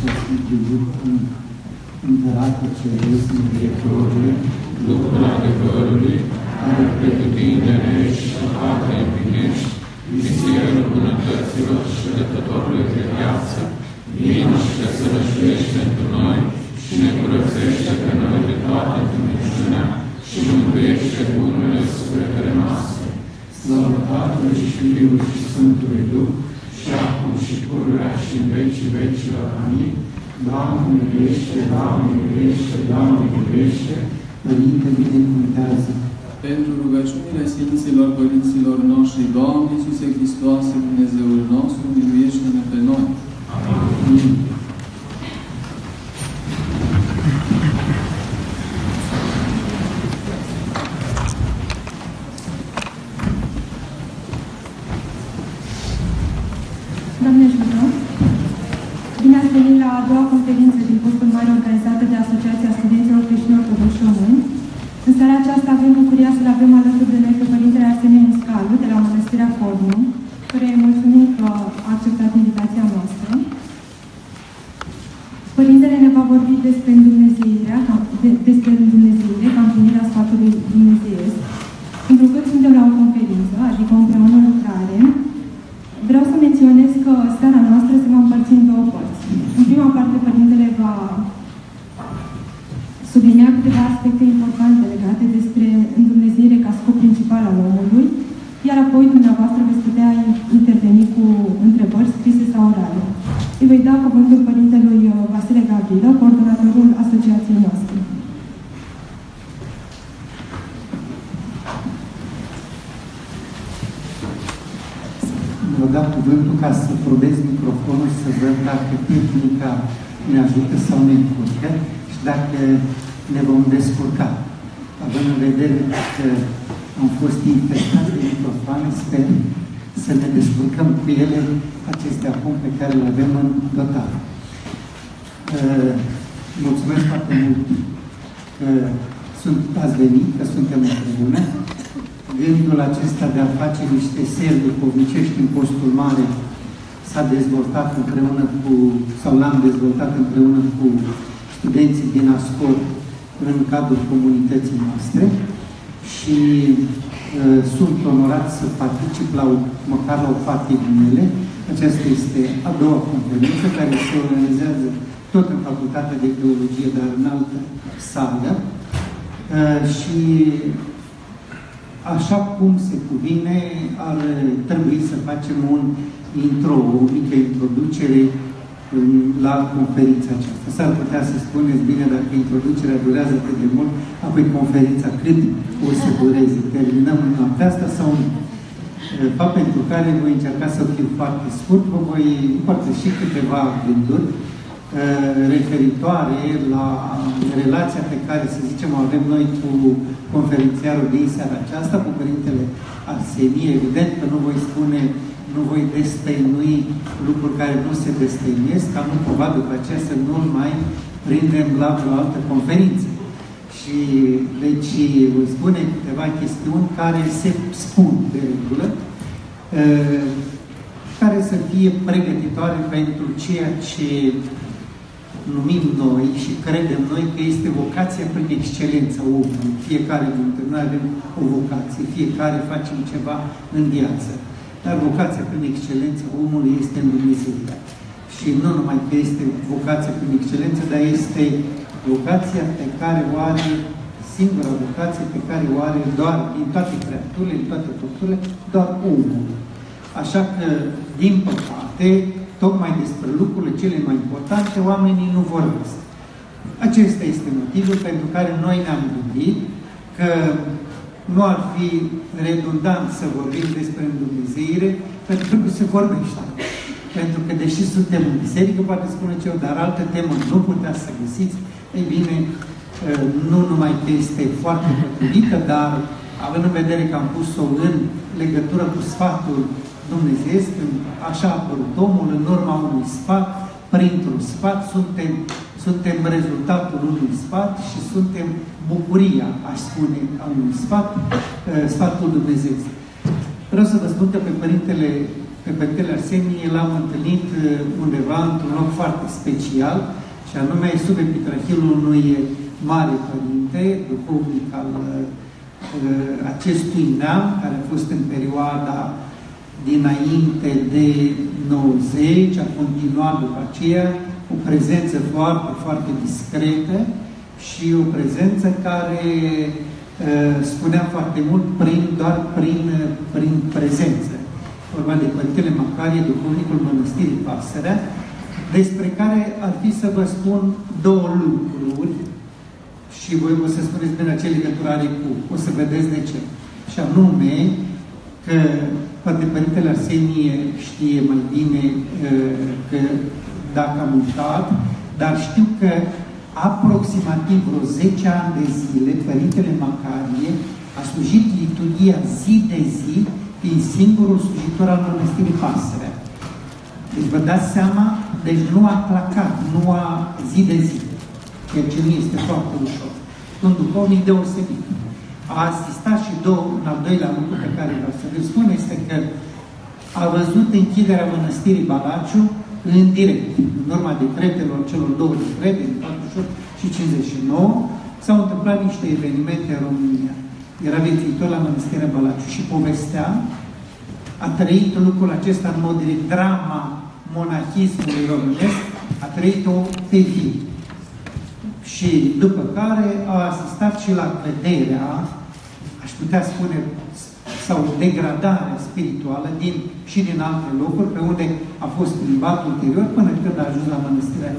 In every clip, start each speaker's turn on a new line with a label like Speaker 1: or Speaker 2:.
Speaker 1: Fiului și a Sfântului Duh, Împărate Ceresc, Mântuitorule,
Speaker 2: Duhul adevărului, care pretutindene și toate împlinești, Vizierul bunătăților și dătătorului de viață, vino și te sărășuiești pentru noi și ne curățește pe noi de toată întuneciunea și mântuiește bunurile sufletele noastre.
Speaker 1: Slavă Tatălui și Fiului și Sfântului Duh, Doamne iubește, Doamne iubește, Doamne iubește, Părinte binecuvântează.
Speaker 3: Pentru rugăciunile Sfinților Părinților noștri, Doamne Iisuse Hristoase, Dumnezeul nostru, miluiește-ne pe noi.
Speaker 1: Amin.
Speaker 4: Doamne ajută! Bine ați venit la a doua conferință din postul mare organizată de Asociația Studenților Creștini Ortodoxi Români. În seara aceasta avem bucuria să-l avem alături de noi pe Părintele Arsenie Muscalu, de la Mănăstirea Fornu, care îi mulțumim că a acceptat invitația noastră. Părintele ne va vorbi despre Dumnezeirea, ca- de, despre Dumnezeire ca împlinirea sfatului dumnezeiesc. Întrucât suntem la o conferință, adică o împreună lucrare, Vreau să menționez că seara noastră se va împărți în două părți. În prima parte, Părintele va sublinia câteva aspecte importante legate despre îndumnezeire ca scop principal al omului, iar apoi dumneavoastră veți putea interveni cu întrebări scrise sau orale. Îi voi da cuvântul Părintelui uh, Vasile Gavrilă, coordonatorul asociației noastre.
Speaker 1: Vă dau cuvântul ca să probez microfonul și să văd dacă tehnica ne ajută sau ne încurcă și dacă ne vom descurca. Având în vedere că am fost infectați de microfoane, sper să ne descurcăm cu ele acestea acum pe care le avem în dotare. Uh, Mulțumesc foarte mult că sunt, ați venit, că suntem împreună. Gândul acesta de a face niște seri duhovnicești în postul mare s-a dezvoltat împreună cu, sau l-am dezvoltat împreună cu studenții din ASCOR în cadrul comunității noastre și uh, sunt onorat să particip la o, măcar la o parte din ele. Aceasta este a doua conferință care se organizează tot în Facultatea de Teologie, dar în altă sală. Uh, și așa cum se cuvine, ar trebui să facem un intro, o mică introducere în- la conferința aceasta. S-ar putea să spuneți, bine, dacă introducerea durează atât de mult, apoi conferința cât o să dureze? Terminăm în noaptea asta sau nu? Eh, Fapt pentru care voi încerca să fiu foarte scurt, vă voi împărtăși câteva gânduri eh, referitoare la relația pe care, să zicem, o avem noi cu conferențiarul din seara aceasta, cu Părintele Arsenie. Evident că nu voi spune, nu voi destăinui lucruri care nu se destăinuiesc, ca nu cumva după aceea să nu-l mai prindem la vreo altă conferință. Și deci voi spune câteva chestiuni care se spun de regulă, eh, care să fie pregătitoare pentru ceea ce numim noi și credem noi că este vocația prin excelență a omului. Fiecare dintre noi avem o vocație, fiecare facem ceva în viață. Dar vocația prin excelență a omului este în Dumnezeu. Și nu numai că este vocația prin excelență, dar este vocația pe care o are, singura vocație pe care o are doar din toate creaturile, din toate făpturile, doar omul. Așa că, din păcate, tocmai despre lucrurile cele mai importante, oamenii nu vorbesc. Acesta este motivul pentru care noi ne-am gândit că nu ar fi redundant să vorbim despre Dumnezeire, pentru că se vorbește. Pentru că, deși suntem în biserică, poate spune ce dar altă temă nu putea să găsiți, ei bine, nu numai că este foarte potrivită, dar având în vedere că am pus-o în legătură cu sfatul dumnezeiesc, așa a apărut omul în urma unui sfat, printr-un sfat, suntem, suntem rezultatul unui sfat și suntem bucuria, aș spune, a unui sfat, eh, sfatul Dumnezeu. Vreau să vă spun că pe Părintele pe Părintele Arsenie l-am întâlnit uh, undeva într-un loc foarte special, și anume sub epitrahilul unui mare părinte, duhovnic al uh, acestui neam, care a fost în perioada dinainte de 90, a continuat după aceea, o prezență foarte, foarte discretă și o prezență care uh, spunea foarte mult prin, doar prin, prin prezență. Vorba de Părintele Macarie, duhovnicul Mănăstirii Pasărea, despre care ar fi să vă spun două lucruri și voi o să spuneți bine ce legătură are cu. O să vedeți de ce. Și anume că poate Părintele Arsenie știe mai bine uh, că dacă am uitat, dar știu că aproximativ vreo 10 ani de zile Părintele Macarie a slujit liturgia zi de zi prin singurul slujitor al Mănăstirii Pasărea. Deci vă dați seama, deci nu a placat, nu a zi de zi, ceea ce nu este foarte ușor. Un duhovnic deosebit. A asistat și două, un al doilea lucru pe care vreau să vă spun este că a văzut închiderea mănăstirii Balaciu în direct. În urma decretelor celor două decrete, din 48 și 59, s-au întâmplat niște evenimente în România. Era viețuitor la mănăstirea Balaciu și povestea, a trăit lucrul acesta în mod direct, drama monahismului românesc, a trăit-o pe vii. Și după care a asistat și la căderea, aș putea spune, sau degradarea spirituală din, și din alte locuri, pe unde a fost plimbat ulterior, până când a ajuns la mănăstirea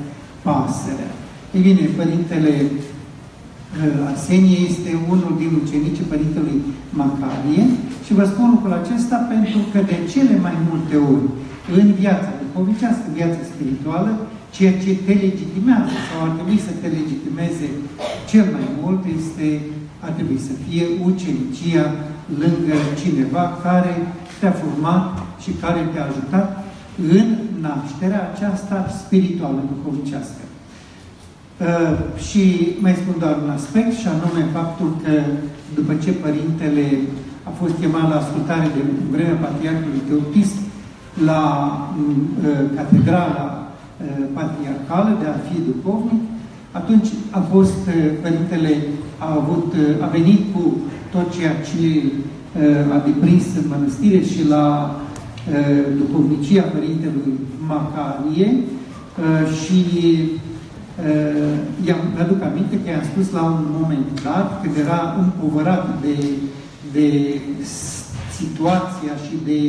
Speaker 1: Pasărea. Ei bine, Părintele uh, Arsenie este unul din ucenicii Părintelui Macarie și vă spun lucrul acesta pentru că de cele mai multe ori în viața duhovnicească, viața spirituală, ceea ce te legitimează sau ar trebui să te legitimeze cel mai mult este, ar trebui să fie ucenicia lângă cineva care te-a format și care te-a ajutat în nașterea aceasta spirituală, duhovnicească. Uh, și mai spun doar un aspect, și anume faptul că după ce Părintele a fost chemat la ascultare de vremea Patriarhului Teotist la uh, Catedrala uh, Patriarcală de a fi duhovnic, atunci a fost, uh, Părintele a, avut, uh, a venit cu tot ceea ce uh, a deprins în mănăstire și la uh, duhovnicia Părintelui Macarie uh, și uh, i-am aduc aminte că i-am spus la un moment dat, când era împovărat de, de situația și de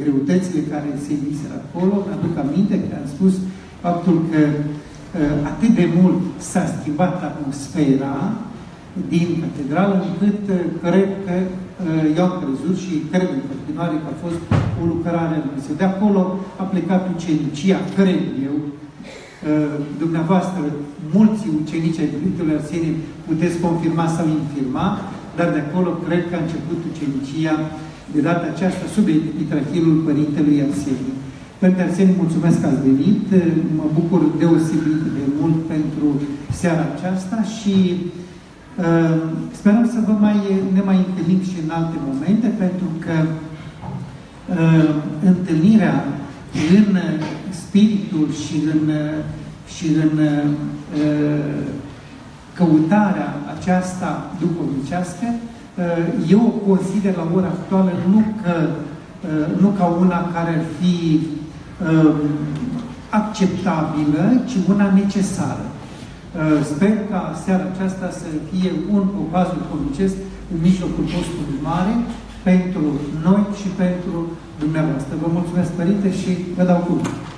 Speaker 1: greutățile care se viseră acolo, aduc aminte că am spus faptul că uh, atât de mult s-a schimbat atmosfera din catedrală, încât uh, cred că uh, eu am crezut și cred în continuare că a fost o lucrare în Dumnezeu. De acolo a plecat ucenicia, cred eu, uh, dumneavoastră, mulți ucenici ai Părintele Arsenie puteți confirma sau infirma, dar de acolo cred că a început ucenicia de data aceasta sub epitrahilul Părintelui Arsenie. Părinte Arsenie, mulțumesc că ați venit, mă bucur deosebit de mult pentru seara aceasta și uh, sperăm să vă mai, ne mai întâlnim și în alte momente, pentru că uh, întâlnirea în spiritul și în, și în uh, căutarea aceasta duhovnicească Uh, eu o consider la ora actuală nu, că, uh, nu ca una care ar fi um, acceptabilă, ci una necesară. Uh, sper ca seara aceasta să fie un opaz duhovnicesc în mijlocul postului mare pentru noi și pentru dumneavoastră. Vă mulțumesc, Părinte, și vă dau cuvântul.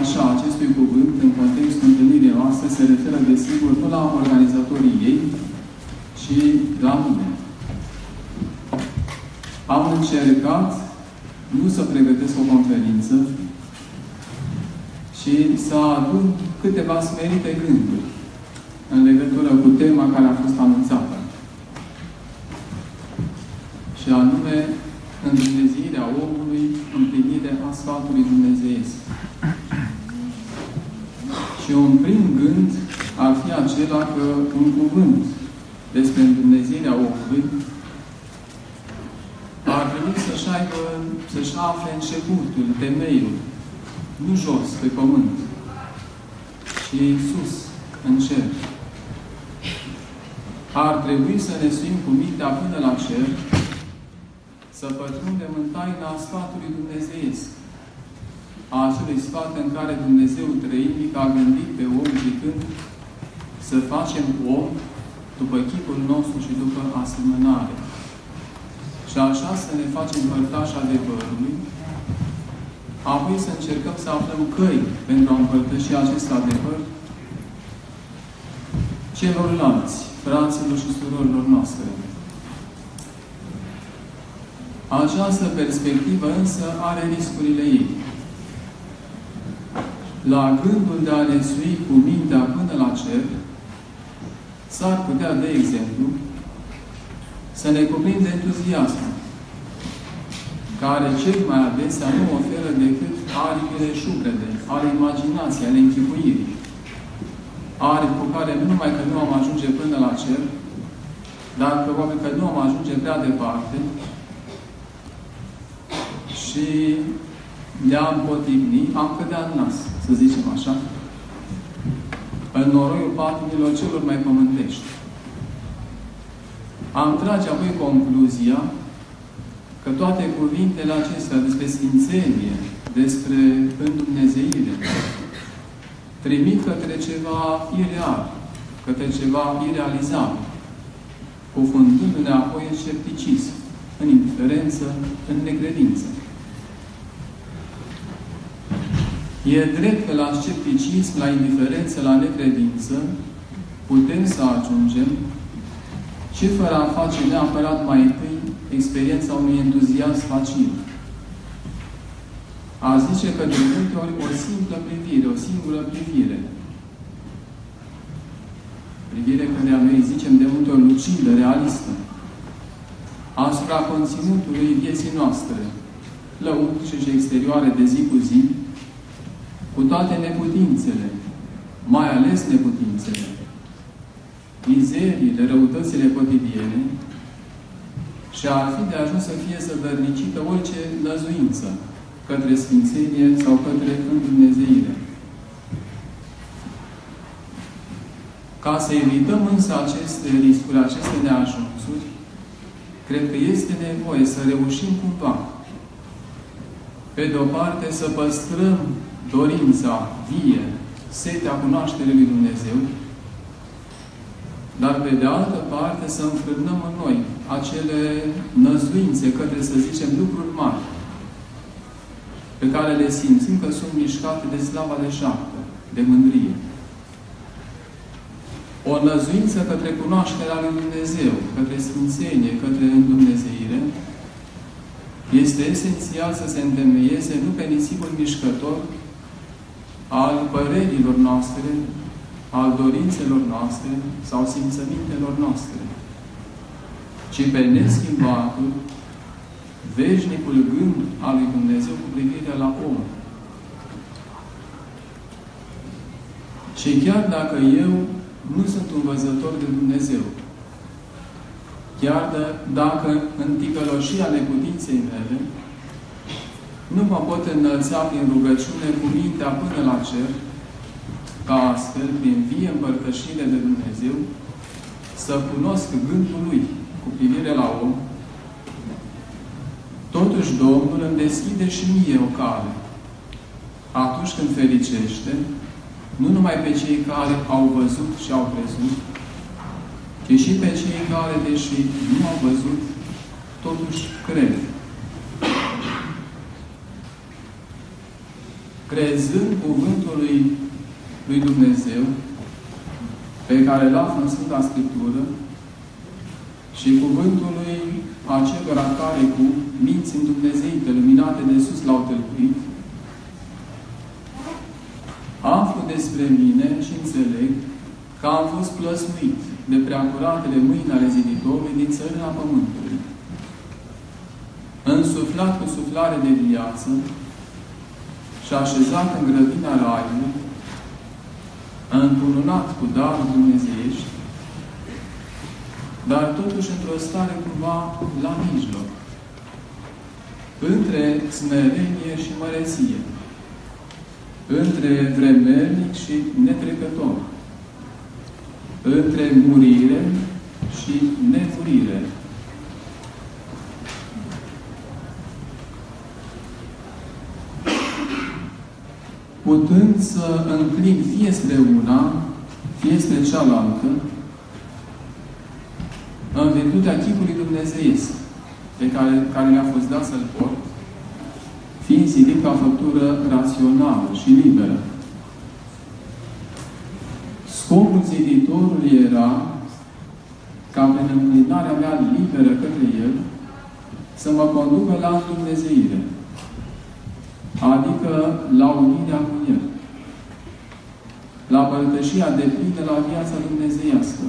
Speaker 3: Așa, acestui cuvânt în contextul întâlnirii noastre se referă, desigur, nu la organizatorii ei, ci la mine. Am încercat nu să pregătesc o conferință, și să adun câteva smerite gânduri în legătură cu tema care a fost anunțată. Și anume, îndumnezirea omului, împlinirea sfatului dumnezeiesc. Și un prim gând ar fi acela că un cuvânt despre îndumnezirea omului ar trebui să-și aibă, să-și afle începutul, temeiul, nu jos, pe pământ, ci sus, în cer. Ar trebui să ne suim cu mintea până la cer, să pătrundem în taina sfatului dumnezeiesc, a acelui sfat în care Dumnezeu trăinic a gândit pe om zicând să facem om după chipul nostru și după asemănare. Și așa să ne facem părtași adevărului, apoi să încercăm să aflăm căi pentru a împărtăși acest adevăr celorlalți, fraților și surorilor noastre. Această perspectivă însă are riscurile ei. La gândul de a ne sui cu mintea până la cer, s-ar putea, de exemplu, să ne cuprinde entuziasmul care cel mai adesea nu oferă decât aripile șubrede, ale imaginației, ale închipuirii. Aripi cu care nu numai că nu am ajunge până la cer, dar probabil că nu am ajunge prea departe și le-am potigni, am cădea în nas, să zicem așa, în noroiul patimilor celor mai pământești. Am trage apoi concluzia că toate cuvintele acestea despre Sfințenie, despre îndumnezeire, trimit către ceva ireal, către ceva irealizabil, cufundându-ne apoi în scepticism, în indiferență, în necredință. E drept că la scepticism, la indiferență, la necredință, putem să ajungem și fără a face neapărat mai întâi experiența unui entuziasm facil. A zice că de multe ori o simplă privire, o singură privire, privire care noi zicem de multe ori lucidă, realistă, asupra conținutului vieții noastre, lăuntrice și exterioare de zi cu zi, cu toate neputințele, mai ales neputințele, mizeriile, răutățile cotidiene, și ar fi de ajuns să fie săvărnicită orice năzuință către Sfințenie sau către Îndumnezeire. Ca să evităm însă aceste riscuri, aceste neajunsuri, cred că este nevoie să reușim cumva, pe de o parte, să păstrăm dorința vie, setea cunoașterii lui Dumnezeu, dar pe de altă parte să înfrânăm în noi acele năzuințe către, să zicem, lucruri mari, pe care le simțim că sunt mișcate de slava de șapte, de mândrie. O năzuință către cunoașterea lui Dumnezeu, către Sfințenie, către Îndumnezeire, este esențial să se întemeieze nu pe nisipul mișcător al părerilor noastre, al dorințelor noastre sau simțămintelor noastre, ci pe neschimbatul, veșnicul gând al lui Dumnezeu cu privire la om. Și chiar dacă eu nu sunt un văzător de Dumnezeu, chiar de, dacă în ticăloșia neputinței mele, nu mă pot înălța prin rugăciune cu mintea până la cer, ca astfel, prin vie împărtășire de Dumnezeu, să cunosc gândul Lui cu privire la om, totuși Domnul îmi deschide și mie o cale. Atunci când fericește, nu numai pe cei care au văzut și au crezut, ci și pe cei care, deși nu au văzut, totuși cred. Crezând cuvântul lui, lui Dumnezeu, pe care îl află în Sfânta Scriptură, și cuvântului acelora care cu minți Dumnezeite, luminate de sus l-au tălcuit, aflu despre mine și înțeleg că am fost plăsmuit de preacuratele mâini ale ziditorului din țărâna pământului. Însuflat cu suflare de viață și așezat în grădina raiului, încununat cu darul dumnezeiești, dar totuși într-o stare cumva la mijloc, între smerenie și măreție, între vremelnic și netrecător, între murire și nemurire. Putând să înclin fie spre una, fie spre cealaltă, în virtutea chipului dumnezeiesc pe care, care le-a fost dat să-l port, fiind zidit ca făptură rațională și liberă. Scopul ziditorului era ca prin înclinarea mea liberă către El să mă conducă la Dumnezeire, adică la unirea cu El, la părtășia de plină la viața dumnezeiască.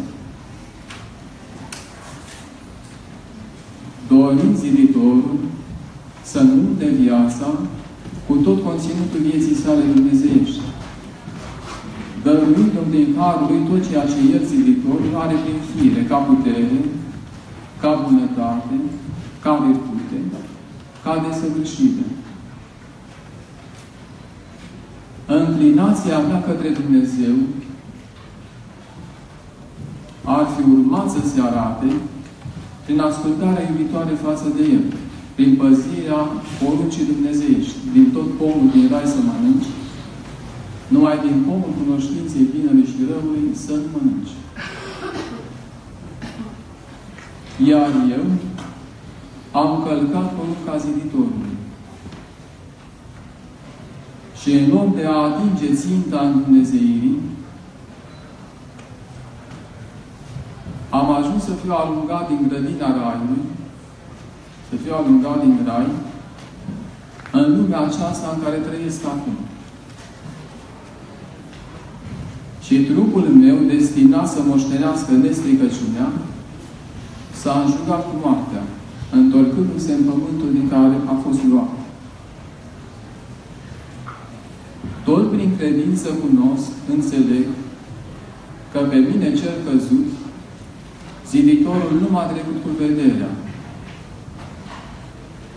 Speaker 3: Dorind ziditorul să nu de viața cu tot conținutul vieții sale dumnezeiești. Dăruindu-mi din harul lui tot ceea ce El ziditorul are prin fire, ca putere, ca bunătate, ca virtute, ca desăvârșire. Înclinația mea către Dumnezeu ar fi urmat să se arate prin ascultarea iubitoare față de El prin păzirea poruncii dumnezeiești, din tot pomul din rai să mănânci, numai din pomul cunoștinței binele și răului să nu mănânci. Iar eu am călcat porunca ziditorului. Și în loc de a atinge ținta în Dumnezeirii, am ajuns să fiu alungat din grădina Raiului, să fiu alungat din rai în lumea aceasta în care trăiesc acum. Și trupul meu, destinat să moștenească nestricăciunea, s-a înjugat cu moartea, întorcându-se în pământul din care a fost luat. Tot prin credință cunosc, înțeleg, că pe mine cel căzut, ziditorul nu m-a trecut cu vederea,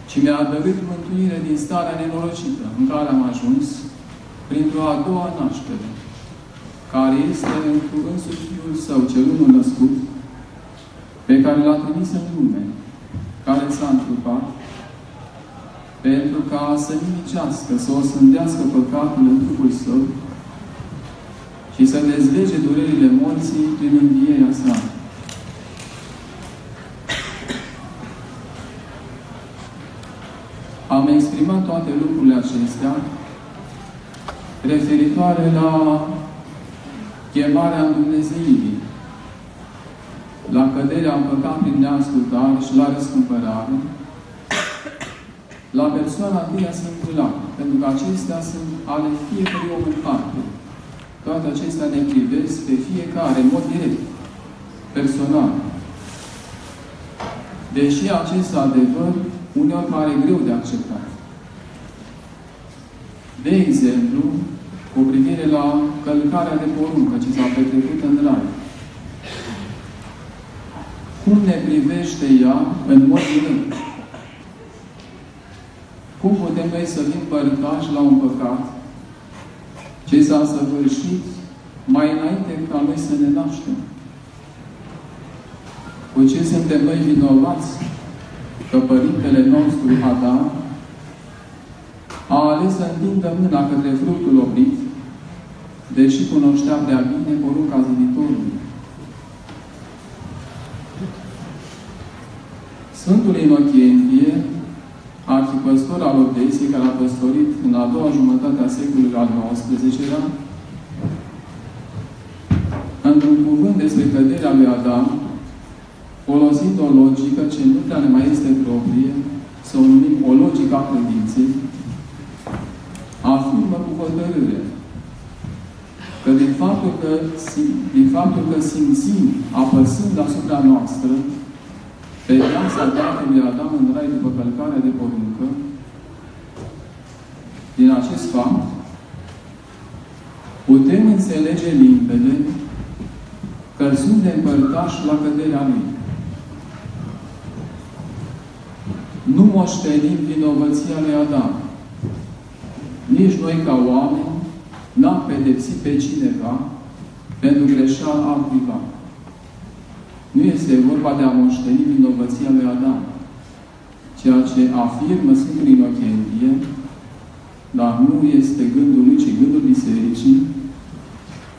Speaker 3: ci mi-a dăruit mântuire din starea nenorocită în care am ajuns printr-o a doua naștere, care este într însuși Fiul Său, cel unul născut, pe care l-a trimis în lume, care s-a întrupat, pentru ca să nimicească, să o sândească păcatul în trupul Său și să dezlege durerile morții prin învierea sa. am exprimat toate lucrurile acestea referitoare la chemarea în Dumnezeirii, la căderea în păcat prin neascultare și la răscumpărare, la persoana întâia Sfântului pentru că acestea sunt ale fiecărui om în parte. Toate acestea ne privesc pe fiecare, în mod direct, personal. Deși acest adevăr uneori pare greu de acceptat. De exemplu, cu privire la călcarea de poruncă ce s-a petrecut în rai. Cum ne privește ea în mod direct? Cum putem noi să fim părtași la un păcat ce s-a săvârșit mai înainte ca noi să ne naștem? Cu ce suntem noi vinovați că Părintele nostru Adam a ales să întindă mâna către fructul oprit, deși cunoștea prea bine porunca ziditorului. Sfântul Inochientie, arhipăstor al Odesei, care a păstorit în a doua jumătate a secolului al XIX-lea, într-un cuvânt despre căderea lui Adam, folosind o logică ce nu prea ne mai este proprie, să o numim o logică a credinței, afirmă cu hotărâre că din faptul că, din faptul că simțim apăsând asupra noastră pedeapsa dată lui Adam în rai după călcarea de poruncă, din acest fapt, putem înțelege limpede că suntem părtași la căderea Lui. Nu moștenim vinovăția lui Adam. Nici noi, ca oameni, n-am pedepsit pe cineva pentru greșeala altcuiva. Nu este vorba de a moșteni vinovăția lui Adam. Ceea ce afirmă Sfântul Inocentie, dar nu este gândul lui, ci gândul Bisericii,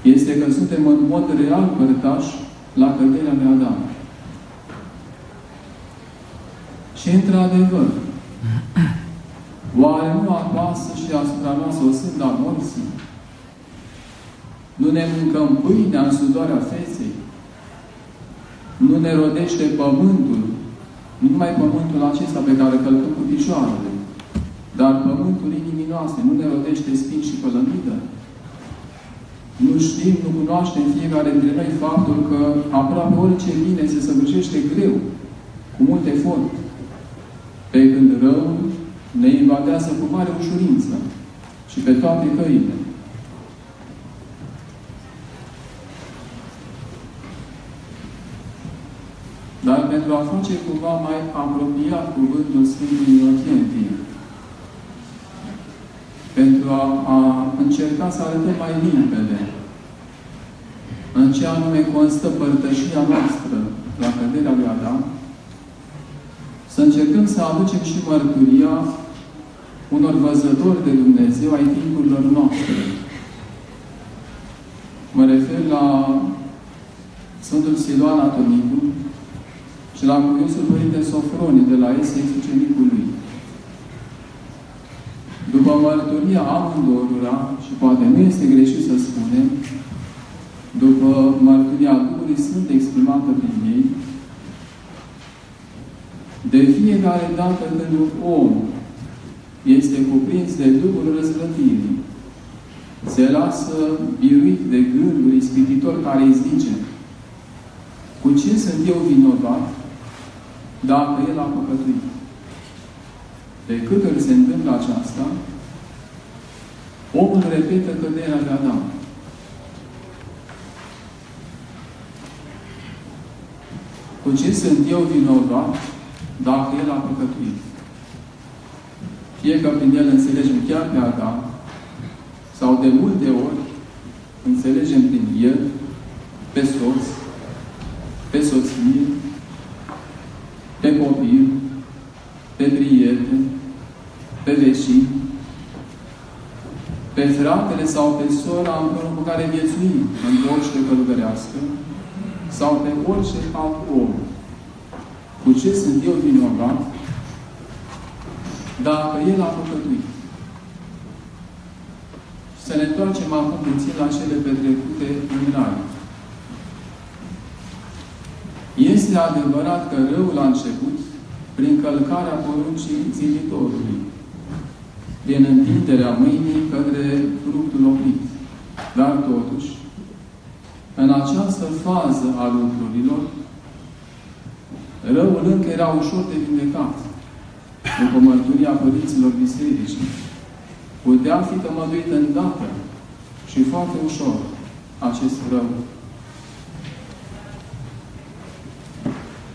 Speaker 3: este că suntem în mod real părtași la căderea lui Adam. Și într-adevăr, oare nu apasă și asupra noastră o sânda morții? Nu ne mâncăm pâinea în sudoarea feței? Nu ne rodește pământul, nu numai pământul acesta pe care îl călcăm cu picioarele, dar pământul inimii noastre nu ne rodește spin și pălămidă? Nu știm, nu cunoaștem fiecare dintre noi faptul că aproape orice bine se săvârșește greu, cu mult efort, pe când răul ne invadează cu mare ușurință și pe toate căile. Dar pentru a face cumva mai apropiat cuvântul Sfântului Inocentie, pentru a, a încerca să arătăm mai limpede în ce anume constă părtășia noastră la căderea lui Adam, să încercăm să aducem și mărturia unor văzători de Dumnezeu ai timpurilor noastre. Mă refer la Sfântul Siloan Atonicu și la Curiosul Părinte Sofronie de la Esei Ucenicul lui. După mărturia amândorura, și poate nu este greșit să spunem, după mărturia Duhului Sfânt exprimată prin ei, de fiecare dată când un om este cuprins de Duhul răzvrătirii, se lasă biruit de gânduri ispititor care îi zice cu ce sunt eu vinovat dacă el a păcătuit? De cât ori se întâmplă aceasta, omul repetă căderea de Adam. Cu ce sunt eu vinovat dacă el a păcătuit? Fie că prin el înțelegem chiar pe Adam, sau de multe ori înțelegem prin el pe soț, pe soție, pe copil, pe prieten, pe vecin, pe fratele sau pe sora împreună cu care viețuim în orice călugărească, sau pe orice alt om. Cu ce sunt eu vinovat dacă el a păcătuit? Să ne întoarcem acum puțin la cele petrecute în rai. Este adevărat că răul a început prin călcarea poruncii zilitorului, din întinderea mâinii către fructul oprit. Dar totuși, în această fază a lucrurilor, răul încă era ușor de vindecat, după mărturia părinților bisericii. Putea fi tămăduit îndată și foarte ușor acest rău.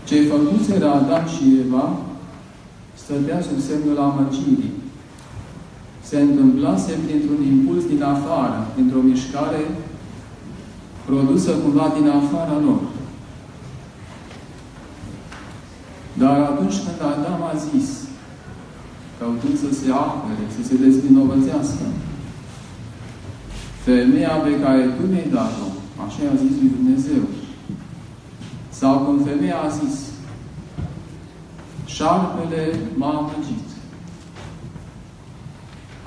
Speaker 3: Ce făcuseră Adam și Eva stătea sub semnul amăgirii. Se întâmplase printr-un impuls din afară, printr-o mișcare produsă cumva din afara lor. Dar atunci când Adam a zis, căutând să se apere, să se dezvinovățească, femeia pe care tu mi-ai dat-o, așa i-a zis lui Dumnezeu, sau când femeia a zis, șarpele m-a amăgit.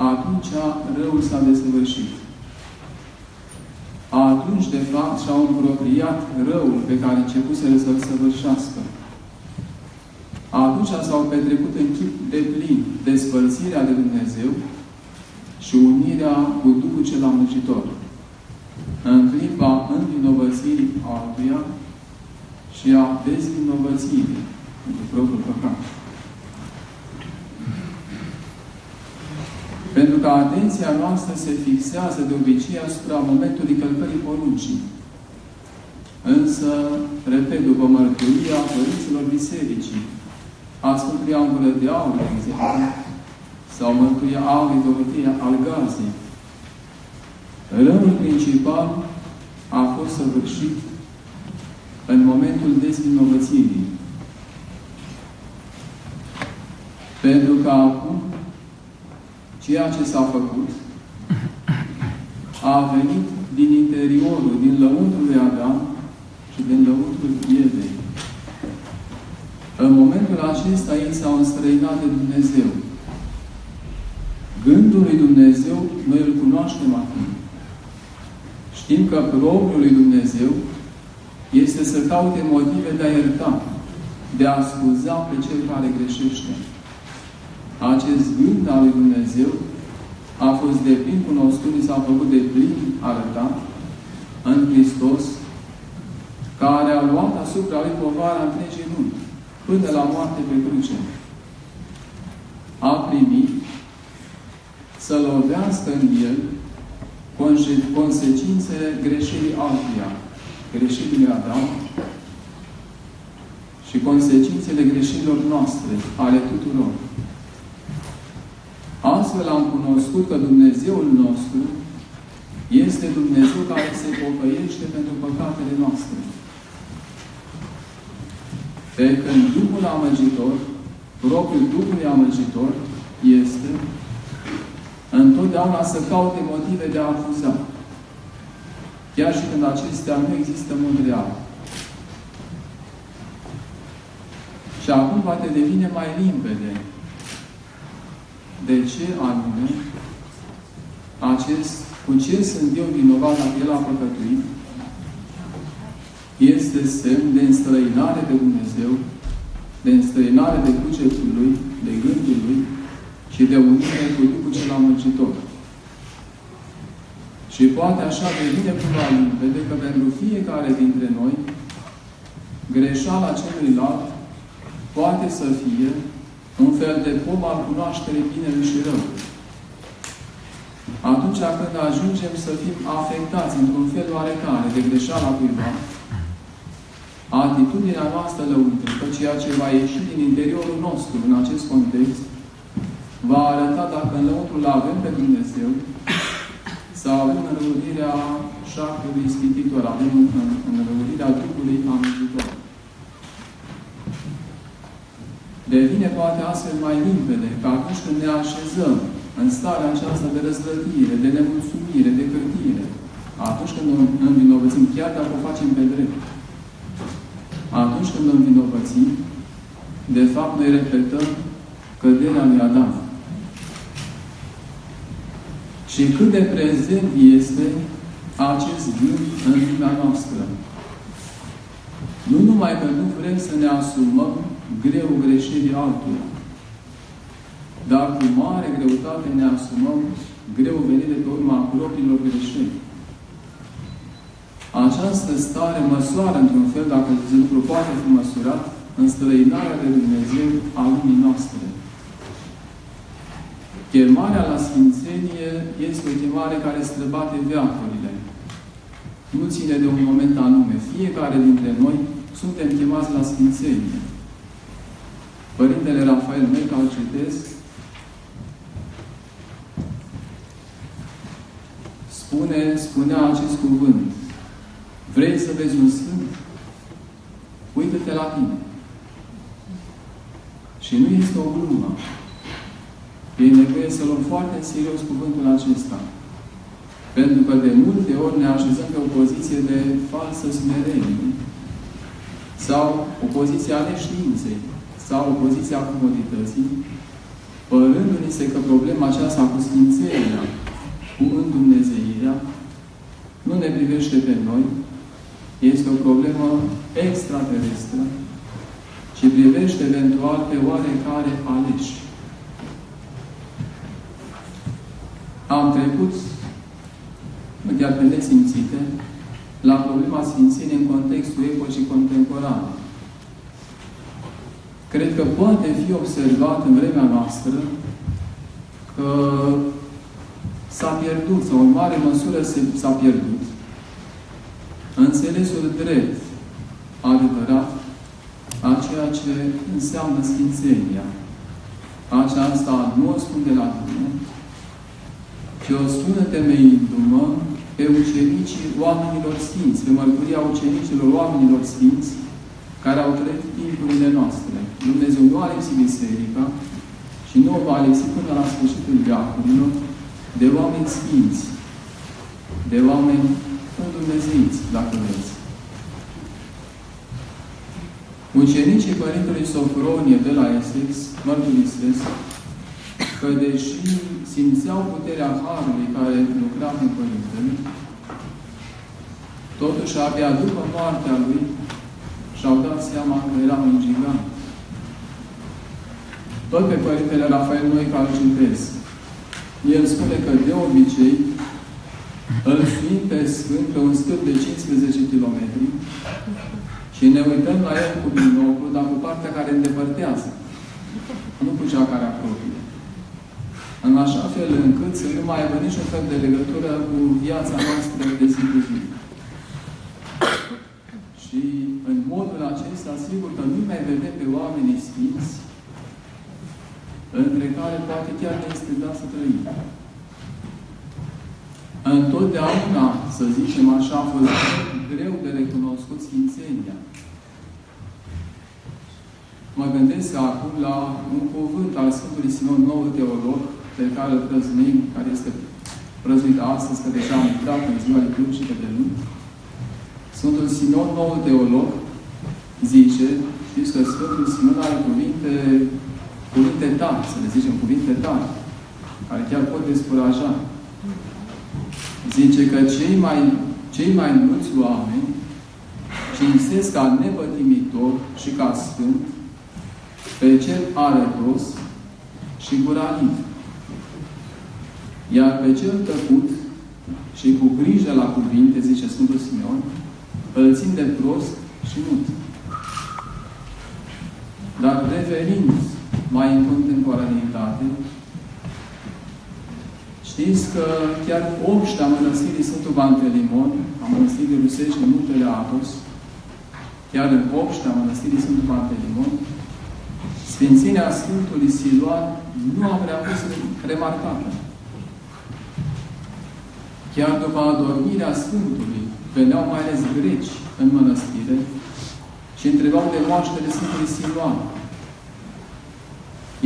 Speaker 3: Atunci răul s-a desăvârșit. Atunci, de fapt, și-au împropriat răul pe care începuseră să-l săvârșească. Atunci s-au petrecut în chip de plin despărțirea de Dumnezeu și unirea cu Duhul cel amăgitor. În clipa învinovățirii altuia și a dezvinovățirii pentru propriul păcat. Pentru că atenția noastră se fixează de obicei asupra momentului călcării poruncii. Însă, repet, după mărturia părinților bisericii, a Sfântului Angură de Aur, de exemplu, sau mărturia Aurei Dorotea al Gazei, răul principal a fost săvârșit în momentul dezvinovățirii. Pentru că acum ceea ce s-a făcut a venit din interiorul, din lăuntrul lui Adam și din lăuntrul Evei. În momentul acesta ei s-au înstrăinat de Dumnezeu. Gândul lui Dumnezeu, noi îl cunoaștem acum. Știm că propriul lui Dumnezeu este să caute motive de a ierta, de a scuza pe cel care greșește. Acest gând al lui Dumnezeu a fost de plin cunoscut, s-a făcut de plin arătat în Hristos, care a luat asupra lui povara întregii luni, până la moarte pe cruce. A primit să lovească în el consecințele greșelii altuia, greșelii Adam și consecințele greșelilor noastre, ale tuturor. Astfel am cunoscut că Dumnezeul nostru este Dumnezeu care se pocăiește pentru păcatele noastre. Pe când Duhul amăgitor, propriul Duhul amăgitor, este întotdeauna să caute motive de a acuza. Chiar și când acestea nu există în mod real. Și acum poate devine mai limpede de ce anume acest, cu ce sunt eu vinovat dacă El a păcătuit, este semn de înstrăinare de Dumnezeu, de înstrăinare de cugetul Lui, de gândul Lui și de unire cu Duhul cel amăcitor. Și poate așa devine cumva limpede că pentru fiecare dintre noi, greșeala celuilalt poate să fie un fel de pom al cunoașterii binelui și rău. Atunci când ajungem să fim afectați într-un fel oarecare de greșeala cuiva, atitudinea noastră lăuntrică, ceea ce va ieși din interiorul nostru în acest context, va arăta dacă în lăuntru avem pe Dumnezeu sau avem înrăurirea șarpului ispititor, avem înrăurirea Duhului amintitor. Devine poate astfel mai limpede că atunci când ne așezăm în starea aceasta de răzvrătire, de nemulțumire, de cârtire, atunci când ne învinovățim, chiar dacă o facem pe drept, atunci când ne învinovățim, de fapt noi repetăm căderea lui Adam. Și cât de prezent este acest gând în lumea noastră. Nu numai că nu vrem să ne asumăm greu greșelii altuia, dar cu mare greutate ne asumăm greu venire pe urma propriilor greșeli. Această stare măsoară, într-un fel, dacă lucru poate fi măsurat, în străinarea de Dumnezeu a lumii noastre. Chemarea la Sfințenie este o chemare care străbate veacurile. Nu ține de un moment anume. Fiecare dintre noi suntem chemați la Sfințenie. Părintele Rafael Meca, îl citesc, spune, spunea acest cuvânt. Vrei să vezi un sfânt? Uită-te la tine. Și nu este o glumă. E nevoie să luăm foarte în serios cuvântul acesta. Pentru că de multe ori ne așezăm pe o poziție de falsă smerenie sau o poziție a neștiinței sau opoziția comodității, părându-ni se că problema aceasta cu Sfințenia, cu îndumnezeirea, nu ne privește pe noi, este o problemă extraterestră, ci privește eventual pe oarecare aleși. Am trecut, chiar pe nesimțite, la problema Sfințeniei în contextul epocii contemporane. Cred că poate fi observat în vremea noastră că s-a pierdut, sau în mare măsură s-a pierdut, înțelesul drept, adevărat, a ceea ce înseamnă Sfințenia. Aceasta nu o spun de la tine, ci o spun temeindu-mă pe ucenicii oamenilor sfinți, pe mărturia ucenicilor oamenilor sfinți, care au trăit timpurile noastre. Dumnezeu nu a lipsit Biserica și nu o va lipsi până la sfârșitul veacurilor de oameni sfinți, de oameni îndumnezeiți, dacă vreți. Ucenicii Părintelui Sofronie de la Essex mărturisesc că deși simțeau puterea Harului care lucra în Părintele, totuși abia după moartea lui și-au dat seama că era un gigant. Tot pe Părintele Rafael Noica îl citesc. El spune că de obicei îl fiind pe Sfânt pe un stâlp de 15 km și ne uităm la el cu binoclu, dar cu partea care îndepărtează. Nu cu cea care apropie. În așa fel încât să nu mai aibă niciun fel de legătură cu viața noastră de zi cu zi. Și în modul acesta, sigur că nu mai vedem pe oamenii sfinți, între care poate chiar ne este dat să trăim. Întotdeauna, să zicem așa, a fost greu de recunoscut Sfințenia. Mă gândesc acum la un cuvânt al Sfântului Simon, nou teolog, pe care îl prăznuim, care este prăznuit astăzi, că deja am intrat în ziua liturgică de luni. Sfântul Simon, nou teolog, zice, știți că Sfântul Simon are cuvinte, cuvinte tari, să le zicem, cuvinte tari, care chiar pot descuraja. Zice că cei mai, cei mai mulți oameni cinstesc ca nepătimitor și ca sfânt pe cel arătos și guraliv. Iar pe cel tăcut și cu grijă la cuvinte, zice Sfântul Simeon, îl țin de prost și mut. Dar revenind mai în contemporanitate, Știți că chiar obștea mănăstirii Sfântul Pantelimon, a mănăstirii rusești în Muntele Atos, chiar în obștea mănăstirii Sfântul Pantelimon, Sfințenia Sfântului Siluan nu a prea fost remarcată. Chiar după adormirea Sfântului, veneau mai ales greci în mănăstire și întrebau de moaștele Sfântului Siluan.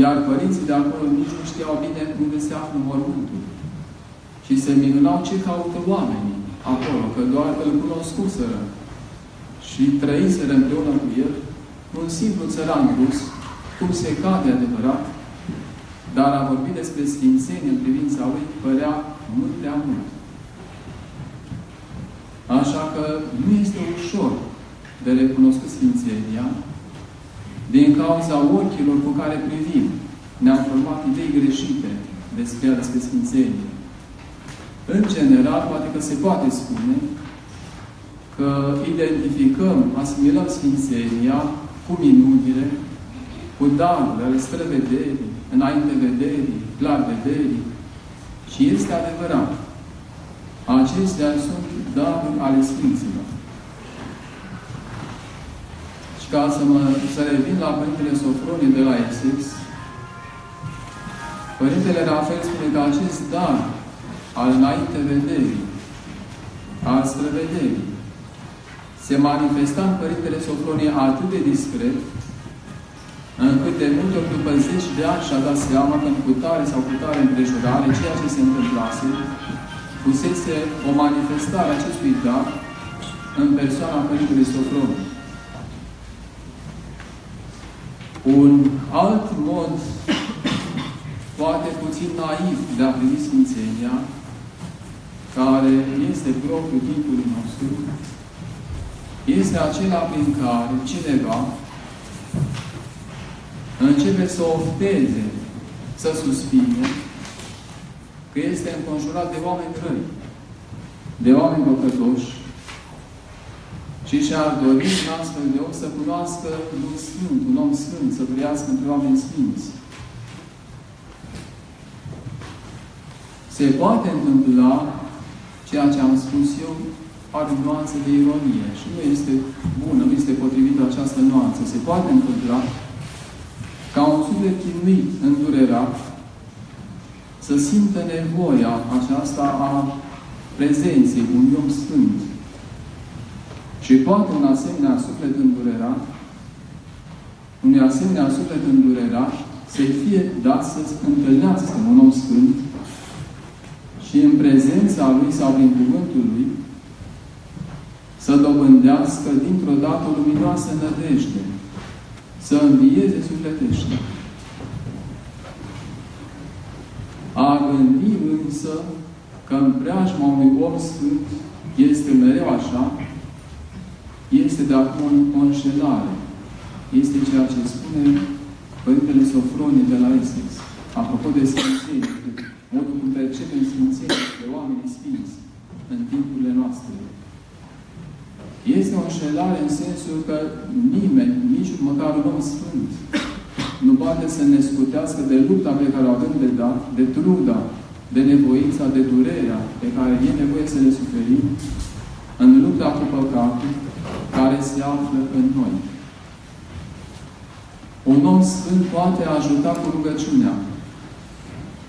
Speaker 3: Iar părinții de acolo nici nu știau bine unde se află mormântul. Și se minunau ce caută oamenii acolo, că doar îl cunoscuseră și trăiseră împreună cu el un simplu țăran rus, cum se cade adevărat, dar a vorbit despre sfințenie în privința lui părea mult prea mult. Așa că nu este ușor de recunoscut Sfințenia din cauza ochilor cu care privim. Ne-am format idei greșite despre despre Sfințenie. În general, poate că se poate spune că identificăm, asimilăm Sfințenia cu minunile, cu darurile ale străvederii, înainte vederii, clar vederii. Și este adevărat. Acestea sunt daruri ale Sfinților. Și ca să, mă, să revin la Părintele Sofronie de la Essex, Părintele Rafael spune că acest dar al înainte vederii, al străvederii, se manifesta în Părintele Sofronie atât de discret, încât de multe ori după zeci de ani și-a dat seama că în cutare sau cutare împrejurare, ceea ce se întâmplase, fusese o manifestare a acestui dar în persoana Părintelui Sofronie. Un alt mod, poate puțin naiv de a privi Sfințenia, care este propriu timpului nostru, este acela prin care cineva începe să ofteze, să suspine, că este înconjurat de oameni răi, de oameni păcătoși, și și-ar dori în astfel de om să cunoască un Sfânt, un om Sfânt, să trăiască între oameni Sfinți. Se poate întâmpla ceea ce am spus eu, are nuanță de ironie și nu este bună, nu este potrivită această nuanță. Se poate întâmpla ca un suflet chinuit, îndurerat, să simtă nevoia aceasta a prezenței unui om sfânt. Și poate un asemenea suflet îndurerat, unui asemenea suflet îndurerat, să-i fie dat să întâlnească un om sfânt și în prezența lui sau prin cuvântul lui să dobândească dintr-o dată o luminoasă nădejde, să învieze sufletește. A gândi însă că în preajma unui om sfânt este mereu așa, este de acum o înșelare. Este ceea ce spune Părintele Sofronie de la Essex. Apropo de Sfințenie, modul cum percepem Sfințenie de oamenii Sfinți în timpurile noastre. Este o înșelare în sensul că nimeni, nici măcar un om sfânt, nu poate să ne scutească de lupta pe care o avem de dat, de truda, de nevoința, de durerea pe care e nevoie să le suferim în lupta cu păcatul care se află în noi. Un om sfânt poate ajuta cu rugăciunea,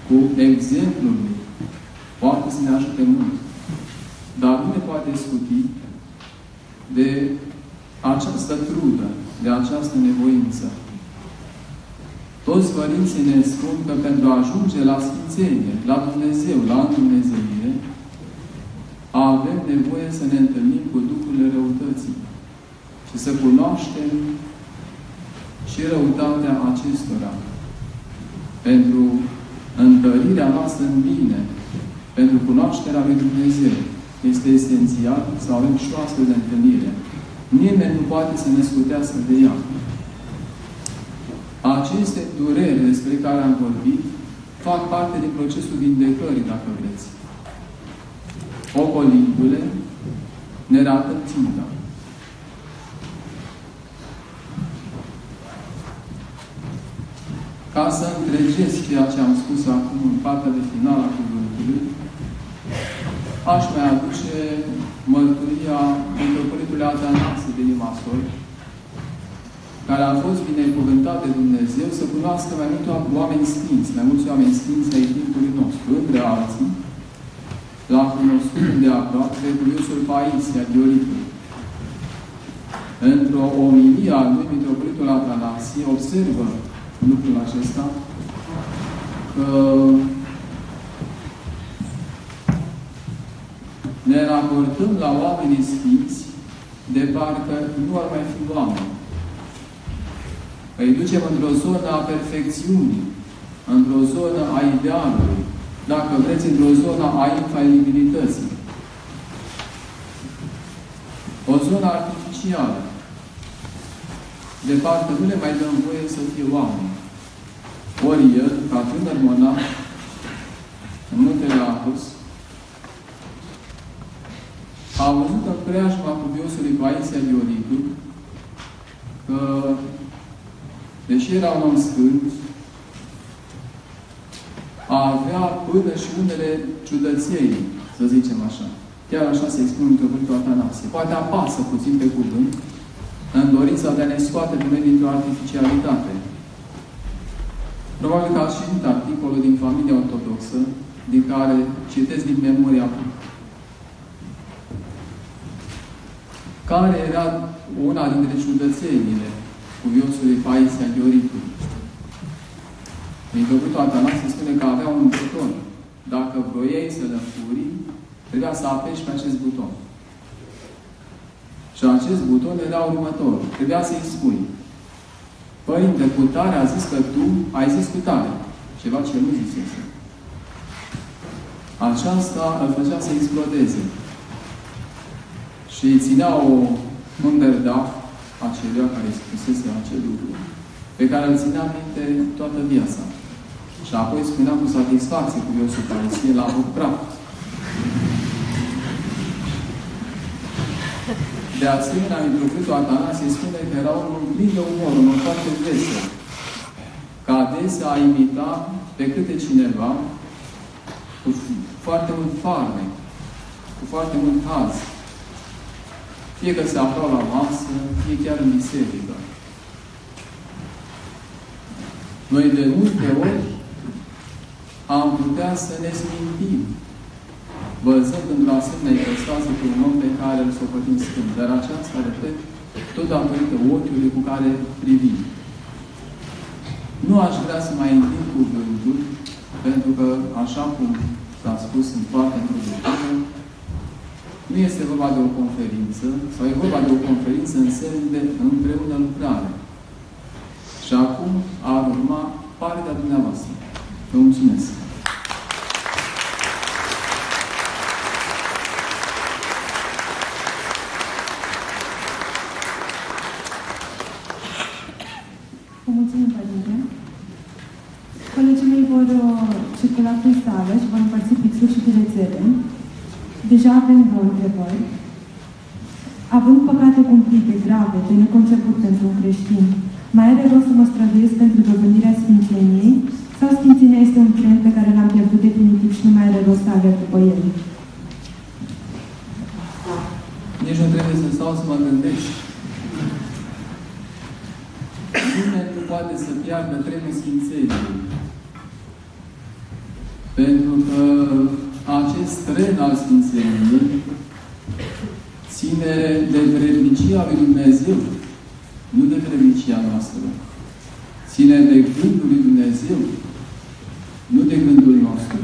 Speaker 3: cu exemplul lui, poate să ne ajute mult, dar nu ne poate scuti de această trudă, de această nevoință. Toți părinții ne spun că pentru a ajunge la Sfințenie, la Dumnezeu, la Dumnezeire, avem nevoie să ne întâlnim cu Duhurile răutății și să cunoaștem și răutatea acestora pentru întărirea noastră în bine, pentru cunoașterea lui Dumnezeu. Este esențial să avem și o astfel de întâlnire. Nimeni nu poate să ne scutească de ea. Aceste dureri despre care am vorbit fac parte din procesul vindecării, dacă vreți. Ocolindu-le, ne rată ținta. Ca să întregesc ceea ce am spus acum în partea de final a cuvântului, aș mai aduce mărturia metropolitului Atanasie de Limasol, care a fost binecuvântat de Dumnezeu să cunoască mai mulți oameni sfinți, mai mulți oameni sfinți ai timpului nostru, între alții, l-a cunoscut de aproape pe curiosul Paisia Dioricului. Într-o omilie a lui Mitropolitul Atanasie, observă lucrul acesta, că ne raportăm la oamenii sfinți de parcă nu ar mai fi oameni. Îi ducem într-o zonă a perfecțiunii, într-o zonă a idealului, dacă vreți, într-o zonă a infailibilității. O zonă artificială. De parcă nu le mai dăm voie să fie oameni. Ori el, ca tânăr monah, în muntele Atos, a văzut în preajma cuviosului Paisia Dionicu că, deși era un om sfânt, avea până și unele ciudăței, să zicem așa. Chiar așa se expune într-o cuvântul Atanasie. Poate apasă puțin pe cuvânt, în dorința de a ne scoate pe noi dintr-o artificialitate. Probabil că ați citit articolul din familia ortodoxă, din care citesc din memoria care era una dintre ciudățenile cuviosului Paisia Gheoricului. Mitropolitul Atanasie spune că avea un buton. Dacă vroiai să-l înfuri, trebuia să apeși pe acest buton. Și acest buton era următor. Trebuia să-i spui. Părinte, cu tare a zis că tu ai zis cu tare. Ceva ce nu zisese. Aceasta îl făcea să explodeze. Și ținea o underdaf acelea care spusese acel lucru, pe care îl ținea minte toată viața. Și apoi spunea cu satisfacție cu Iosu Parisie la avut praf. De asemenea, Mitropolitul Atanasie spune că era un plin de umor, un om foarte vesel, că adesea a imitat pe câte cineva cu foarte mult farme, cu foarte mult haz. Fie că se aflau la masă, fie chiar în biserică. Noi de multe ori am putea să ne smintim văzând într-o asemenea extază pe un om pe care îl socotim sfânt. Dar aceasta, repet, tot datorită ochiului cu care privim. Nu aș vrea să mai întind cuvântul, pentru că, așa cum s-a spus în foarte introductivă, nu este vorba de o conferință, sau e vorba de o conferință în sens de împreună lucrare. Și acum ar urma partea dumneavoastră. Vă mulțumesc!
Speaker 4: Vă mulțumim, Părinte. Colegii mei vor uh, circula prin sală și vor împărți pixuri și bilețele. Deja avem două întrebări. Având păcate cumplite, grave, de neconceput pentru un creștin, mai are rost să mă străduiesc pentru dobândirea Sfințeniei sau Sfințenia este un tren pe care l-am pierdut definitiv și nu mai are rost să alerg după el?
Speaker 3: Nici nu trebuie să stau să mă gândesc. Nimeni nu poate să piardă trenul Sfințeniei. Pentru că acest tren al Sfințeniei ține de vrednicia lui Dumnezeu, nu de vrednicia noastră. Ține de gândul lui Dumnezeu, nu de gândul nostru.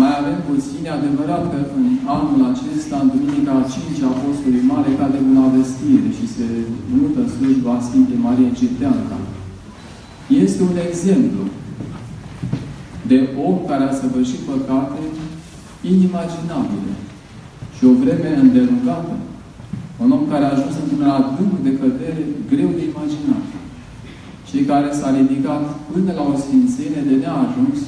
Speaker 3: Mai avem puțini, adevărat că în anul acesta, în Duminica a 5 Apostolului Mare, cade una vestire și se mută slujba Sfintei Marie Citeanca. Este un exemplu de om care a săvârșit păcate inimaginabile și o vreme îndelungată. Un om care a ajuns într-un adânc de cădere greu de imaginat. Cei care s-a ridicat până la o sfințenie de neajuns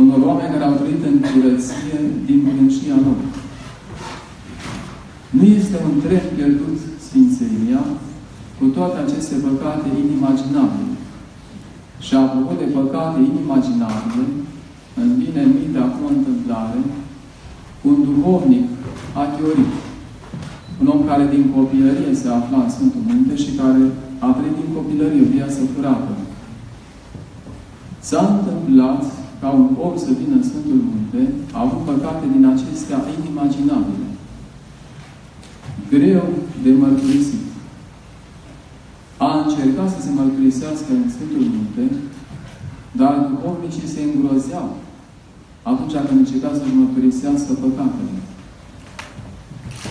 Speaker 3: unor oameni care au trăit în curăție din bunăcia lor. Nu este un tren pierdut Sfințenia cu toate aceste păcate inimaginabile. Și apropo de păcate inimaginabile, îmi vine în minte acum întâmplare un duhovnic achiorit, un om care din copilărie se afla în Sfântul Munte și care a trăit din copilărie o viață curată. S-a întâmplat ca un om să vină în Sfântul Munte, a avut păcate din acestea inimaginabile. Greu de mărturisit. A încercat să se mărturisească în Sfântul Munte, dar duhovnicii se îngrozeau atunci când încerca să-și mărturisească păcatele.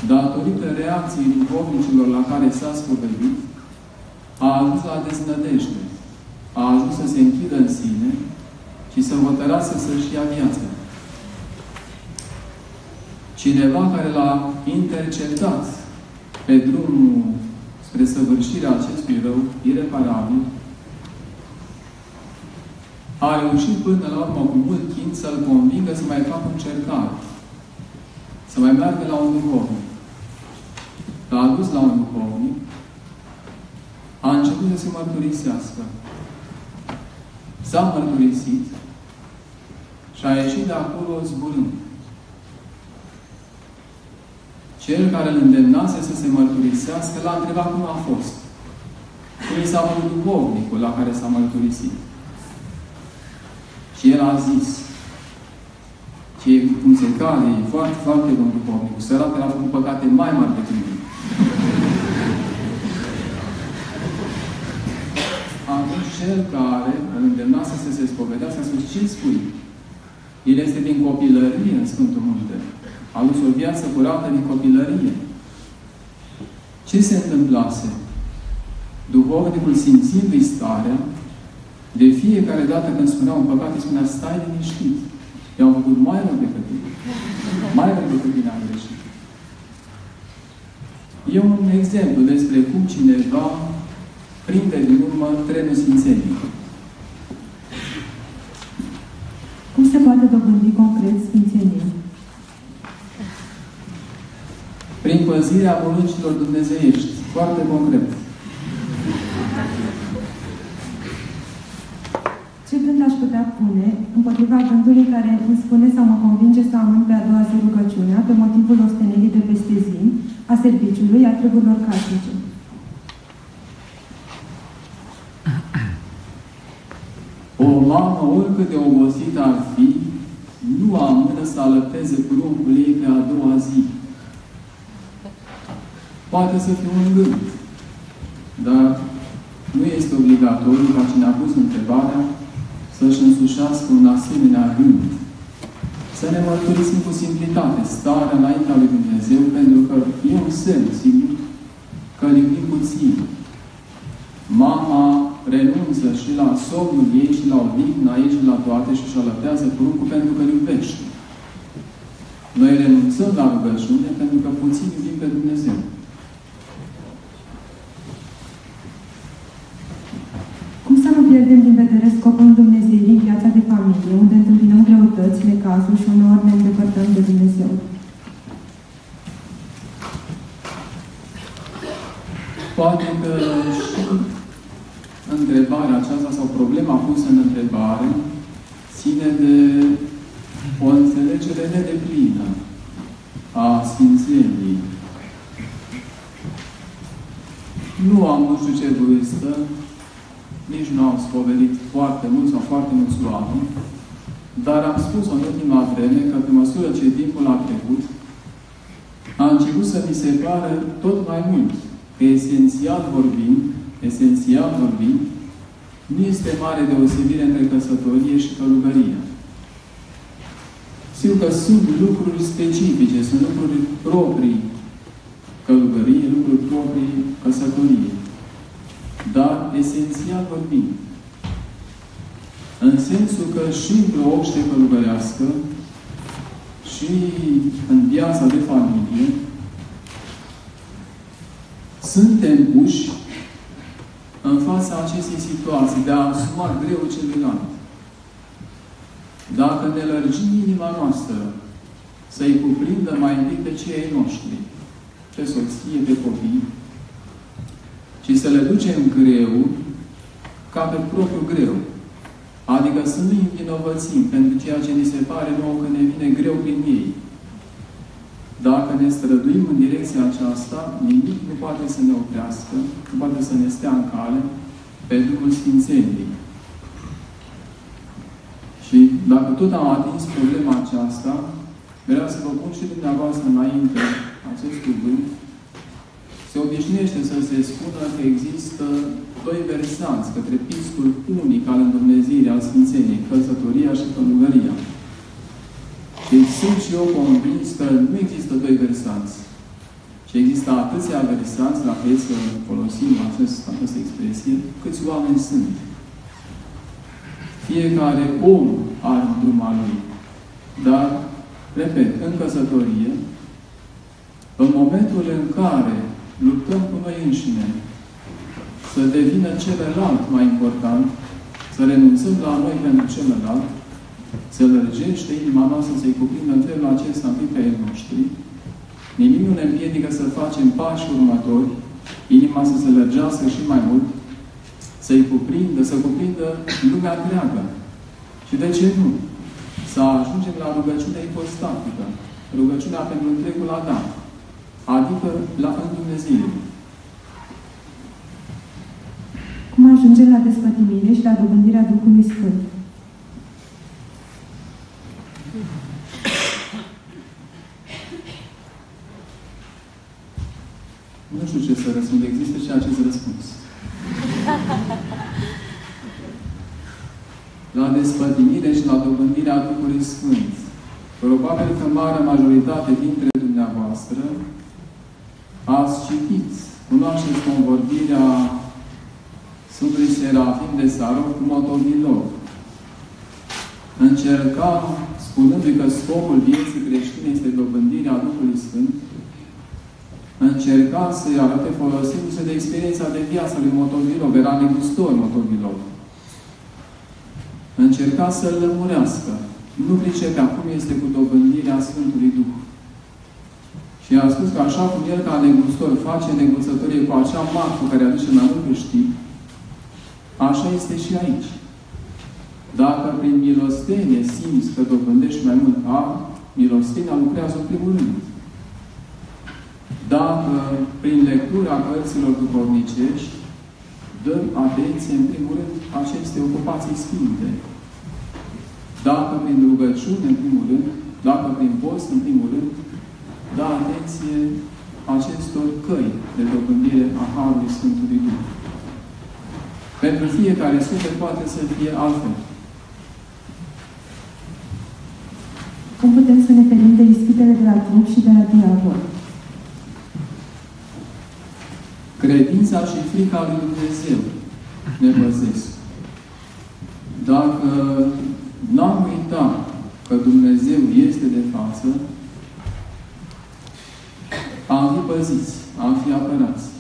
Speaker 3: Datorită reacției duhovnicilor la care s-a spovedit, a ajuns la deznădejde. A ajuns să se închidă în sine și să hotărască să-și ia viața. Cineva care l-a interceptat pe drumul spre săvârșirea acestui rău ireparabil, a reușit până la urmă cu mult timp să-l convingă să mai facă un cercat. Să mai meargă la un duhovnic. L-a adus la un duhovnic, a început să se mărturisească. S-a mărturisit și a ieșit de acolo zburând. Cel care îl îndemnase să se mărturisească l-a întrebat cum a fost. Cum i s-a văzut duhovnicul la care s-a mărturisit. Și el a zis, ce cum se cade, e foarte, foarte bun duhovnicul. Săracul a făcut păcate mai mari decât mine. Atunci cel care îl îndemnase să se spovedească a spus, ce spui? El este din copilărie în Sfântul Munte. A dus o viață curată din copilărie. Ce se întâmplase? duhovnicul simțindu-i starea, de fiecare dată când spunea un păcat, îi spunea, stai liniștit. I-au făcut mai rău decât tine. Mai rău decât tine am greșit. E un exemplu despre cum cineva prinde din urmă trenul sfințenii.
Speaker 4: Cum se poate dobândi concret sfințenia?
Speaker 3: Prin păzirea poruncilor dumnezeiești. Foarte concret.
Speaker 4: Ce gând aș putea pune împotriva gândului care îmi spune sau mă convinge să amân pe a doua zi rugăciunea pe motivul ostenirii de peste zi, a serviciului, a treburilor casnice?
Speaker 3: O mamă, oricât de obosită ar fi, nu amână să alăpteze pruncul ei pe a doua zi. Poate să fie un gând, dar nu este obligatoriu ca cine a pus întrebarea să-și însușească un asemenea gând. Să ne mărturisim cu simplitate starea înaintea lui Dumnezeu, pentru că e un semn sigur că iubim puțin. Mama renunță și la somnul ei și la odihna ei și la toate și își alăptează pruncul pentru că îl iubește. Noi renunțăm la rugăciune pentru că puțin iubim pe Dumnezeu.
Speaker 4: Cum să nu pierdem din vedere scopul Dumnezeu în viața de familie, unde întâmpinăm greutățile, cazuri și uneori ne îndepărtăm de Dumnezeu?
Speaker 3: Poate că și întrebarea aceasta sau problema pusă în întrebare ține de o înțelegere nedeplină a Sfințeniei. Nu am nu știu ce vârstă, nici nu am spovedit foarte mult sau foarte mulți oameni, dar am spus în ultima vreme că pe măsură ce timpul a trecut, a început să mi se pară tot mai mult că esențial vorbind, esențial vorbind, nu este mare deosebire între căsătorie și călugărie. Sigur că sunt lucruri specifice, sunt lucruri proprii călugărie, lucruri proprii căsătorie. Dar, esențial vorbind, în sensul că și într-o obște călugărească și în viața de familie, suntem puși în fața acestei situații de a asuma greu celuilalt. Dacă ne lărgim inima noastră să-i cuprindă mai întâi pe cei noștri, pe soție, pe copii, și să le ducem greu ca pe propriu greu. Adică să nu învinovățim pentru ceea ce ni se pare nouă că ne vine greu prin ei. Dacă ne străduim în direcția aceasta, nimic nu poate să ne oprească, nu poate să ne stea în cale pe drumul Sfințeniei. Și dacă tot am atins problema aceasta, vreau să vă pun și dumneavoastră înainte acest cuvânt. Se obișnuiește să se spună că există doi versanți către piscul unic al îndumnezirii, al Sfințeniei, căsătoria și călugăria. Și sunt și eu convins că nu există doi versanți. Și există atâția versanți, la care să folosim acest, această expresie, câți oameni sunt. Fiecare om are un drum al lui. Dar, repet, în căsătorie, în momentul în care luptăm cu noi înșine, să devină celălalt mai important, să renunțăm la noi pentru celălalt, să lărgește inima noastră, să-i cuprindă în felul acesta întâi pe ei noștri, nimic nu ne împiedică să facem pași următori, inima să se lărgească și mai mult, să-i cuprindă, să cuprindă lumea întreagă. Și de ce nu? Să ajungem la rugăciunea ipostatică, rugăciunea pentru întregul Adam, adică la Dumnezeu.
Speaker 4: Cum ajungem la despătimire și la dobândirea Duhului Sfânt?
Speaker 3: Nu știu ce să răspund. Există și acest răspuns. La despătimire și la dobândirea Duhului Sfânt. Probabil că marea majoritate dintre dumneavoastră ați citit, cunoașteți convorbirea Sfântului Serafim de Saru cu motovilor. Încerca, spunându-i că scopul vieții creștine este dobândirea Duhului Sfânt, încerca să-i arate folosindu-se de experiența de viață lui Motovilov, era negustor Motovilov. Încerca să-l lămurească. Nu pricepea cum este cu dobândirea Sfântului Duh. Și a spus că așa cum el, ca negustor, face neguțătorie cu acea marfă care aduce mai mult câștig, așa este și aici. Dacă prin milostenie simți că dobândești mai mult har, milostenia lucrează în primul rând. Dacă prin lectura cărților duhovnicești dăm atenție, în primul rând, aceste ocupații sfinte. Dacă prin rugăciune, în primul rând, dacă prin post, în primul rând, da atenție acestor căi de dobândire a Harului Sfântului Duh. Pentru fiecare suflet poate să fie altfel.
Speaker 4: Cum putem să ne ferim de ispitele de la trup și de la diavol?
Speaker 3: Credința și frica lui Dumnezeu ne păzesc. Dacă n-am uitat că Dumnezeu este de față, am fi păziți, am fi apărați.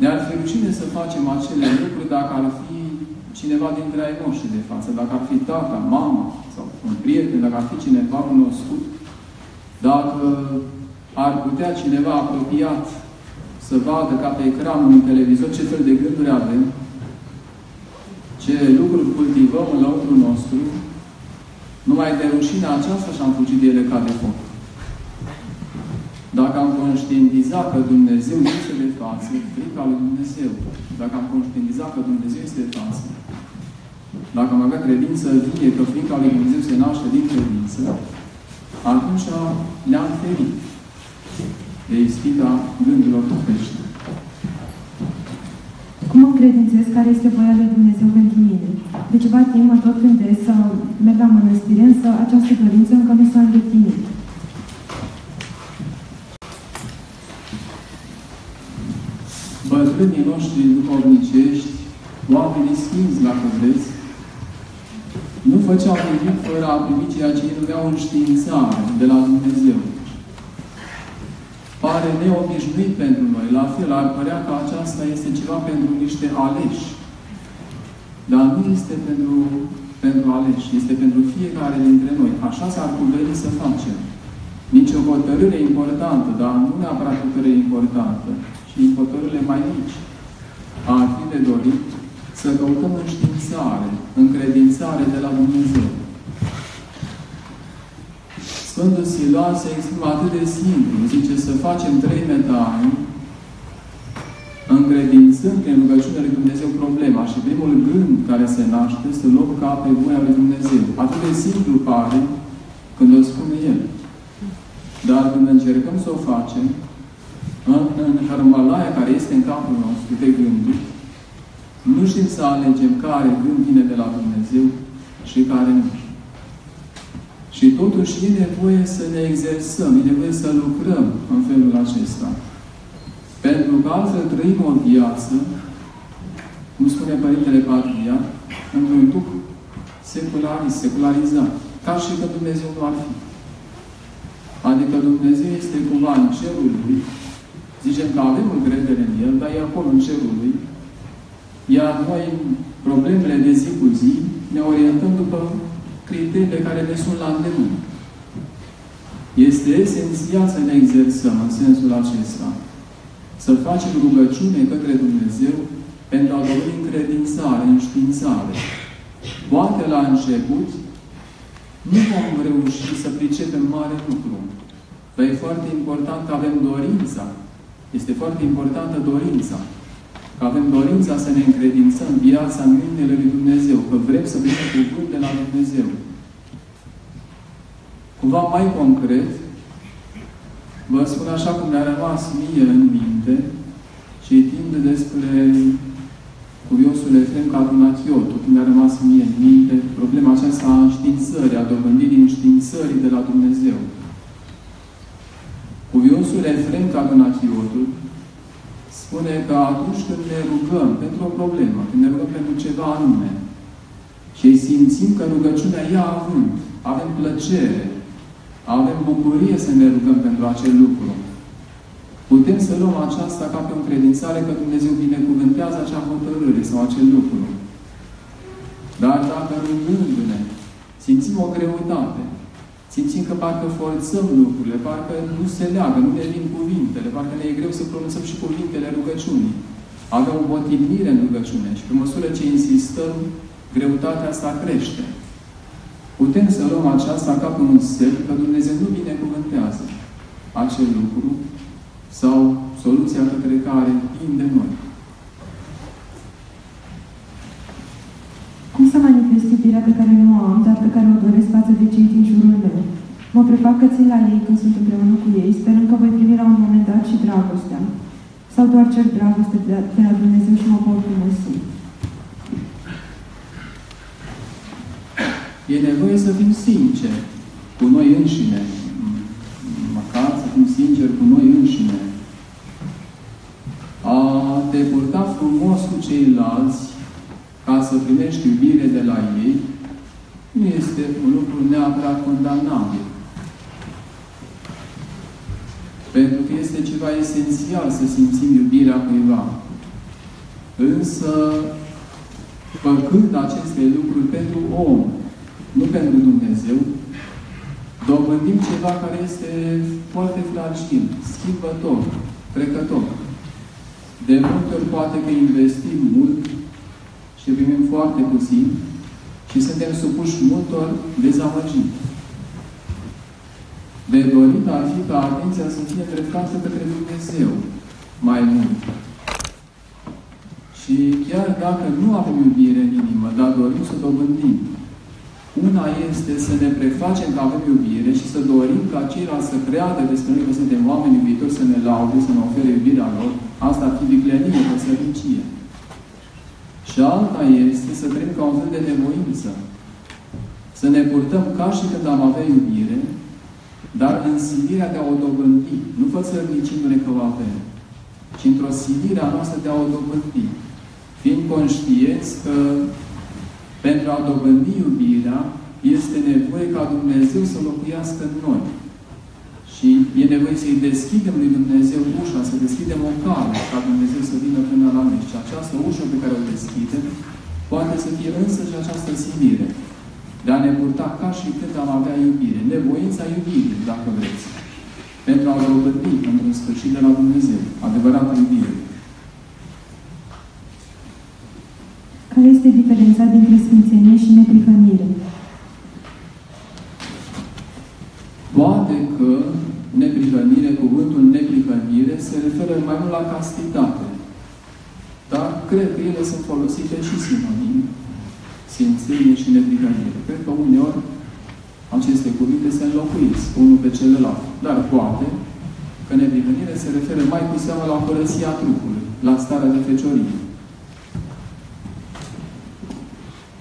Speaker 3: Ne-ar fi rușine să facem acele lucruri dacă ar fi cineva dintre ai noștri de față, dacă ar fi tata, mama sau un prieten, dacă ar fi cineva cunoscut, dacă ar putea cineva apropiat să vadă ca pe ecranul unui televizor ce fel de gânduri avem, ce lucruri cultivăm în lăuntru nostru, numai de rușinea aceasta și-am fugit de ele ca de foc. Dacă am conștientizat că Dumnezeu este de față, frica lui Dumnezeu, dacă am conștientizat că Dumnezeu este de față, dacă am avea credință vie că frica lui Dumnezeu se naște din credință, atunci ne-am ferit de ispita gândurilor trupești.
Speaker 4: Cum încredințez care este voia lui Dumnezeu pentru mine? De ceva timp mă tot gândesc să merg la mănăstire, însă această dorință încă nu s-a îndeplinit.
Speaker 3: Bătrânii noștri duhovnicești, oamenii sfinți la vreți, nu făceau nimic fără a primi ceea ce ei numeau înștiințare de la Dumnezeu pare neobișnuit pentru noi. La fel, ar părea că aceasta este ceva pentru niște aleși. Dar nu este pentru, pentru aleși, este pentru fiecare dintre noi. Așa s-ar cuveni să facem. Nici o hotărâre importantă, dar nu neapărat hotărâre importantă, și hotărârile mai mici. Ar fi de dorit să căutăm înștiințare, încredințare de la Dumnezeu. Sfântul Siloan se exprimă atât de simplu. Zice să facem trei metani încredințând prin rugăciunea lui Dumnezeu problema și primul gând care se naște să luăm ca pe voia lui Dumnezeu. Atât de simplu pare când o spune El. Dar când încercăm să o facem, în, în hărmălaia care este în capul nostru de gânduri, nu știm să alegem care gând vine de la Dumnezeu și care nu. Și totuși e nevoie să ne exersăm, e nevoie să lucrăm în felul acesta. Pentru că altfel trăim o viață, cum spune Părintele Patria, într-un duc secularist, secularizat. Ca și că Dumnezeu nu ar fi. Adică Dumnezeu este cumva în cerul Lui, zicem că avem încredere în El, dar e acolo în cerul Lui, iar noi, problemele de zi cu zi, ne orientăm după criteriile care ne sunt la îndemână. Este esențial să ne exersăm în sensul acesta. Să facem rugăciune către Dumnezeu pentru a dori încredințare, înștiințare. Poate la început nu vom reuși să pricepem mare lucru. Dar e foarte important că avem dorința. Este foarte importantă dorința. Că avem dorința să ne încredințăm viața în mâinile lui Dumnezeu. Că vrem să primim cuvânt de la Dumnezeu. Cumva mai concret, vă spun așa cum mi-a rămas mie în minte, citind despre cuviosul Efrem Cadunachiotu, cum mi-a rămas mie în minte, problema aceasta a înștiințării, a dobândirii înștiințării de la Dumnezeu. Cuviosul Efrem Cadunachiotu spune că atunci când ne rugăm pentru o problemă, când ne rugăm pentru ceva anume, și simțim că rugăciunea ia având, avem plăcere, avem bucurie să ne rugăm pentru acel lucru, putem să luăm aceasta ca pe o credințare că Dumnezeu binecuvântează acea hotărâre sau acel lucru. Dar dacă rugându-ne, simțim o greutate, simțim că parcă forțăm lucrurile, parcă nu se leagă, nu ne vin cuvintele, parcă ne e greu să pronunțăm și cuvintele rugăciunii. Avem o motivire în rugăciune și pe măsură ce insistăm, greutatea asta crește. Putem să luăm aceasta ca pe un semn că Dumnezeu nu binecuvântează acel lucru sau soluția către care de noi.
Speaker 4: Cum să manifest iubirea pe care nu o am, dar pe care o doresc față de cei din jurul meu? Mă prefac că țin la ei când sunt împreună cu ei, sperând că voi primi la un moment dat și dragostea. Sau doar cer dragoste de la Dumnezeu și mă pot folosi.
Speaker 3: E nevoie să fim sinceri cu noi înșine. Măcar să fim sinceri cu noi înșine. A te purta frumos cu ceilalți ca să primești iubire de la ei, nu este un lucru neapărat condamnabil. Pentru că este ceva esențial să simțim iubirea cuiva. Însă, făcând aceste lucruri pentru om, nu pentru Dumnezeu, dobândim ceva care este foarte fragil, schimbător, trecător. De multe ori poate că investim mult și primim foarte puțin și suntem supuși multor dezamăgiri. De dorit ar fi ca atenția să fie treptată către Dumnezeu mai mult. Și chiar dacă nu avem iubire în inimă, dar dorim să dobândim, una este să ne prefacem că avem iubire și să dorim ca ceilalți să creadă despre noi că suntem oameni iubitori, să ne laude, să ne ofere iubirea lor. Asta ar fi viclenie, sărnicie. Și alta este să trăim ca un fel de nevoință. Să ne purtăm ca și când am avea iubire, dar în silirea de a o dobândi, nu fățărnicindu-ne că o avem, ci într-o silire a noastră de a o dobândi. Fiind conștienți că pentru a dobândi iubirea, este nevoie ca Dumnezeu să locuiască în noi. Și e nevoie să-i deschidem lui Dumnezeu ușa, să deschidem o cale ca Dumnezeu să vină până la noi. Și această ușă pe care o deschidem poate să fie însă și această simire. De a ne purta ca și când am avea iubire. Nevoința iubirii, dacă vreți. Pentru a dobândi, într-un sfârșit, de la Dumnezeu. Adevărată iubire.
Speaker 4: Care este diferența dintre sfințenie și neprihănire?
Speaker 3: Poate că neprihănire, cuvântul neprihănire, se referă mai mult la castitate. Dar cred că ele sunt folosite și sinonim, sfințenie și neprihănire. Cred că uneori aceste cuvinte se înlocuiți unul pe celălalt. Dar poate că neprihănire se referă mai cu seamă la curăția trupului, la starea de feciorie.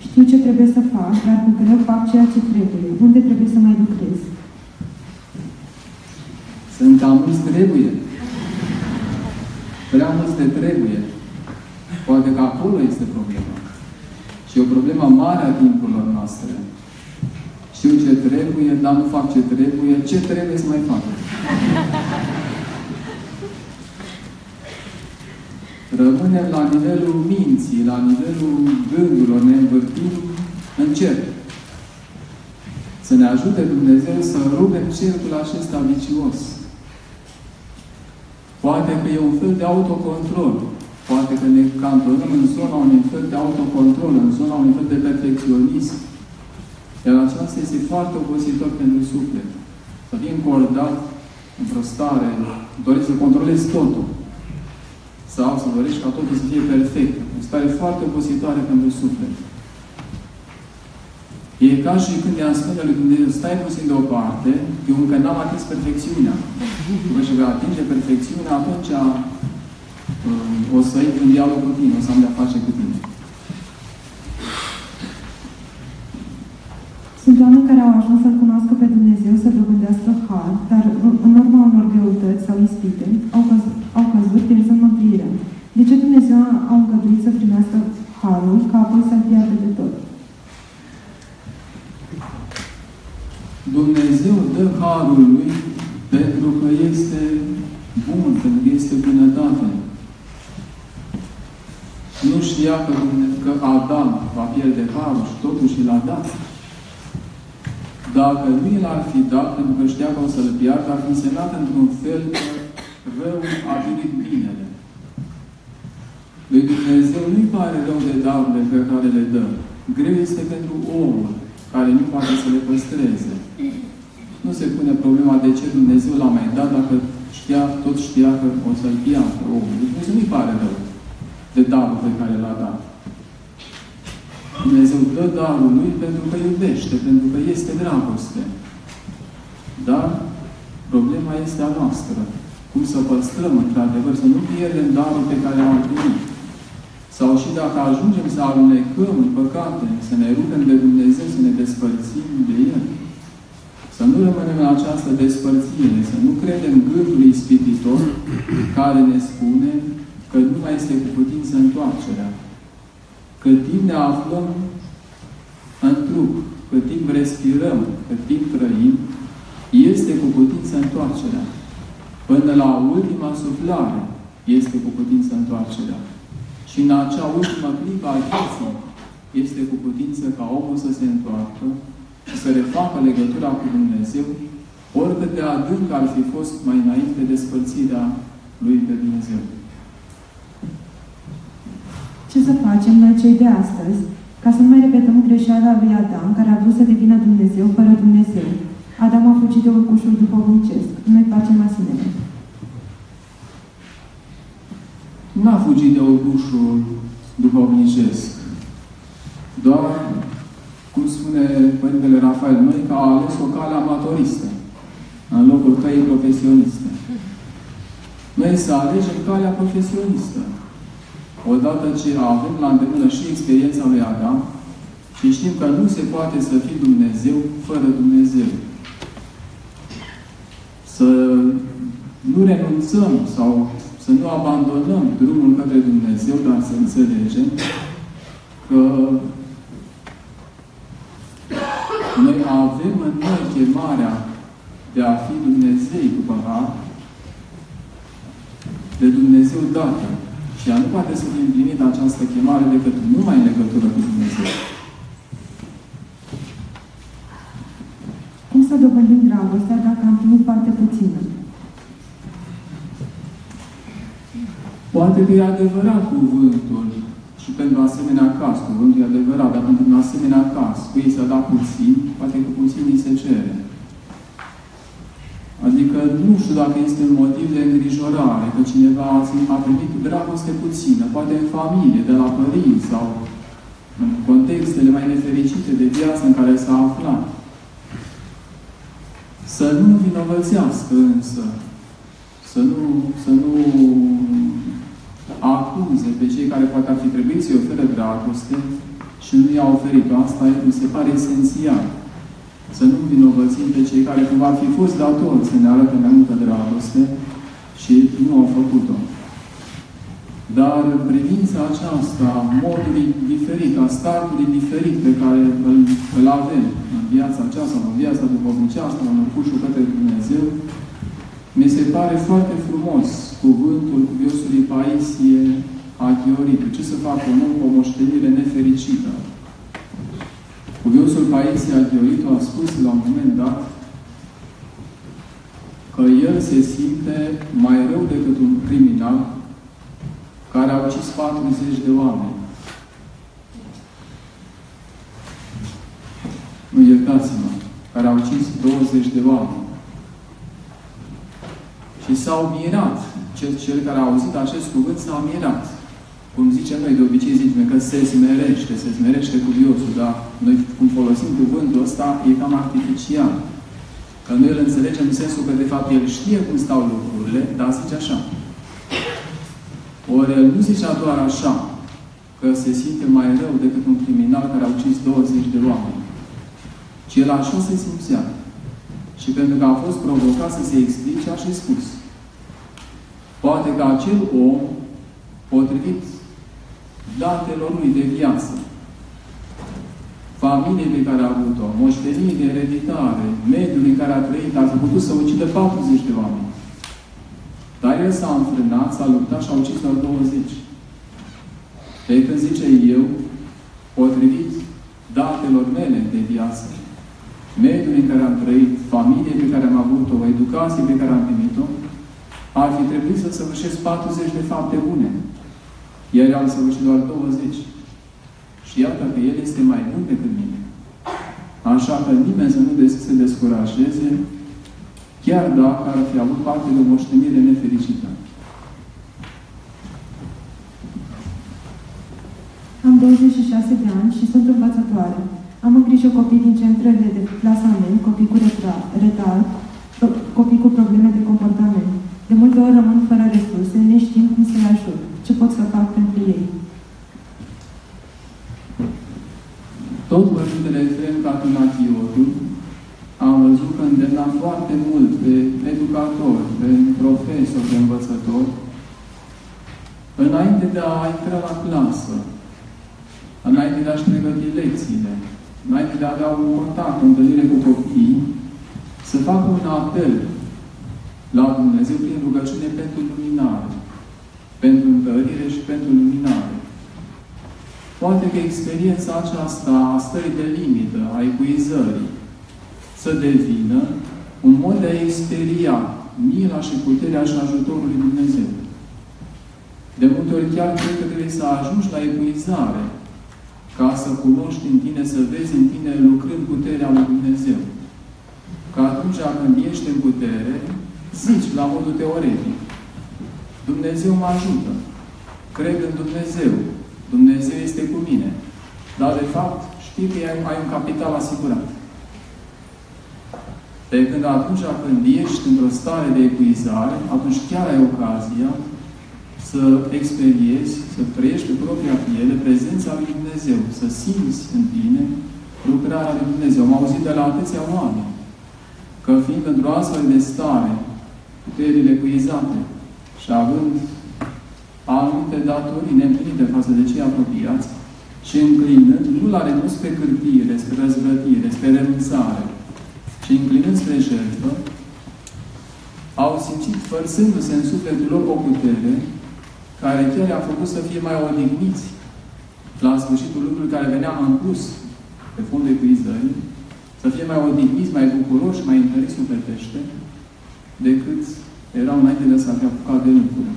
Speaker 4: Știu ce trebuie să fac, dar cu greu fac ceea ce trebuie. Unde trebuie să mai lucrez?
Speaker 3: Sunt cam mulți trebuie. Prea mulți de trebuie. Poate că acolo este problema. Și o problemă mare a timpurilor noastre. Știu ce trebuie, dar nu fac ce trebuie. Ce trebuie să mai fac? Rămânem la nivelul minții, la nivelul gândurilor, ne învârtim în cer. Să ne ajute Dumnezeu să rupem cercul acesta vicios. Poate că e un fel de autocontrol. Poate că ne cantonăm în zona unui fel de autocontrol, în zona unui fel de perfecționism. Iar aceasta este foarte obositor pentru suflet. Să fii încordat într-o stare, dorești să controlezi totul. Sau să dorești ca totul să fie perfect. O stare foarte obositoare pentru suflet. E ca și când i-am spune lui Dumnezeu, stai puțin deoparte, eu încă n-am atins perfecțiunea. După ce vei atinge perfecțiunea, atunci uh, o să intru în dialog cu tine, o să am de-a face cu tine.
Speaker 4: Sunt oameni care au ajuns să-L cunoască pe Dumnezeu, să dobândească har, dar în urma unor greutăți sau ispite, au căzut, au căzut pierzând mântuirea.
Speaker 3: De ce Dumnezeu
Speaker 4: a îngăduit să primească harul, ca apoi să-L piardă de tot?
Speaker 3: Dă harul lui pentru că este bun, pentru că este bunătate. Nu știa că, că Adam va pierde harul și totuși l-a dat. Dacă nu l-ar fi dat, pentru că știa că o să-l piardă, ar fi însemnat într-un fel că rău a venit binele. Lui Dumnezeu nu-i pare rău de darurile pe care le dă. Greu este pentru omul care nu poate să le păstreze. Nu se pune problema de ce Dumnezeu l-a mai dat dacă știa, tot știa că o să-l piardă omul. Dumnezeu nu-i pare rău de darul pe care l-a dat. Dumnezeu dă darul Lui pentru că iubește, pentru că este dragoste. Dar problema este a noastră. Cum să păstrăm, într-adevăr, să nu pierdem darul pe care l-am primit. Sau și dacă ajungem să alunecăm în păcate, să ne rupem de Dumnezeu, să ne despărțim de El. Să nu rămânem în această despărțire, să nu credem gândul ispititor care ne spune că nu mai este cu putință întoarcerea. Cât timp ne aflăm în trup, cât timp respirăm, cât timp trăim, este cu putință întoarcerea. Până la ultima suflare este cu putință întoarcerea. Și în acea ultimă clipă a vieții este cu putință ca omul să se întoarcă și să refacă legătura cu Dumnezeu, oricât de adânc ar fi fost mai înainte despărțirea lui de Dumnezeu.
Speaker 4: Ce să facem noi cei de astăzi, ca să nu mai repetăm greșeala lui Adam, care a vrut să devină Dumnezeu fără Dumnezeu? Adam a fugit de urcușul duhovnicesc. Noi facem asemenea.
Speaker 3: N-a fugit de urcușul duhovnicesc. Doar, cum spune Părintele Rafael noi că a ales o cale amatoristă în locul căii profesioniste. Noi să alegem calea profesionistă. Odată ce avem la îndemână și experiența lui Adam și știm că nu se poate să fii Dumnezeu fără Dumnezeu. Să nu renunțăm sau să nu abandonăm drumul către Dumnezeu, dar să înțelegem că noi avem în noi chemarea de a fi Dumnezei după Har, de Dumnezeu dată. Și ea nu poate să fie împlinită această chemare decât numai în legătură cu Dumnezeu.
Speaker 4: Cum să dobândim dragostea dacă am primit foarte puțină?
Speaker 3: Poate că e adevărat cuvântul și pentru asemenea caz, cuvântul e adevărat, dar pentru un asemenea caz, cu ei s-a dat puțin, poate că puțin îi se cere. Adică nu știu dacă este un motiv de îngrijorare, că cineva a primit dragoste puțină, poate în familie, de la părinți sau în contextele mai nefericite de viață în care s-a aflat. Să nu vinovățească însă, să nu, să nu acuze pe cei care poate ar fi trebuit să-i ofere dragoste și nu i-a oferit-o. Asta mi se pare esențial. Să nu vinovățim pe cei care cumva ar fi fost datori să ne arate mai multă dragoste și nu au făcut-o. Dar în privința aceasta, modului diferit, a startului diferit pe care îl, îl avem în viața aceasta, în viața duhovnicească, în urcușul către Dumnezeu, mi se pare foarte frumos cuvântul cuviosului Paisie Achioritu. Ce să facă un om cu o moștenire nefericită? Cuviosul Paisie Achioritu a spus la un moment dat că el se simte mai rău decât un criminal care a ucis 40 de oameni. Nu iertați-mă, care au ucis 20 de oameni. Și s-au mirat. Cel, cel care a auzit acest cuvânt s-a mirat. Cum zicem noi, de obicei zicem că se smerește, se smerește cuviosul, dar noi cum folosim cuvântul ăsta, e cam artificial. Că noi îl înțelegem în sensul că, de fapt, el știe cum stau lucrurile, dar zice așa. Ori el nu zicea doar așa, că se simte mai rău decât un criminal care a ucis 20 de oameni. Ci el așa se simțea. Și pentru că a fost provocat să se explice, a și spus. Poate că acel om, potrivit datelor lui de viață, va familiei pe care a avut-o, moștenirii ereditare, mediul în care a trăit, ar fi putut să ucidă 40 de oameni. Dar el s-a înfrânat, s-a luptat și a ucis doar 20. Pe când zice eu, potrivit datelor mele de viață, mediul în care am trăit, familie pe care am avut-o, educație pe care am primit-o, ar fi trebuit să săvârșesc 40 de fapte bune. Iar eu am săvârșit doar 20. Și iată că El este mai bun decât mine. Așa că nimeni să nu se descurajeze, chiar dacă ar fi avut parte de o moștenire nefericită.
Speaker 4: Am 26 de ani și sunt învățătoare. Am în grijă copii din centrele de plasament, copii cu retard, copii cu probleme de comportament. De multe ori rămân fără resurse, neștiind cum să-i ajut. Ce pot să fac pentru ei?
Speaker 3: Tot Părintele Efrem Catunachiotul am văzut că îndemna foarte mult pe educatori, pe profesori, pe învățători, înainte de a intra la clasă, înainte de a-și pregăti lecțiile, înainte de a avea un contact, o întâlnire cu copiii, să facă un apel la Dumnezeu prin rugăciune pentru luminare, pentru întărire și pentru luminare. Poate că experiența aceasta a stării de limită, a epuizării, să devină un mod de a experia mila și puterea și ajutorul lui Dumnezeu. De multe ori chiar cred că trebuie să ajungi la epuizare ca să cunoști în tine, să vezi în tine lucrând puterea lui Dumnezeu. Că atunci când ești în putere, zici la modul teoretic. Dumnezeu mă ajută. Cred în Dumnezeu. Dumnezeu este cu mine. Dar, de fapt, știi că ai un capital asigurat. Pe când atunci când ești într-o stare de epuizare, atunci chiar ai ocazia să experiezi, să trăiești pe propria piele prezența lui Dumnezeu, să simți în tine lucrarea lui Dumnezeu. Am auzit de la atâția oameni că fiind într-o astfel de stare, puterile epuizate. Și având anumite datorii neîmplinite față de cei apropiați și înclinând nu la renunț pe cârtire, spre răzvrătire, spre renunțare, ci înclinând spre jertfă, au simțit, fărsându-se în sufletul lor o putere care chiar i-a făcut să fie mai odihniți la sfârșitul lucrului care venea în plus pe fondul epuizării, să fie mai odihniți, mai bucuroși, mai întăriți sufletește, decât erau înainte de să fie apucat de lucruri.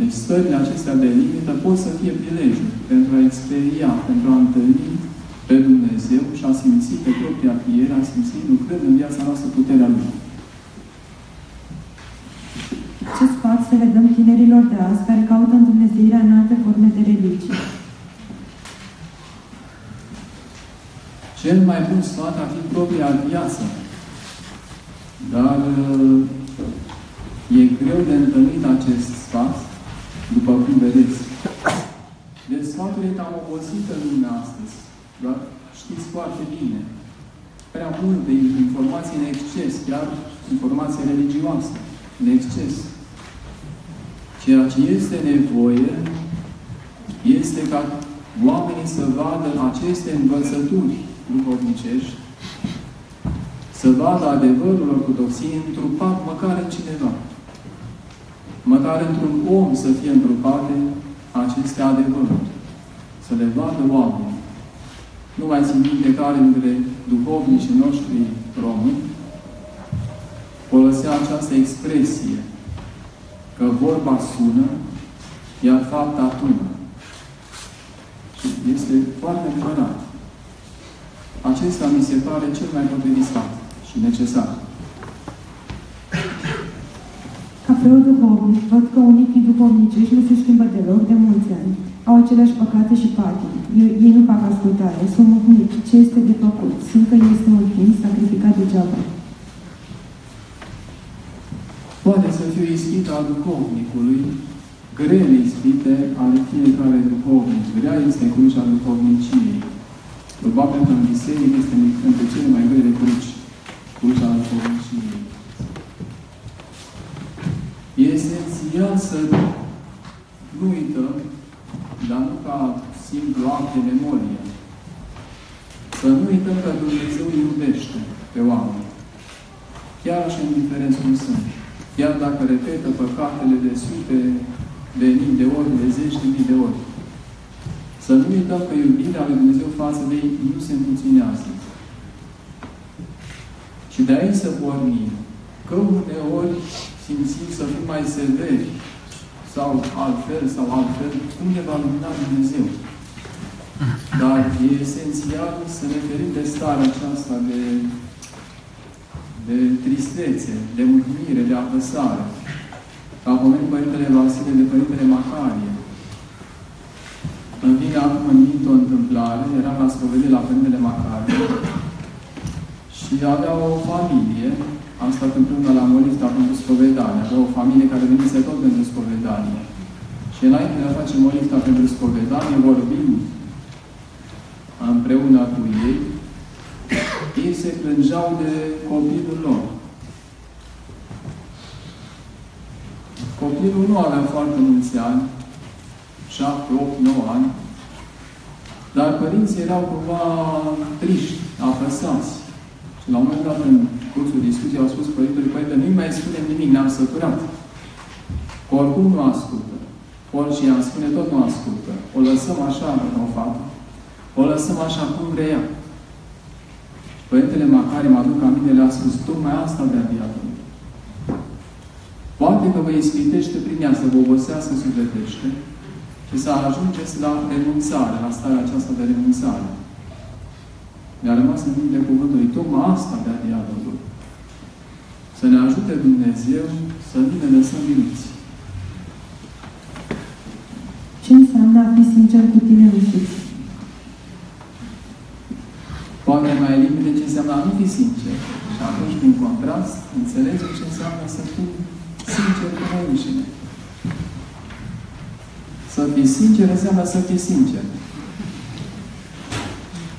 Speaker 3: Deci stările acestea de limită pot să fie prilejuri pentru a experia, pentru a întâlni pe Dumnezeu și a simți pe propria piele, a simți lucrând în viața noastră puterea Lui.
Speaker 4: Ce sfat să le dăm tinerilor de azi care caută în Dumnezeirea în alte forme de religie?
Speaker 3: Cel mai bun sfat ar fi propria viață. Dar e greu de întâlnit acest sfat, după cum vedeți. De sfatul e cam obosit în lumea astăzi. Dar știți foarte bine. Prea multe informații în exces, chiar informații religioase, în exces. Ceea ce este nevoie este ca oamenii să vadă aceste învățături duhovnicești, să vadă adevărul ortodoxiei întrupat măcar în cineva. Măcar într-un om să fie întrupate aceste adevăruri. Să le vadă oamenii. Nu mai țin minte care dintre duhovnicii noștri români folosea această expresie că vorba sună, iar fapta tună. Și este foarte adevărat. Acesta mi se pare cel mai potrivit și necesar.
Speaker 4: Ca preot duhovnic, văd că unii duhovnicești nu se schimbă deloc de mulți ani. Au aceleași păcate și patimi. Ei nu fac ascultare, sunt mâhniți. Ce este de făcut? Simt că este un timp sacrificat degeaba.
Speaker 3: Poate să fiu ispit al duhovnicului, grele ispite ale fiecare duhovnic. Grea este crucea duhovniciei. Probabil că în biserică este între cele mai grele cruci, crucea duhovniciei. E esențial să nu uităm, dar nu ca simplu act de memorie, Să nu uităm că Dumnezeu iubește pe oameni. Chiar și indiferenți cum sunt. Chiar dacă repetă păcatele de sute de mii de ori, de zeci de mii de ori. Să nu uităm că iubirea lui Dumnezeu față de ei nu se împuținează. Și de aici să pornim. Că uneori simțim să fim mai severi sau altfel sau altfel, cum ne va lumina Dumnezeu. Dar e esențial să ne ferim de starea aceasta de, de tristețe, de mulțumire, de apăsare. Ca pomenit Părintele Vasile de Părintele Macarie. Îmi vine acum în minte o întâmplare, eram la spovedie la Părintele Macarie și avea o familie, am stat împreună la Molifta pentru spovedanie, avea o familie care venise tot pentru spovedanie. Și înainte de a face Molifta pentru spovedanie, vorbim împreună cu ei, ei se plângeau de copilul lor. Copilul nu avea foarte mulți ani, 7, 8, 9 ani, dar părinții erau cumva triști, apăsați. Și la un moment dat, în cursul discuției, au spus părintele, părinte, nu mai spunem nimic, ne-am săturat. Că oricum nu ascultă. Ori și i-am spune, tot nu ascultă. O lăsăm așa, o fată. O lăsăm așa cum vrea ea. Părintele Macari, mă aduc aminte, le-a spus, tocmai asta de diavolul. Poate că vă ispitește prin ea să vă obosească sufletește și să ajungeți la renunțare, la starea aceasta de renunțare. Mi-a rămas în minte cuvântul lui, tocmai asta de diavolul. Să ne ajute Dumnezeu să nu ne lăsăm vinuți.
Speaker 4: Ce înseamnă a fi sincer cu tine însuți?
Speaker 3: Poate mai limpede ce înseamnă a nu fi sincer. Și atunci, prin contrast, înțelegem ce înseamnă să fim sincer cu noi înșine. Să fii sincer înseamnă să fii sincer.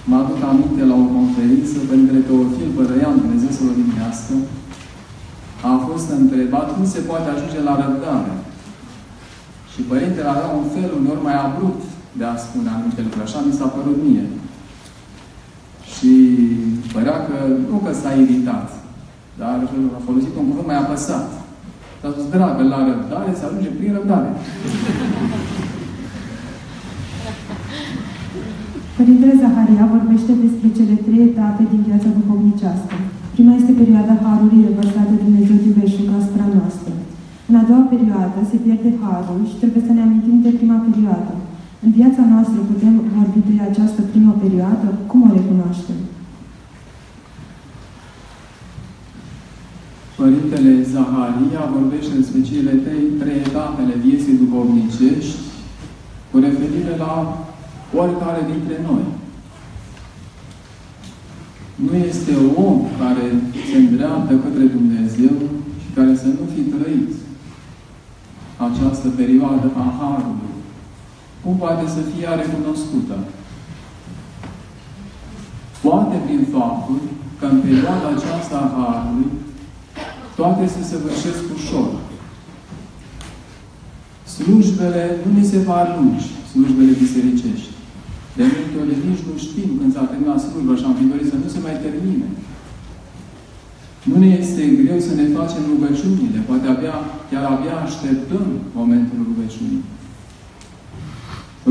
Speaker 3: Mă aduc aminte la o conferință, Părintele Teofil Bărăian, Dumnezeu să-l odihnească, a fost întrebat cum se poate ajunge la răbdare. Și Părintele avea un fel uneori mai abrupt de a spune anumite lucruri. Așa mi s-a părut mie. Și părea că, nu că s-a iritat, dar a folosit un cuvânt mai apăsat. S-a spus, dragă, la răbdare se ajunge prin răbdare.
Speaker 4: Părintele Zaharia vorbește despre cele trei etape din viața duhovnicească. Prima este perioada Harului revărsat de Dumnezeu din belșug asupra noastră. În a doua perioadă se pierde Harul și trebuie să ne amintim de prima perioadă. În viața noastră putem vorbi de această primă perioadă? Cum o recunoaștem?
Speaker 3: Părintele Zaharia vorbește despre cele trei, trei etapele vieții duhovnicești cu referire la oricare dintre noi. Nu este om care se îndreaptă către Dumnezeu și care să nu fi trăit această perioadă a Harului. Cum poate să fie recunoscută? Poate prin faptul că în perioada aceasta a Harului toate se săvârșesc ușor. Slujbele nu ni se par lungi, slujbele bisericești. De multe ori nici nu știm când s-a terminat slujba și am fi dorit să nu se mai termine. Nu ne este greu să ne facem rugăciunile, poate abia, chiar abia așteptăm momentul rugăciunii.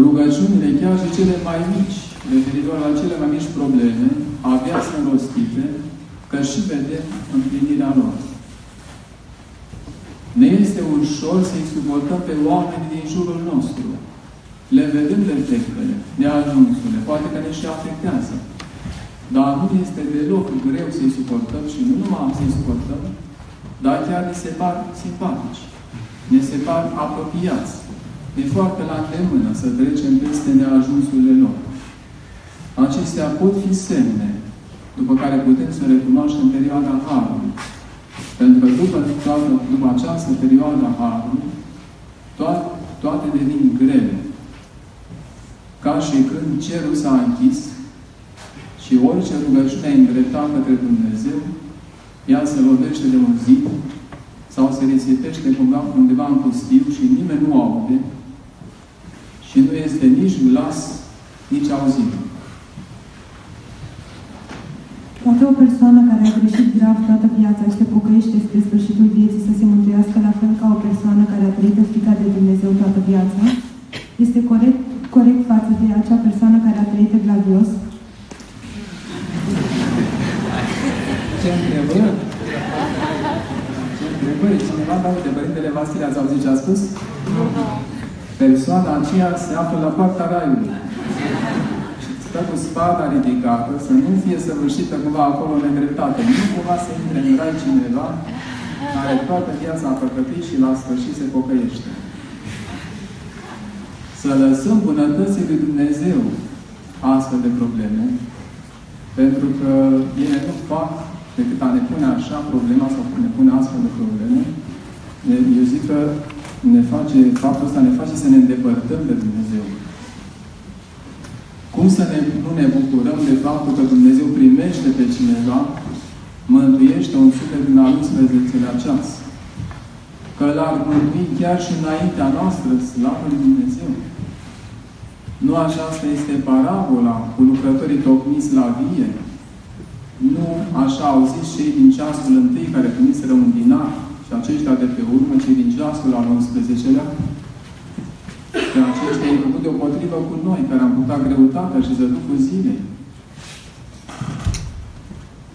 Speaker 3: Rugăciunile, chiar și cele mai mici, referitor la cele mai mici probleme, abia sunt rostite, că și vedem împlinirea lor. Ne este ușor să-i suportăm pe oameni din jurul nostru. Le vedem defectele, neajunsurile, poate că ne și afectează. Dar nu este deloc greu să-i suportăm și nu numai să-i suportăm, dar chiar ne se par simpatici, ne se par apropiați. E foarte la îndemână să trecem peste neajunsurile lor. Acestea pot fi semne după care putem să recunoaștem perioada Harului. Pentru că după, toată, după această perioadă a Harului, toate, toate devin grele. Ca și când cerul s-a închis și orice rugăciune îndreptat către Dumnezeu, ea se lovește de un zid sau se risipește cumva undeva în pustiu și nimeni nu aude și nu este nici glas, nici auzit.
Speaker 4: Dacă o persoană care a greșit grav toată viața și se pocăiește spre sfârșitul vieții să se mântuiască la fel ca o persoană care a trăit în frica de Dumnezeu toată viața, este corect, corect față de acea persoană care a trăit evlavios?
Speaker 3: Ce întrebări? Ce întrebări? Cineva, da, uite, Părintele Vasile, ați auzit ce a spus? Persoana aceea se află la poarta raiului. Și stă cu spada ridicată, să nu fie săvârșită cumva acolo nedreptate. Nu cumva să intre în rai cineva care toată viața a păcătit și la sfârșit se pocăiește. Să lăsăm bunătății lui Dumnezeu astfel de probleme, pentru că ele nu fac decât a ne pune așa problema sau ne pune astfel de probleme. Eu zic că ne face, faptul ăsta ne face să ne îndepărtăm de Dumnezeu. Cum să ne, nu ne bucurăm de faptul că Dumnezeu primește pe cineva, mântuiește un suflet din al 11-lea ceas? Că l-ar mântui chiar și înaintea noastră, slavă lui Dumnezeu. Nu așa asta este parabola cu lucrătorii tocmiți la vie? Nu așa au zis cei din ceasul întâi care primiseră un dinar și aceștia de pe urmă, cei din ceasul al 11-lea? Că aceștia au făcut deopotrivă cu noi, care am putea greutatea și zăducul zilei.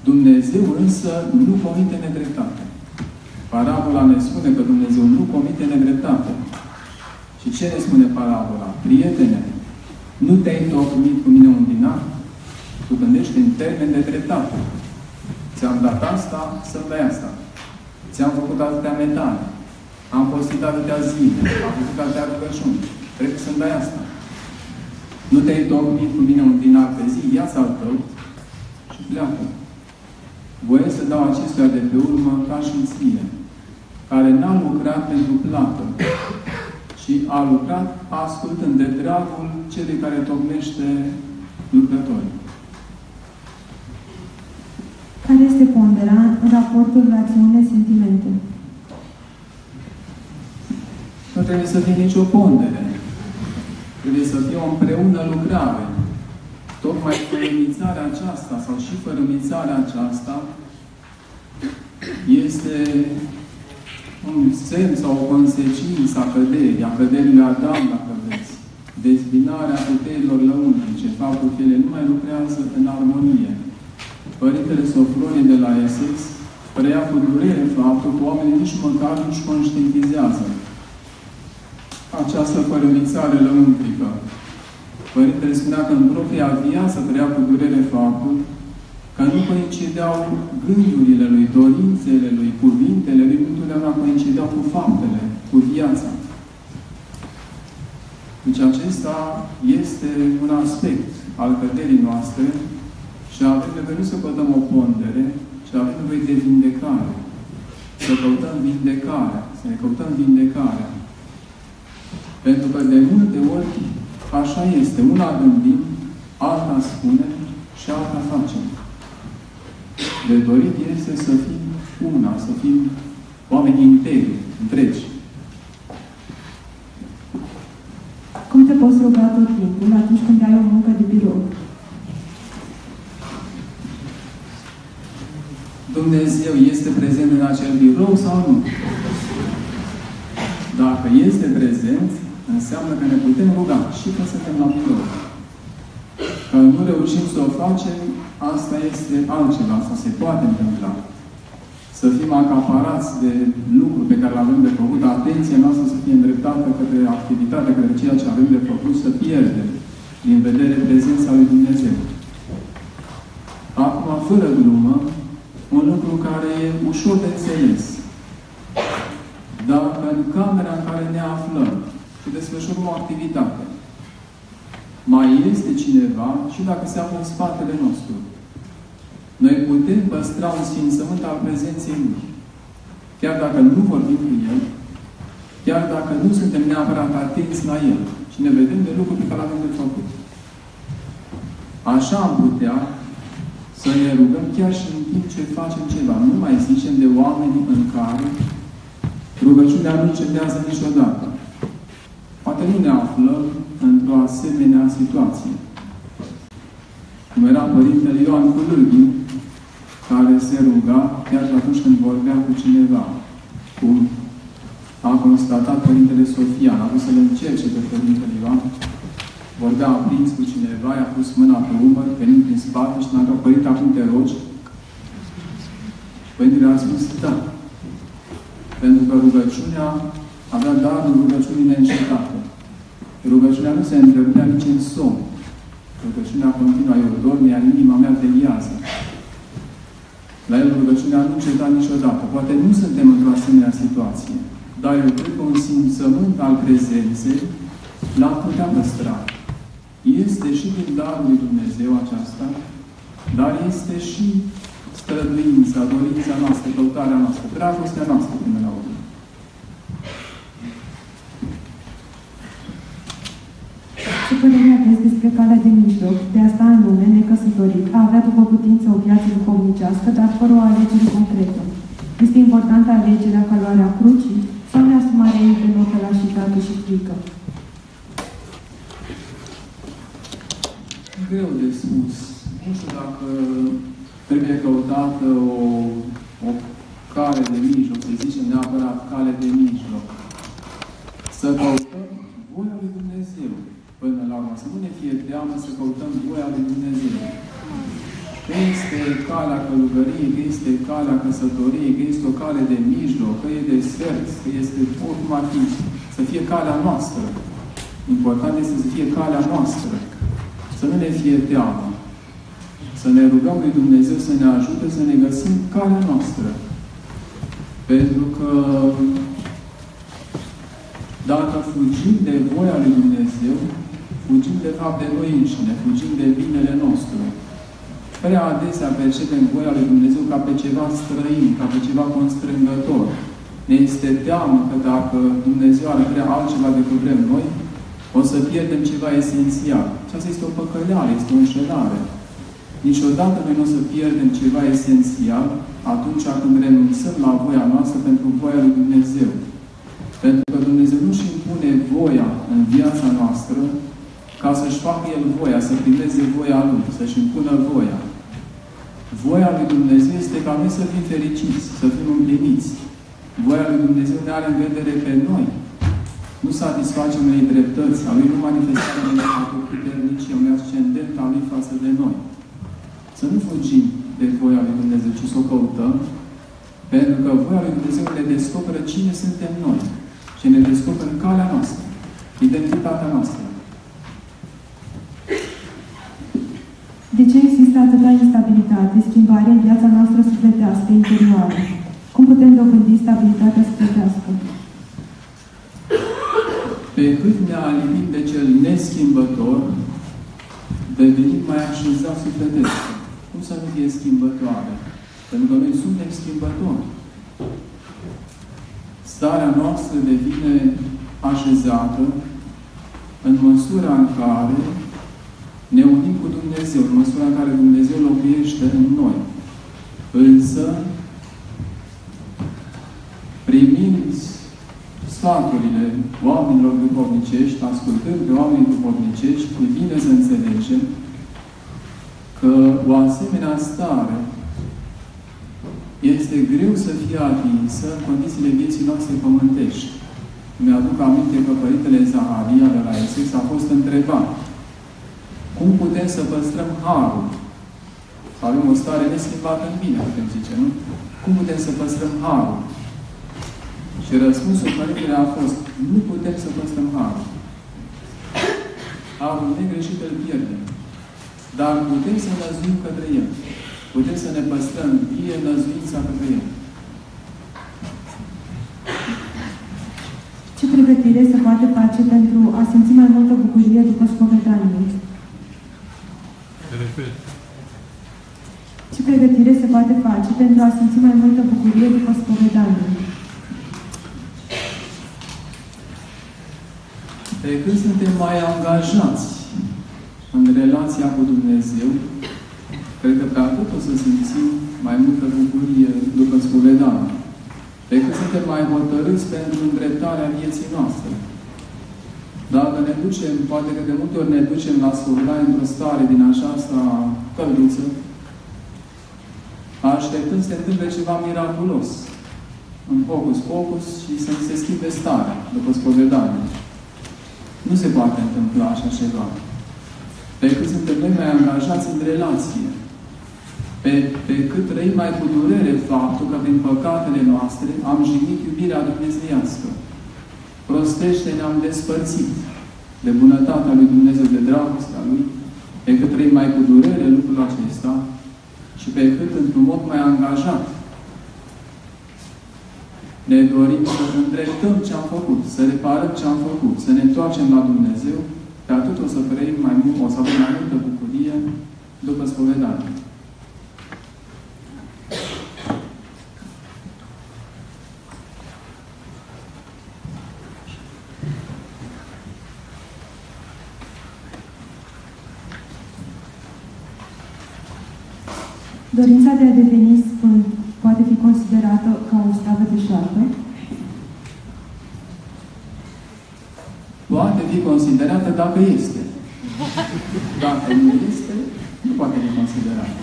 Speaker 3: Dumnezeu însă nu comite nedreptate. Parabola ne spune că Dumnezeu nu comite nedreptate. Și ce ne spune parabola? Prietene, nu te-ai tocmit cu mine un dinar? Tu gândești în termen de dreptate. Ți-am dat asta, să-mi dai asta. Ți-am făcut atâtea metale. Am postit atâtea zile. Am făcut atâtea rugăciuni. Trebuie să-mi dai asta. Nu te-ai tocmit cu mine un dinar pe zi, ia al tău și pleacă. Voie să dau acestuia de pe urmă ca și ție, care n-a lucrat pentru plată, ci a lucrat ascultând de dragul celui care tocmește lucrătorii.
Speaker 4: Care este pondera în raportul rațiune-sentimente?
Speaker 3: Nu trebuie să fie nicio pondere. Trebuie să fie o împreună lucrare. Tocmai fărămițarea aceasta, sau și fărămițarea aceasta, este un semn sau o consecință a căderii, a căderii lui Adam, dacă vreți. Dezbinarea puterilor lăuntrice, faptul că ele nu mai lucrează în armonie. Părintele Sofronie de la Essex preia cu durere faptul că oamenii nici măcar nu-și conștientizează această fărâmițare lăuntrică. Părintele spunea că în propria viață trăia cu durere faptul că nu coincideau gândurile lui, dorințele lui, cuvintele lui, nu întotdeauna coincideau cu faptele, cu viața. Deci acesta este un aspect al căderii noastre și avem nevoie nu să căutăm o pondere, ci avem nevoie de vindecare. Să căutăm vindecarea, să ne căutăm vindecarea. Pentru că de multe ori așa este. Una gândim, alta spune și alta facem. De dorit este să fim una, să fim oameni integri, întregi.
Speaker 4: Cum te poți ruga tot timpul atunci când ai o muncă de birou?
Speaker 3: Dumnezeu este prezent în acel birou sau nu? Dacă este prezent, înseamnă că ne putem ruga și când suntem la birou. Că nu reușim să o facem, asta este altceva, asta se poate întâmpla. Să fim acaparați de lucruri pe care le avem de făcut, atenția noastră să fie îndreptată către activitate, către ceea ce avem de făcut, să pierdem din vedere prezența lui Dumnezeu. Acum, fără glumă, un lucru care e ușor de înțeles. Dacă în camera în care ne aflăm și desfășurăm o activitate, mai este cineva și dacă se află în spatele nostru, noi putem păstra un sfințământ al prezenței Lui. Chiar dacă nu vorbim cu El, chiar dacă nu suntem neapărat atenți la El și ne vedem de lucruri pe care avem de făcut. Așa am putea să ne rugăm chiar și în timp ce facem ceva. Nu mai zicem de oameni în care rugăciunea nu încetează niciodată. Poate nu ne aflăm într-o asemenea situație. Cum era Părintele Ioan Culârghin, care se ruga chiar și atunci când vorbea cu cineva, cum a constatat Părintele Sofia, a vrut să-l încerce pe Părintele Ioan, vorbea aprins cu cineva, i-a pus mâna pe umăr, venind prin spate și n-a dat, Părinte, acum te rogi? Părintele a spus, da. Pentru că rugăciunea avea darul rugăciunii neîncetate. Rugăciunea nu se întrerupea nici în somn. Rugăciunea continuă, eu dorm, iar inima mea veliază. La el rugăciunea nu înceta niciodată. Poate nu suntem într-o asemenea situație, dar eu cred că un simțământ al prezenței l-am putea păstra. Este și din darul lui Dumnezeu aceasta, dar este și străduința, dorința noastră, căutarea noastră, dragostea noastră până la urmă.
Speaker 4: Despre calea de mijloc, de a sta în lume, necăsătorit, a avea după putință o viață duhovnicească, dar fără o alegere concretă? Este importantă alegerea ca luarea crucii sau ne asumarea ei de nopelașitate și frică?
Speaker 3: Greu de spus. Nu știu dacă trebuie căutată o, o cale de mijloc, să zicem neapărat cale de mijloc. Să căutăm voia lui Dumnezeu până la urmă. Să nu ne fie teamă să căutăm voia lui Dumnezeu. Că este calea călugăriei, că este calea căsătoriei, că este o cale de mijloc, că e de sfert, că este oricum ar fi, să fie calea noastră. Important este să fie calea noastră. Să nu ne fie teamă. Să ne rugăm lui Dumnezeu să ne ajute să ne găsim calea noastră. Pentru că dacă fugim de voia lui Dumnezeu, fugim de fapt de noi înșine, fugim de binele nostru. Prea adesea percepem voia lui Dumnezeu ca pe ceva străin, ca pe ceva constrângător. Ne este teamă că dacă Dumnezeu ar vrea altceva decât vrem noi, o să pierdem ceva esențial. Și asta este o păcăleală, este o înșelare. Niciodată noi nu o să pierdem ceva esențial atunci când renunțăm la voia noastră pentru voia lui Dumnezeu. Pentru că Dumnezeu nu își impune voia în viața noastră ca să-și facă El voia, să primeze voia Lui, să-și impună voia. Voia lui Dumnezeu este ca noi să fim fericiți, să fim împliniți. Voia lui Dumnezeu ne are în vedere pe noi. Nu satisfacem unei dreptăți, a Lui nu manifestarea unei puternicie, unui ascendent al Lui față de noi. Să nu fugim de voia lui Dumnezeu, ci să o căutăm, pentru că voia lui Dumnezeu ne descoperă cine suntem noi și ne descoperă calea noastră, identitatea noastră.
Speaker 4: De ce există atâta instabilitate, schimbare în viața noastră sufletească interioară? Cum putem dobândi stabilitatea sufletească?
Speaker 3: Pe cât ne alimim de cel neschimbător, devenim mai așezat sufletesc. Cum să nu fie schimbătoare? Pentru că noi suntem schimbători. Starea noastră devine așezată în măsura în care ne unim cu Dumnezeu, în măsura în care Dumnezeu locuiește în noi. Însă, primind sfaturile oamenilor duhovnicești, ascultând pe oamenii duhovnicești, e bine să înțelegem că o asemenea stare este greu să fie atinsă în condițiile vieții noastre pământești. Mi-aduc aminte că Părintele Zaharia de la Essex a fost întrebat cum putem să păstrăm harul? Să avem o stare neschimbată în bine, putem zice, nu? Cum putem să păstrăm harul? Și răspunsul Părintele a fost, nu putem să păstrăm harul. Harul negreșit îl pierdem. Dar putem să năzuim către el. Putem să ne păstrăm vie năzuința către el.
Speaker 4: Ce pregătire se poate face pentru a simți mai multă bucurie după spovedanie?
Speaker 2: Repet.
Speaker 4: Ce pregătire se poate face pentru a simți mai multă bucurie după spovedanie?
Speaker 3: Pe când suntem mai angajați în relația cu Dumnezeu, cred că pe atât o să simțim mai multă bucurie după spovedanie. Pe când suntem mai hotărâți pentru îndreptarea vieții noastre. Dacă ne ducem, poate că de multe ori ne ducem la sfârșit într-o stare din aceasta călduță, așteptăm să se întâmple ceva miraculos. În focus pocus și să se schimbe starea după spovedanie. Nu se poate întâmpla așa ceva. Pe cât suntem noi mai angajați în relație, pe, pe cât trăim mai cu durere faptul că prin păcatele noastre am jignit iubirea dumnezeiască. Prostește ne-am despărțit de bunătatea lui Dumnezeu, de dragostea Lui, pe cât trăim mai cu durere lucrul acesta și pe cât într-un mod mai angajat ne dorim să îndreptăm ce am făcut, să reparăm ce am făcut, să ne întoarcem la Dumnezeu, pe atât o să trăim mai mult, o să avem mai multă bucurie după spovedanie.
Speaker 4: Dorința de a deveni sfânt poate fi considerată ca o slavă de șartă?
Speaker 3: Poate fi considerată dacă este. Dacă nu este, nu poate fi considerată.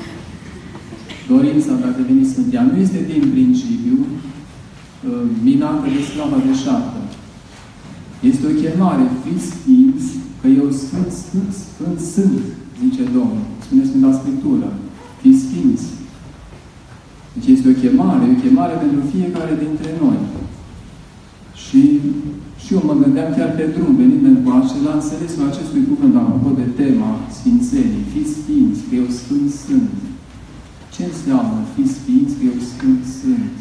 Speaker 3: Dorința de a deveni sfânt, ea nu este din principiu uh, minată de slava de șartă. Este o chemare, fiți sfinți, că eu sunt, sunt, sunt, sunt, zice Domnul. Spune Sfânta Scriptură. Fiți sfinți. Deci este o chemare, o chemare pentru fiecare dintre noi. Și, și eu mă gândeam chiar pe drum, venind în coace, la înțelesul acestui cuvânt, apropo de tema Sfințenii. Fiți sfinți, că eu sfânt sunt. Ce înseamnă fiți sfinți, că eu sfânt sunt?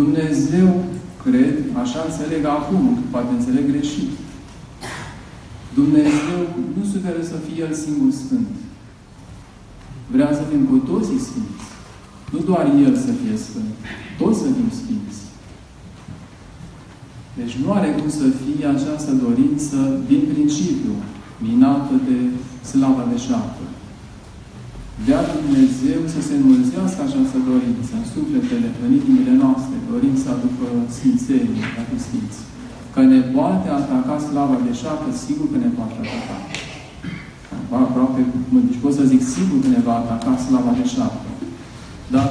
Speaker 3: Dumnezeu, cred, așa înțeleg acum, poate înțeleg greșit. Dumnezeu nu suferă să fie El singur Sfânt. Vrea să fim cu toții Sfinți. Nu doar El să fie Sfânt. Toți să fim Sfinți. Deci nu are cum să fie această dorință din principiu minată de slava de șapte. Vrea Dumnezeu să se înmulțească această dorință în sufletele, în inimile noastre, dorința după Sfințenie, dacă Sfinți. Că ne poate ataca slava de șapte, sigur că ne poate ataca. Aproape, deci pot să zic sigur că ne va ataca slava de șapte. Dar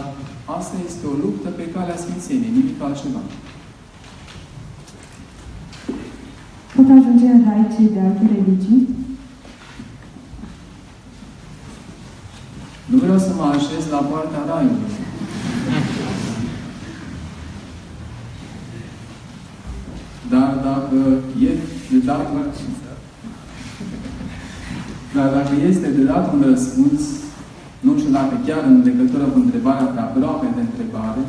Speaker 3: asta este o luptă pe calea Sfințeniei, nimic altceva.
Speaker 4: Pot ajunge în rai cei de alte religii?
Speaker 3: Nu vreau să mă așez la partea raiului. Dar dacă e de dat, dar dacă este de dat un răspuns, nu știu dacă chiar în legătură cu întrebarea pe aproape de întrebare,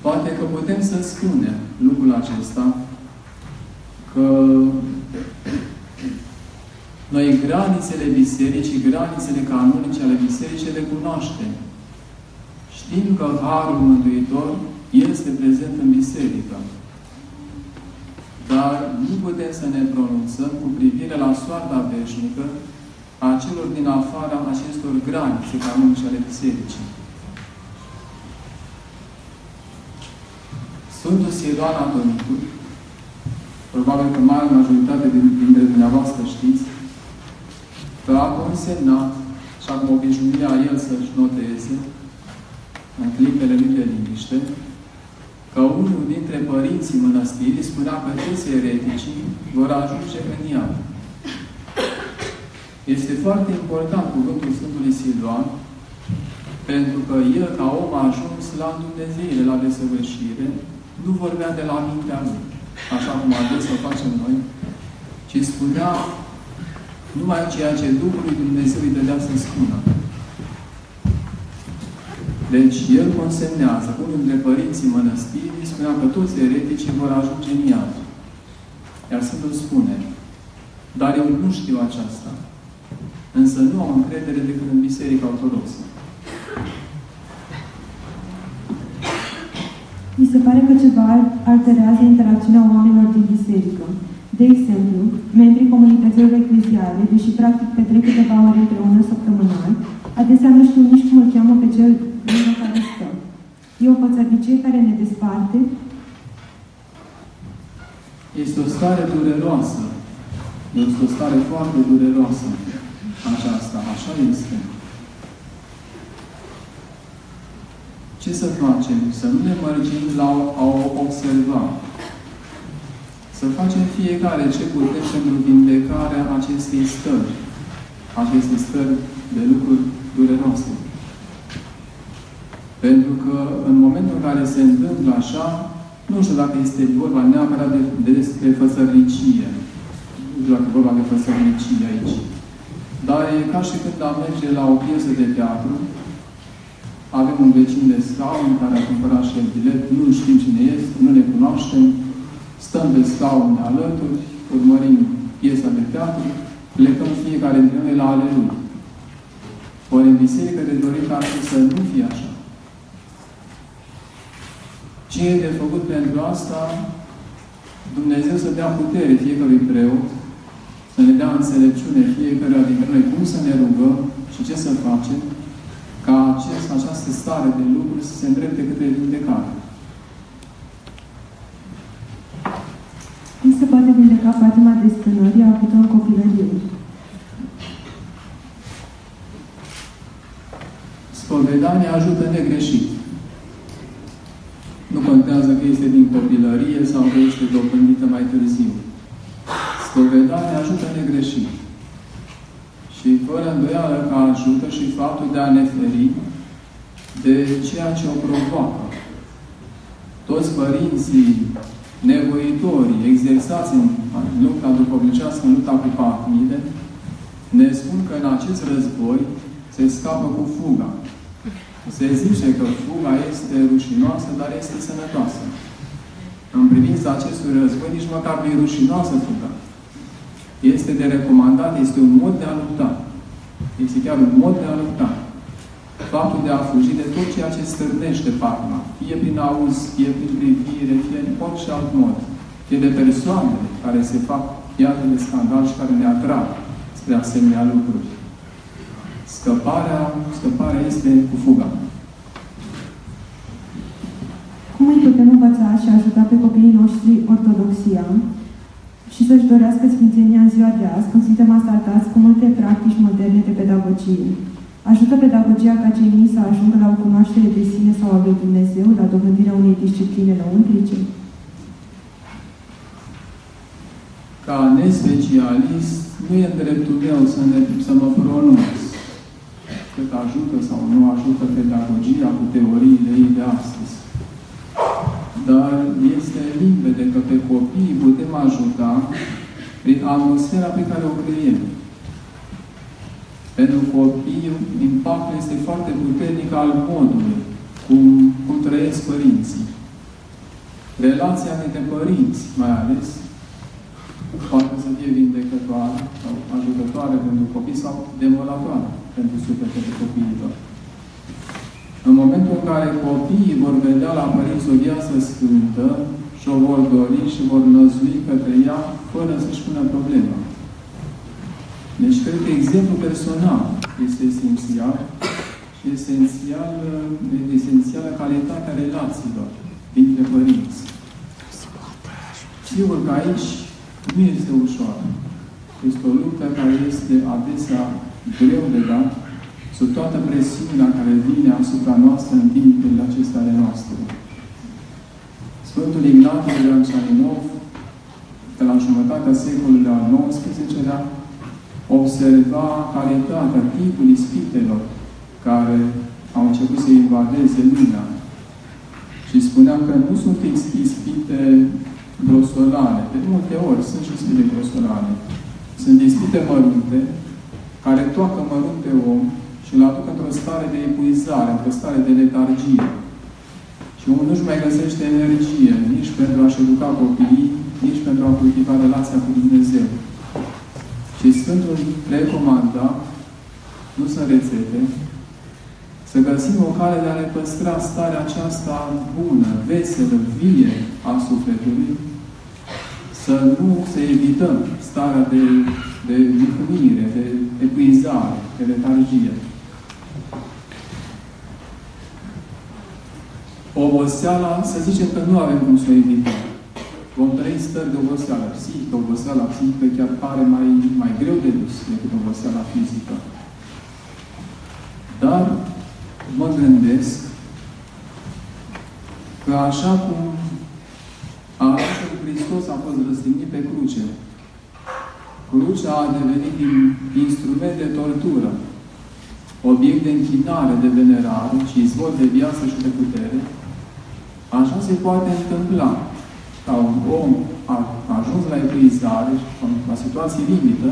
Speaker 3: poate că putem să spunem lucrul acesta, că noi granițele bisericii, granițele canonice ale bisericii le cunoaștem. Știm că Harul Mântuitor este prezent în biserică. Dar nu putem să ne pronunțăm cu privire la soarta veșnică a celor din afara acestor granițe canonice ale bisericii. Sfântul Siluan Atonicul, probabil că mare majoritate dintre dumneavoastră știți, că a consemnat, și acum obișnuia el să-și noteze, în clipele lui de liniște, că unul dintre părinții mănăstirii spunea că toți ereticii vor ajunge în iad. Este foarte important cuvântul Sfântului Siluan, pentru că el, ca om, a ajuns la Dumnezeire, la desăvârșire, nu vorbea de la mintea lui, așa cum adesea să facem noi, ci spunea numai ceea ce Duhul lui Dumnezeu îi dădea să spună. Deci, el consemnează, unul dintre părinții mănăstirii spunea că toți ereticii vor ajunge în iad. Iar Sfântul spune, dar eu nu știu aceasta, însă nu am încredere decât în Biserica Ortodoxă.
Speaker 4: Mi se pare că ceva alterează interacțiunea oamenilor din biserică. De exemplu, membrii comunităților ecleziale, deși practic petrec câteva ore împreună săptămânal, adesea nu știu nici cum îl cheamă pe cel lângă care stă. E o pățărnicie care ne desparte.
Speaker 3: Este o stare dureroasă. Este o stare foarte dureroasă. aceasta, așa este. Ce să facem? Să nu ne mărgim la a o observa. Să facem fiecare ce putem pentru vindecarea acestei stări, acestei stări de lucruri dureroase. Pentru că în momentul în care se întâmplă așa, nu știu dacă este vorba neapărat de, de despre făsărnicie. Nu știu dacă e vorba de făsărnicie aici. Dar e ca și când am merge la o piesă de teatru, avem un vecin de scaun care a cumpărat și el bilet, nu știm cine este, nu ne cunoaștem, stăm pe scaun alături, urmărim piesa de teatru, plecăm fiecare dintre noi la ale lui. Ori în biserică de dorit ar fi să nu fie așa. Ce e de făcut pentru asta? Dumnezeu să dea putere fiecărui preot, să ne dea înțelepciune fiecare dintre noi cum să ne rugăm și ce să facem, ca acest, această stare de lucruri să se îndrepte către vindecare.
Speaker 4: Cum se poate vindeca patima de stânări avută în copilărie?
Speaker 3: Spovedania ajută negreșit. Nu contează că este din copilărie sau că este dobândită mai târziu. Spovedania ajută negreșit. Și fără îndoială că ajută și faptul de a ne feri de ceea ce o provoacă. Toți părinții nevoitori, exersați în lupta duhovnicească, în lupta cu patmile, ne spun că în acest război se scapă cu fuga. Se zice că fuga este rușinoasă, dar este sănătoasă. În privința acestui război, nici măcar nu e rușinoasă fuga. Este de recomandat, este un mod de a lupta. Este chiar un mod de a lupta. Faptul de a fugi de tot ceea ce stârnește patma, fie prin auz, fie prin privire, fie în orice alt mod, fie de persoane care se fac iată de scandal și care ne atrag spre asemenea lucruri. Scăparea, scăparea este cu fuga.
Speaker 4: Cum îi putem învăța și ajuta pe copiii noștri ortodoxia și să-și dorească Sfințenia în ziua de azi, când suntem asaltați cu multe practici moderne de pedagogie? Ajută pedagogia ca cei mici să ajungă la o cunoaștere de sine sau a lui Dumnezeu, la dobândirea unei discipline lăuntrice?
Speaker 3: Ca nespecialist, nu e dreptul meu să, ne, să mă pronunț cât ajută sau nu ajută pedagogia cu teoriile ei de astăzi. Dar este limpede că pe copii putem ajuta prin atmosfera pe care o creiem. Pentru copii, impactul este foarte puternic al modului cum, cum trăiesc părinții. Relația dintre părinți, mai ales, poate să fie vindecătoare sau ajutătoare pentru copii sau demolatoare pentru sufletele copiilor. În momentul în care copiii vor vedea la părinți o viață sfântă și o vor dori și vor năzui către ea fără să-și pună problema. Deci, cred că exemplu personal este esențial și esențial, esențială calitatea relațiilor dintre părinți. Sigur că aici nu este ușor. Este o luptă care este adesea greu de dat, sub toată presiunea care vine asupra noastră în timpurile acestea ale noastre. Sfântul Ignatie de Anxaninov, de la jumătatea secolului al XIX-lea, observa calitatea, tipul ispitelor care au început să invadeze lumea. Și spunea că nu sunt ispite grosolane. De multe ori sunt și ispite grosolane. Sunt ispite mărunte, care toacă mărunt pe om și îl aduc într-o stare de epuizare, într-o stare de letargie. Și omul nu-și mai găsește energie nici pentru a-și educa copiii, nici pentru a cultiva relația cu Dumnezeu. Și Sfântul recomanda, nu sunt rețete, să găsim o cale de a ne păstra starea aceasta bună, veselă, vie a sufletului, să nu să evităm starea de, de mâhnire, de epuizare, de letargie. Oboseala, să zicem că nu avem cum să o evităm. Vom trăi stări de oboseală psihică, oboseala psihică chiar pare mai, mai greu de dus decât oboseala fizică. Dar mă gândesc că așa cum Arătul Hristos a fost răstignit pe cruce, crucea a devenit din instrument de tortură, obiect de închinare, de venerare și izvor de viață și de putere, așa se poate întâmpla ca un om a ajuns la epuizare, la situații limită,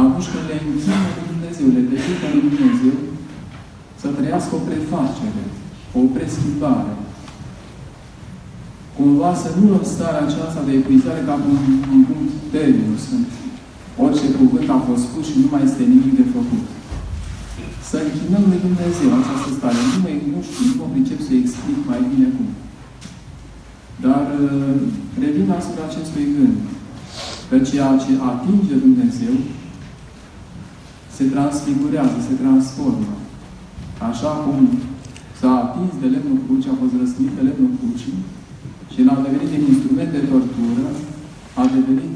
Speaker 3: atunci când le închină lui Dumnezeu, le dedică lui Dumnezeu, să trăiască o prefacere, o preschimbare. Cumva să nu luăm starea aceasta de epuizare ca un, un punct terminus. Orice cuvânt a fost spus și nu mai este nimic de făcut. Să închinăm lui Dumnezeu această stare. Nu, mai, nu știu, nu mă pricep să explic mai bine cum. Dar uh, revin asupra acestui gând. Că ceea ce atinge Dumnezeu se transfigurează, se transformă. Așa cum s-a atins de lemnul crucii, a fost răstit de lemnul crucii și el a devenit din instrument de tortură, a devenit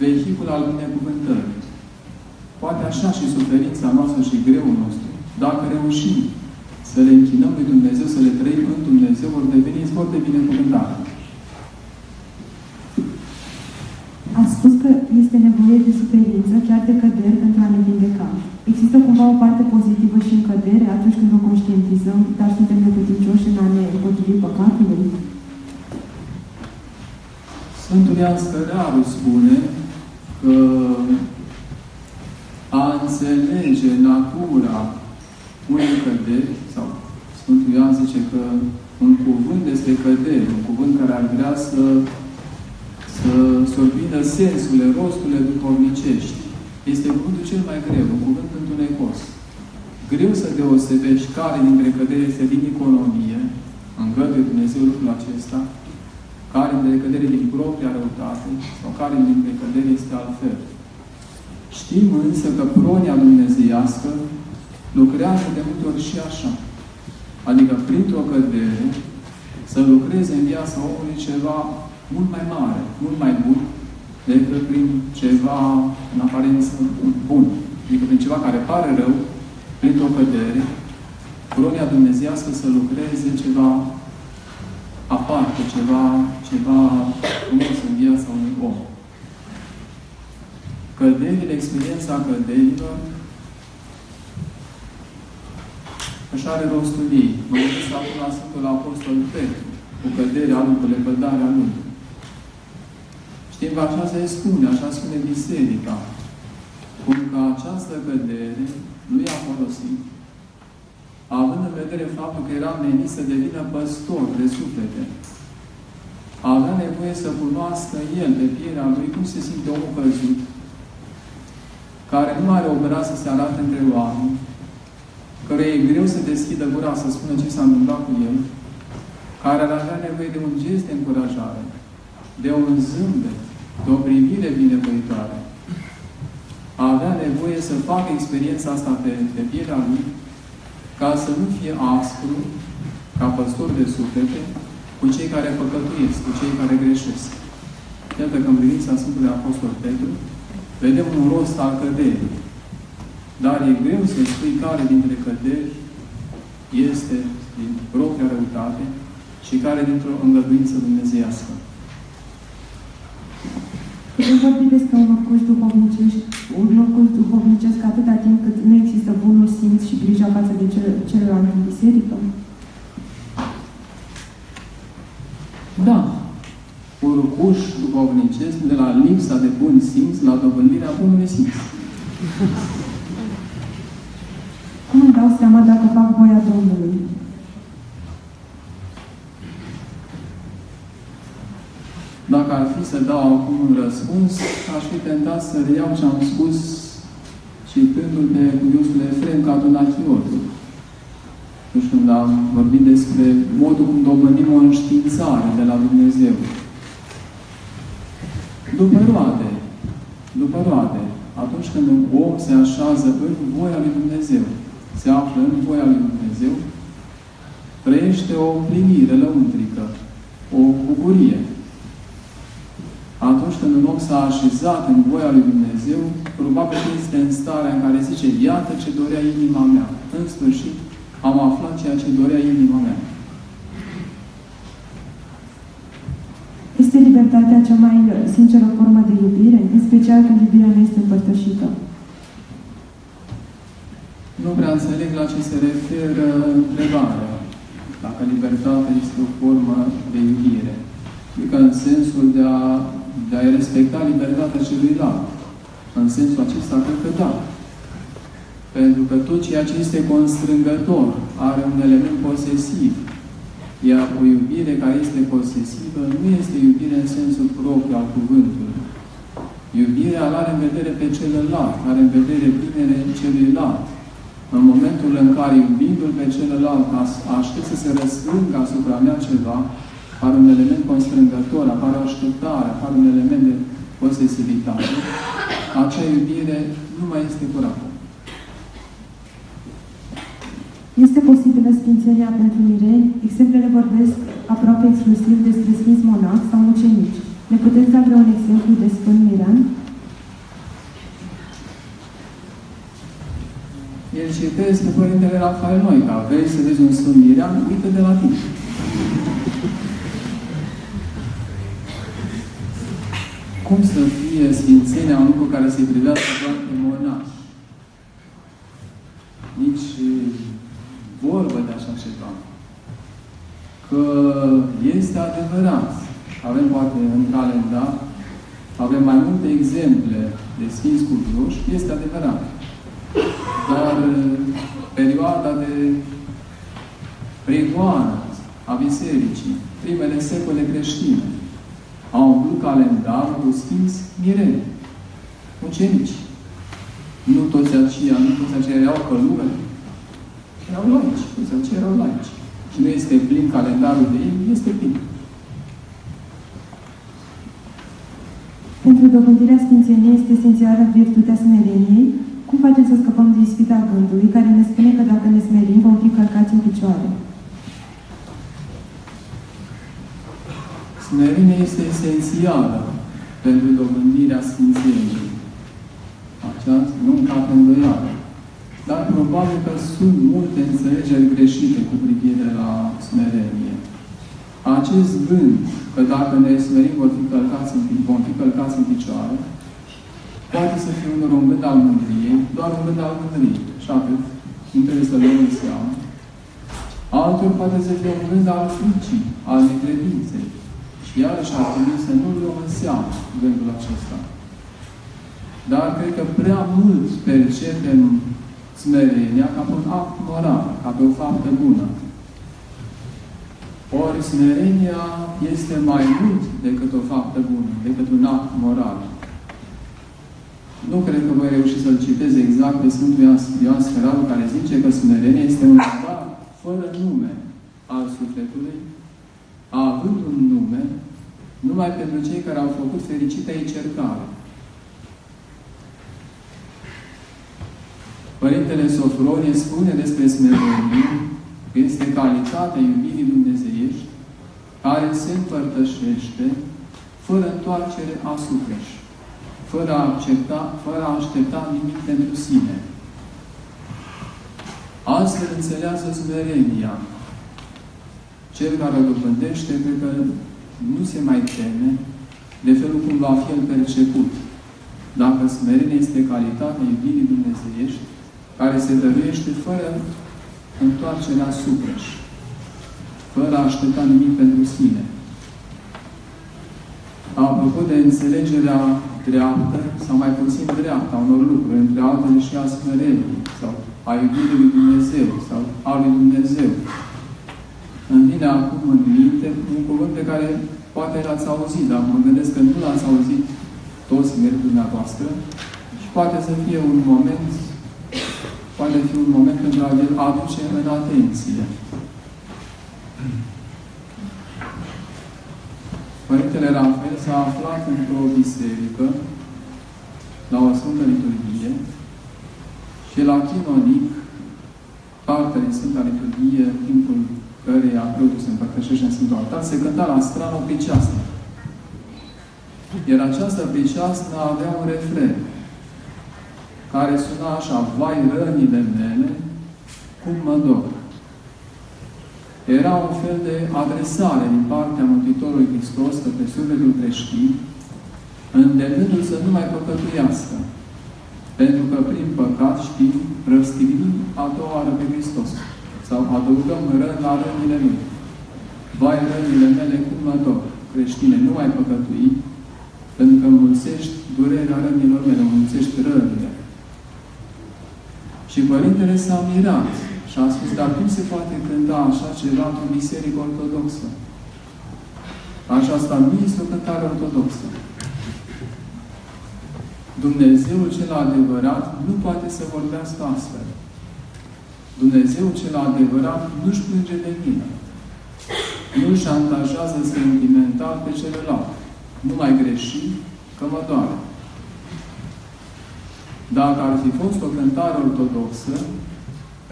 Speaker 3: vehicul al binecuvântării. Poate așa și suferința noastră și greul nostru, dacă reușim să le închinăm lui Dumnezeu, să le trăim în Dumnezeu, vor deveni izvor de binecuvântare.
Speaker 4: Ați spus că este nevoie de suferință, chiar de căderi, pentru a ne vindeca. Există cumva o parte pozitivă și în cădere atunci când o conștientizăm, dar suntem neputincioși în a ne împotrivi păcatului?
Speaker 3: Sfântul Ioan Scăraru spune că a înțelege natura unei căderi, sau Sfântul Ioan zice că un cuvânt despre căderi, un cuvânt care ar vrea să, să sorbină sensurile, rosturile duhovnicești, este cuvântul cel mai greu, un cuvânt întunecos. Greu să deosebești care dintre căderi este din economie, îngăduie Dumnezeu lucrul acesta, care dintre căderi din propria răutate, sau care dintre căderi este altfel. Știm însă că pronia dumnezeiască lucrează de multe ori și așa. Adică printr-o cădere să lucreze în viața omului ceva mult mai mare, mult mai bun, decât prin ceva în aparență bun. Adică prin ceva care pare rău, printr-o cădere, pronia dumnezeiască să lucreze ceva aparte, ceva, ceva frumos în viața unui om. Căderile, experiența căderilor Așa are rostul ei. Mă gândesc acum la Sfântul Apostol Petru, cu căderea lui, cu lepădarea lui. Știm că așa se spune, așa spune Biserica. Cum că această cădere nu i-a folosit, având în vedere faptul că era menit să devină păstor de suflete, avea nevoie să cunoască el, pe pielea lui, cum se simte omul căzut, care nu are obraz să se arate între oameni, care e greu să deschidă gura să spună ce s-a întâmplat cu el, care ar avea nevoie de un gest de încurajare, de un zâmbet, de o privire binevoitoare. Avea nevoie să facă experiența asta pe, pe pielea lui, ca să nu fie aspru, ca păstor de suflete, cu cei care păcătuiesc, cu cei care greșesc. Iată că în privința Sfântului Apostol Petru, vedem un rost al căderii. Dar e greu să spui care dintre căderi este din propria răutate și care dintr-o îngăduință dumnezeiască.
Speaker 4: Putem vorbi despre un urcuș duhovnicesc, un urcuș duhovnicesc atâta timp cât nu există bunul simț și grija față de cel, celălalt în biserică?
Speaker 3: Da. Urcuș duhovnicesc de la lipsa de bun simț la dobândirea bunului simț.
Speaker 4: Cum îmi dau seama dacă fac voia Domnului?
Speaker 3: Dacă ar fi să dau acum un răspuns, aș fi tentat să reiau ce am spus citându-l pe curiosul Efrem Catunachiotul. Nu știu, când am vorbit despre modul cum dobândim o înștiințare de la Dumnezeu. După roade, după roade, atunci când un om se așează în voia lui Dumnezeu, se află în voia lui Dumnezeu, trăiește o plinire lăuntrică, o bucurie. Atunci când un om s-a așezat în voia lui Dumnezeu, probabil că este în starea în care zice, iată ce dorea inima mea. În sfârșit, am aflat ceea ce dorea inima mea.
Speaker 4: Este libertatea cea mai sinceră formă de iubire, în special când iubirea nu este împărtășită.
Speaker 3: Nu prea înțeleg la ce se referă întrebarea. Dacă libertatea este o formă de iubire. Adică în sensul de a, de a respecta libertatea celuilalt. În sensul acesta, cred că da. Pentru că tot ceea ce este constrângător are un element posesiv. Iar o iubire care este posesivă nu este iubire în sensul propriu al cuvântului. Iubirea îl are în vedere pe celălalt, are în vedere binele celuilalt. În momentul în care iubindu-l pe celălalt aștept să se răsfrângă asupra mea ceva, apare un element constrângător, apare o așteptare, apare un element de posesivitate, acea iubire nu mai este curată.
Speaker 4: Este posibilă sfințenia pentru mireni? Exemplele vorbesc aproape exclusiv despre sfinți monaci sau mucenici. Ne puteți da vreun exemplu de Sfânt Miran?
Speaker 3: El citesc pe Părintele Rafael Noica. Vrei să vezi un Sfânt Miran? Uite de la tine. Cum să fie Sfințenia un lucru care se privească doar pe monaci? Nici vorbă de așa ceva. Că este adevărat. Avem poate în calendar, avem mai multe exemple de Sfinți Cuvioși, este adevărat. Dar perioada de prigoană a Bisericii, primele secole creștine, au umplut calendarul cu Sfinți Mireni, ucenici. Nu toți aceia, nu toți aceia erau călugări, erau laici, toți aceia erau laici. Și nu este plin calendarul de ei, este plin.
Speaker 4: Pentru dobândirea Sfințeniei este esențială virtutea smereniei. Cum facem să scăpăm de ispita gândului, care ne spune că dacă ne smerim, vom fi călcați în picioare?
Speaker 3: Smerenia este esențială pentru dobândirea Sfințeniei. Aceasta nu încape îndoială. Dar probabil că sunt multe înțelegeri greșite cu privire la smerenie. Acest gând că dacă ne smerim vor fi călcați în, vom fi călcați în picioare, poate să fie unul un gând al mândriei, doar un gând al mândriei. Și atât. Nu trebuie să luăm în seamă. Altul poate să fie un gând al fricii, al necredinței. Și iarăși ar trebui să nu luăm în seamă gândul acesta. Dar cred că prea mult percepem smerenia ca pe un act moral, ca pe o faptă bună. Ori smerenia este mai mult decât o faptă bună, decât un act moral. Nu cred că voi reuși să-l citez exact pe Sfântul Ioan Sferalu, care zice că smerenia este un dar fără nume al sufletului, având un nume numai pentru cei care au făcut fericită ei cercare. Părintele Sofronie spune despre smerenie că este calitatea iubirii dumnezeiești care se împărtășește fără întoarcere asupra fără a accepta, fără a aștepta nimic pentru sine. Astfel înțelează smerenia. Cel care o dobândește, cred că nu se mai teme de felul cum va fi el perceput. Dacă smerenia este calitatea iubirii dumnezeiești, care se dăruiește fără întoarcerea asupra fără a aștepta nimic pentru sine. Apropo de înțelegerea dreaptă sau mai puțin dreaptă a unor lucruri, între altele și a smereniei, sau a iubirii lui Dumnezeu, sau a lui Dumnezeu. Îmi vine acum în minte un cuvânt pe care poate l-ați auzit, dar mă gândesc că nu l-ați auzit toți merg dumneavoastră și poate să fie un moment poate fi un moment pentru a aduce în atenție. Părintele Rafael s-a aflat într-o biserică, la o Sfântă Liturghie, și la Chinonic, partea din Sfânta Liturghie, timpul care căreia preotul se împărtășește în Sfântul Altar, se cânta la strană o piceasnă. Iar această piceasnă avea un refren care suna așa, Vai rănile mele, cum mă dor. Era un fel de adresare din partea Mântuitorului Hristos către sufletul creștin, îndemnându-l să nu mai păcătuiască, pentru că prin păcat știm, răstignim a doua oară pe Hristos. Sau adăugăm răni la rănile Lui. Vai rănile mele cum mă dor. Creștine, nu mai păcătui, pentru că mulțești durerea rănilor mele, mulțești rănile. Și Părintele s-a mirat și a spus, dar cum se poate cânta așa ceva într-o biserică ortodoxă? Aceasta nu este o cântare ortodoxă. Dumnezeul cel adevărat nu poate să vorbească astfel. Dumnezeul cel adevărat nu-și plânge de mine. Nu șantajează sentimental pe celălalt. Nu mai greși, că mă doare. Dacă ar fi fost o cântare ortodoxă,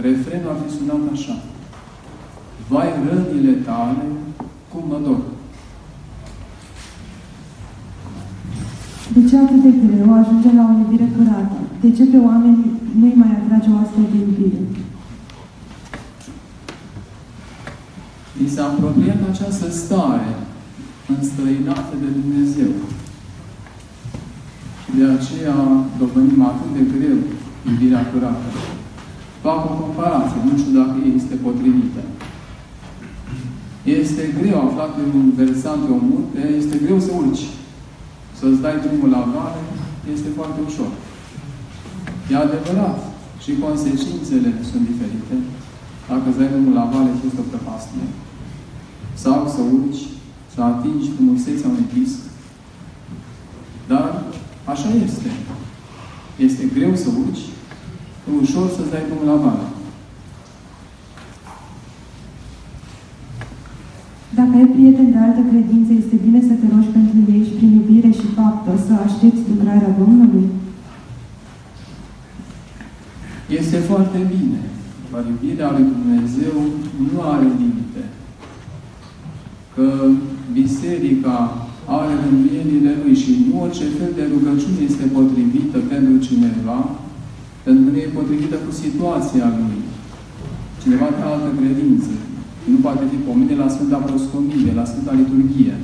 Speaker 3: refrenul ar fi sunat așa. Vai rănile tale, cum mă dor.
Speaker 4: De ce atât de greu ajunge la o iubire curată? De ce pe oameni nu-i mai atrage o astfel de iubire?
Speaker 3: Mi s-a apropiat această stare înstrăinată de Dumnezeu. Și de aceea dobânim atât de greu iubirea curată. Fac o comparație, nu știu dacă este potrivită. Este greu aflat pe un versant pe o munte, este greu să urci să-ți dai drumul la vale, este foarte ușor. E adevărat. Și consecințele sunt diferite. Dacă îți dai drumul la vale și este o prăpastie. Sau să urci, să atingi frumusețea unui pisc. Dar așa este. Este greu să urci, e ușor să-ți dai drumul la vale.
Speaker 4: Dacă ai prieteni de altă credință, este bine să te rogi pentru ei și prin iubire și faptă să aștepți lucrarea Domnului?
Speaker 3: Este foarte bine. Dar iubirea lui Dumnezeu nu are limite. Că biserica are rânduielile lui și nu orice fel de rugăciune este potrivită pentru cineva, pentru că nu e potrivită cu situația lui. Cineva de altă credință. Nu poate fi pomenit la Sfânta Proscomie, la Sfânta Liturghie.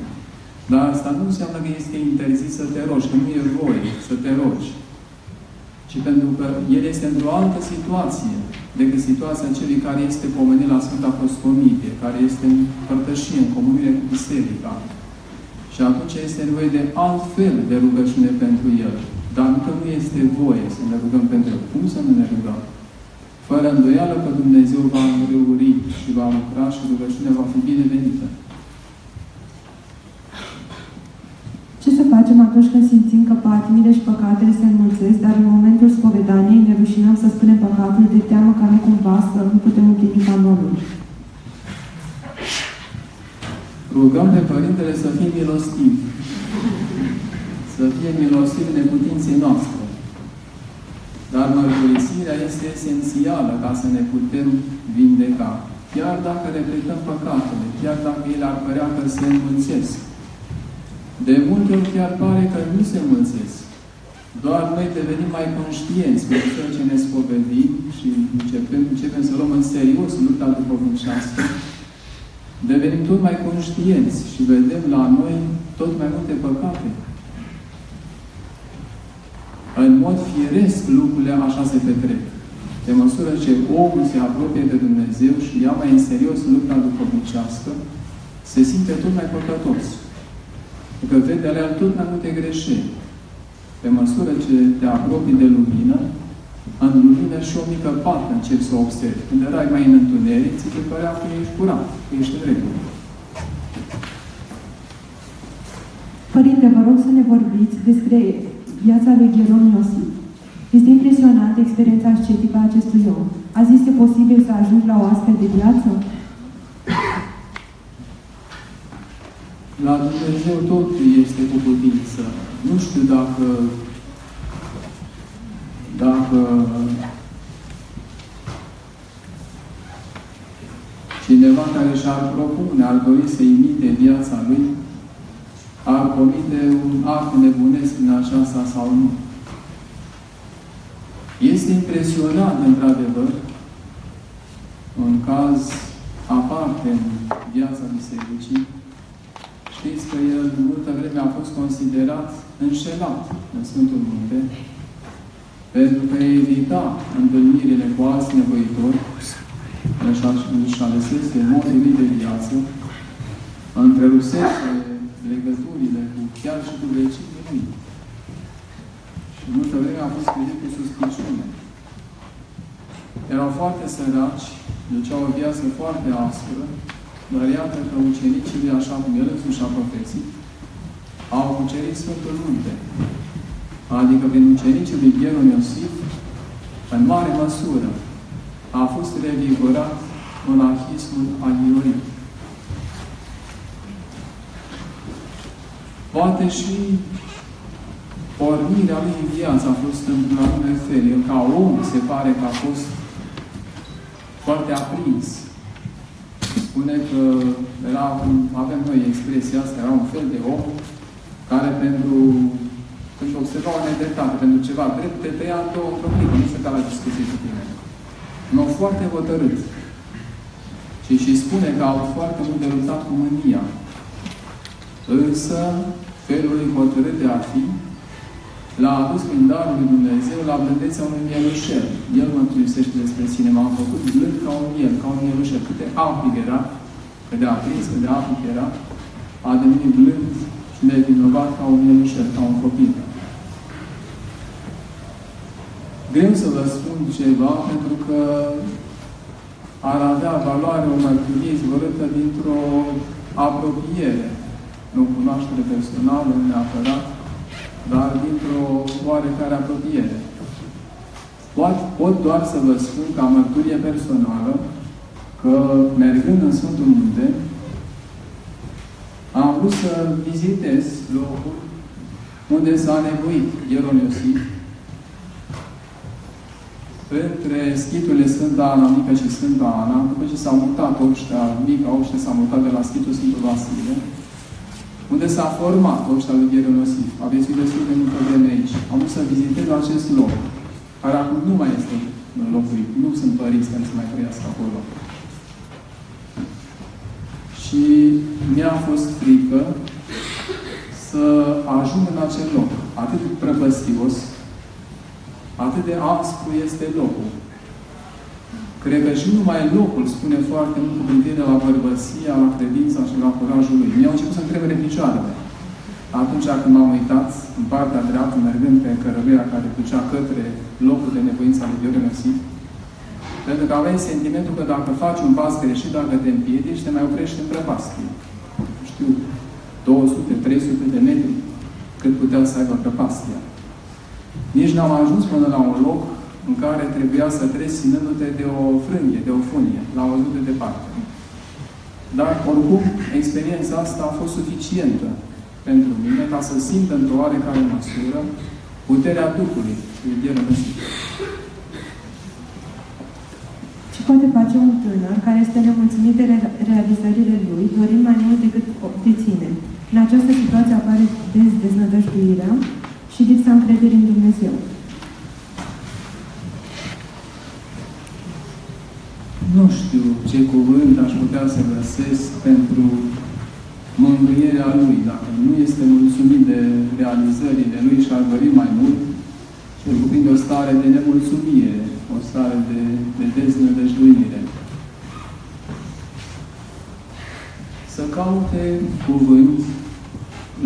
Speaker 3: Dar asta nu înseamnă că este interzis să te rogi, că nu e voie să te rogi. Ci pentru că el este într-o altă situație decât situația celui care este pomenit la Sfânta Proscomie, care este în părtășie, în comunie cu Biserica. Și atunci este nevoie de alt fel de rugăciune pentru el. Dar încă nu este voie să ne rugăm pentru el. Cum să nu ne rugăm? Fără îndoială că Dumnezeu va înrăuri și va lucra și rugăciunea va fi binevenită.
Speaker 4: Ce să facem atunci când simțim că patimile și păcatele se înmulțesc, dar în momentul spovedaniei ne rușinăm să spunem păcatul de teamă ca nu cumva să nu putem împlini canonul?
Speaker 3: Rugăm pe Părintele să fie milostiv. Să fie milostiv neputinței noastre. Dar mărturisirea este esențială ca să ne putem vindeca. Chiar dacă repetăm păcatele, chiar dacă ele ar părea că se înmulțesc. De multe ori chiar pare că nu se înmulțesc. Doar noi devenim mai conștienți pe ceea ce ne spovedim și începem, începem să luăm în serios lupta duhovnicească. Devenim tot mai conștienți și vedem la noi tot mai multe păcate în mod firesc lucrurile așa se petrec. Pe măsură ce omul se apropie de Dumnezeu și ia mai în serios lupta duhovnicească, se simte tot mai păcătos. Pentru că vede alea tot mai multe greșeli. Pe măsură ce te apropii de lumină, în lumină și o mică pată începi să o observi. Când erai mai în întuneric, ți se părea că ești curat, că ești în regulă.
Speaker 4: Părinte, vă rog să ne vorbiți despre viața lui Gheron Iosif. Este impresionantă experiența ascetică a acestui om. Azi este posibil să ajungi la o astfel de viață?
Speaker 3: La Dumnezeu tot este cu putință. Nu știu dacă dacă Cineva care și-ar propune, ar dori să imite viața lui, ar comite un act nebunesc în aceasta sau nu. Este impresionant, într-adevăr, un caz aparte în viața bisericii, știți că el multă vreme a fost considerat înșelat în Sfântul Munte, pentru că evita întâlnirile cu alți nevoitori, își alesese modul lui de viață, întrerusese legăturile cu chiar și cu vecinii lui. Și multă vreme a fost privit cu suspiciune. Erau foarte săraci, duceau o viață foarte aspră, dar iată că ucenicii lui, așa cum el însuși a profețit, au cucerit Sfântul Munte. Adică prin ucenicii lui Gheron Iosif, în mare măsură, a fost revigorat monahismul agiorit. Poate și pornirea lui în viață a fost într-un anume fel. El ca om se pare că a fost foarte aprins. Spune că era un, avem noi expresia asta, era un fel de om care pentru când observa o nedreptate, pentru ceva drept, te tăia în două într-o clipă, nu se ca la discuție cu tine. Nu foarte hotărât. Și și spune că au foarte mult de luptat cu mânia. Însă, felul lui hotărât de a fi, l-a adus prin darul lui Dumnezeu la blândețea unui mielușel. El mă mărturisește despre sine, m-am făcut blând ca un miel, ca un mielușel. Cât de ampig era, cât de aprins, cât de ampig era, a devenit blând și nevinovat ca un mielușel, ca un copil. Greu să vă spun ceva, pentru că ar avea valoare o mărturie izvorâtă dintr-o apropiere, nu cunoaștere personală neapărat, dar dintr-o oarecare apropiere. Pot, pot doar să vă spun ca mărturie personală că, mergând în Sfântul Munte, am vrut să vizitez locul unde s-a nevoit Ieron Iosif, între schiturile Sfânta Ana Mică și Sfânta Ana, după ce s-au mutat ăștia, mica ăștia s-au mutat de la schitul Sfântul Vasile, unde s-a format ăștia lui Ieron Iosif. Aveți destul de multă vreme aici. Am vrut să vizitez acest loc, care acum nu mai este în locul Nu sunt părinți care să mai trăiască acolo. Și mi-a fost frică să ajung în acel loc, atât de prăpăstios, atât de aspru este locul. Cred că și numai locul spune foarte mult cu privire la bărbăția, la credința și la curajul lui. Mi-au început să-mi tremure picioarele. Atunci când m-am uitat în partea dreaptă, mergând pe cărăruia care ducea către locul de nevoință al lui Gheorghe pentru că aveai sentimentul că dacă faci un pas greșit, dacă te împiedici, te mai oprești în prăpastie. Știu, 200-300 de metri cât putea să aibă prăpastia. Nici n-am ajuns până la un loc în care trebuia să treci ținându-te de o frânghie, de o funie, la o zi de departe. Dar, oricum, experiența asta a fost suficientă pentru mine ca să simt într-o oarecare măsură puterea Duhului, iubire
Speaker 4: Ce poate face un tânăr care este nemulțumit de realizările lui, dorind mai mult decât obține? În această situație apare des deznădăjduirea și lipsa încrederii în Dumnezeu.
Speaker 3: Nu știu ce cuvânt aș putea să găsesc pentru mângâierea lui. Dacă nu este mulțumit de realizările lui și ar dori mai mult, cel cuprinde o stare de nemulțumire, o stare de, de deznădăjduire. Să caute cuvânt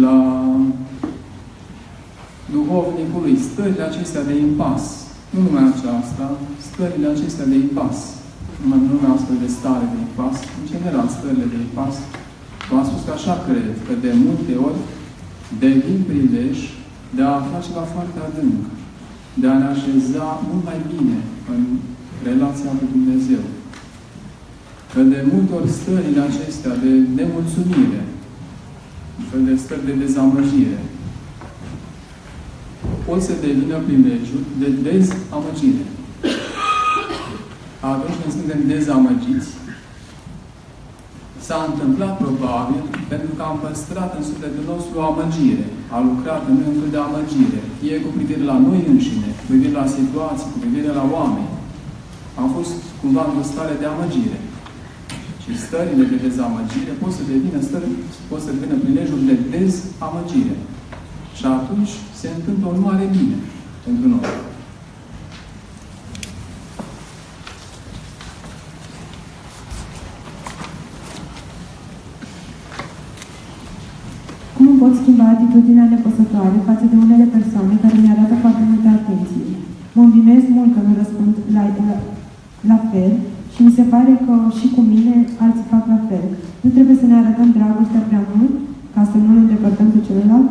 Speaker 3: la duhovnicului stările acestea de impas. Nu numai aceasta, stările acestea de impas. Nu numai astfel de stare de impas, în general stările de impas. V-am spus că așa cred, că de multe ori devin prilej de a afla ceva foarte adânc, de a ne așeza mult mai bine în relația cu Dumnezeu. Că de multe ori stările acestea de nemulțumire, un fel de stări de dezamăgire, pot să devină prilejul de dezamăgire. Atunci când suntem dezamăgiți, S-a întâmplat probabil pentru că am păstrat în sufletul nostru o amăgire. A lucrat în noi un de amăgire. Fie cu privire la noi înșine, cu privire la situații, cu privire la oameni. Am fost cumva într-o stare de amăgire. Și stările de dezamăgire pot să devină stări, pot să devină prilejul de dezamăgire. Și atunci se întâmplă un mare bine pentru noi.
Speaker 4: Cum îmi pot schimba atitudinea nepăsătoare față de unele persoane care mi arată foarte multă atenție? Mă învinuiesc mult că nu răspund la, la, la fel și mi se pare că și cu mine alții fac la fel. Nu trebuie să ne arătăm dragostea prea mult ca să nu ne îndepărtăm de celălalt?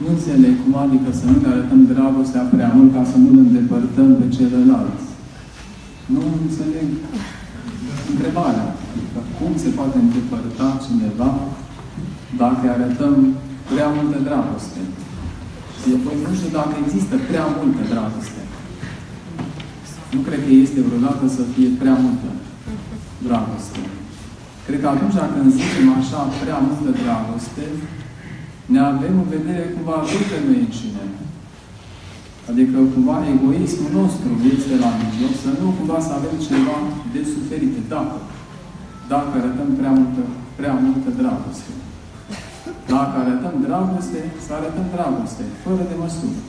Speaker 3: Nu înțeleg cum adică să nu ne arătăm dragostea prea mult ca să nu ne îndepărtăm pe celălalt. Nu înțeleg întrebarea. Adică cum se poate îndepărta cineva dacă arătăm prea multă dragoste? Și apoi nu știu dacă există prea multă dragoste. Nu cred că este vreodată să fie prea multă dragoste. Cred că atunci când zicem așa prea multă dragoste, ne avem în vedere cumva pe noi înșine. Adică cumva egoismul nostru este la mijloc, să nu cumva să avem ceva de suferit. Dacă, dacă arătăm prea multă, prea multă dragoste. Dacă arătăm dragoste, să arătăm dragoste, fără de măsură.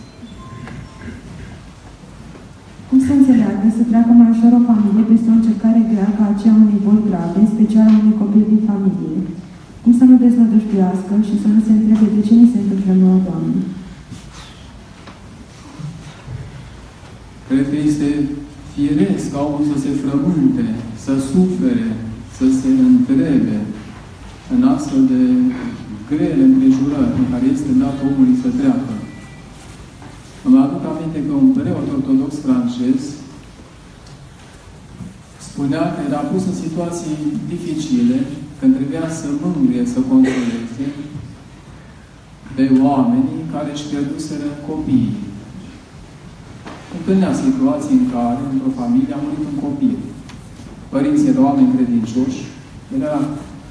Speaker 4: Cum să înțeleagă să treacă mai ușor o familie peste o încercare grea ca aceea unei boli grave, în special a unui copil din familie? Cum să nu deznădăjduiască și să nu se întrebe de ce ni se întâmplă nouă, Doamne?
Speaker 3: Cred că este firesc ca omul să se frământe, să sufere, să se întrebe în astfel de grele împrejurări în care este dat omului să treacă. Îmi aduc aminte că un preot ortodox francez spunea că era pus în situații dificile când trebuia să mângâie, să controleze pe oamenii care își pierduseră copiii. Întâlnea situații în care, într-o familie, a murit un copil. Părinții erau oameni credincioși, el era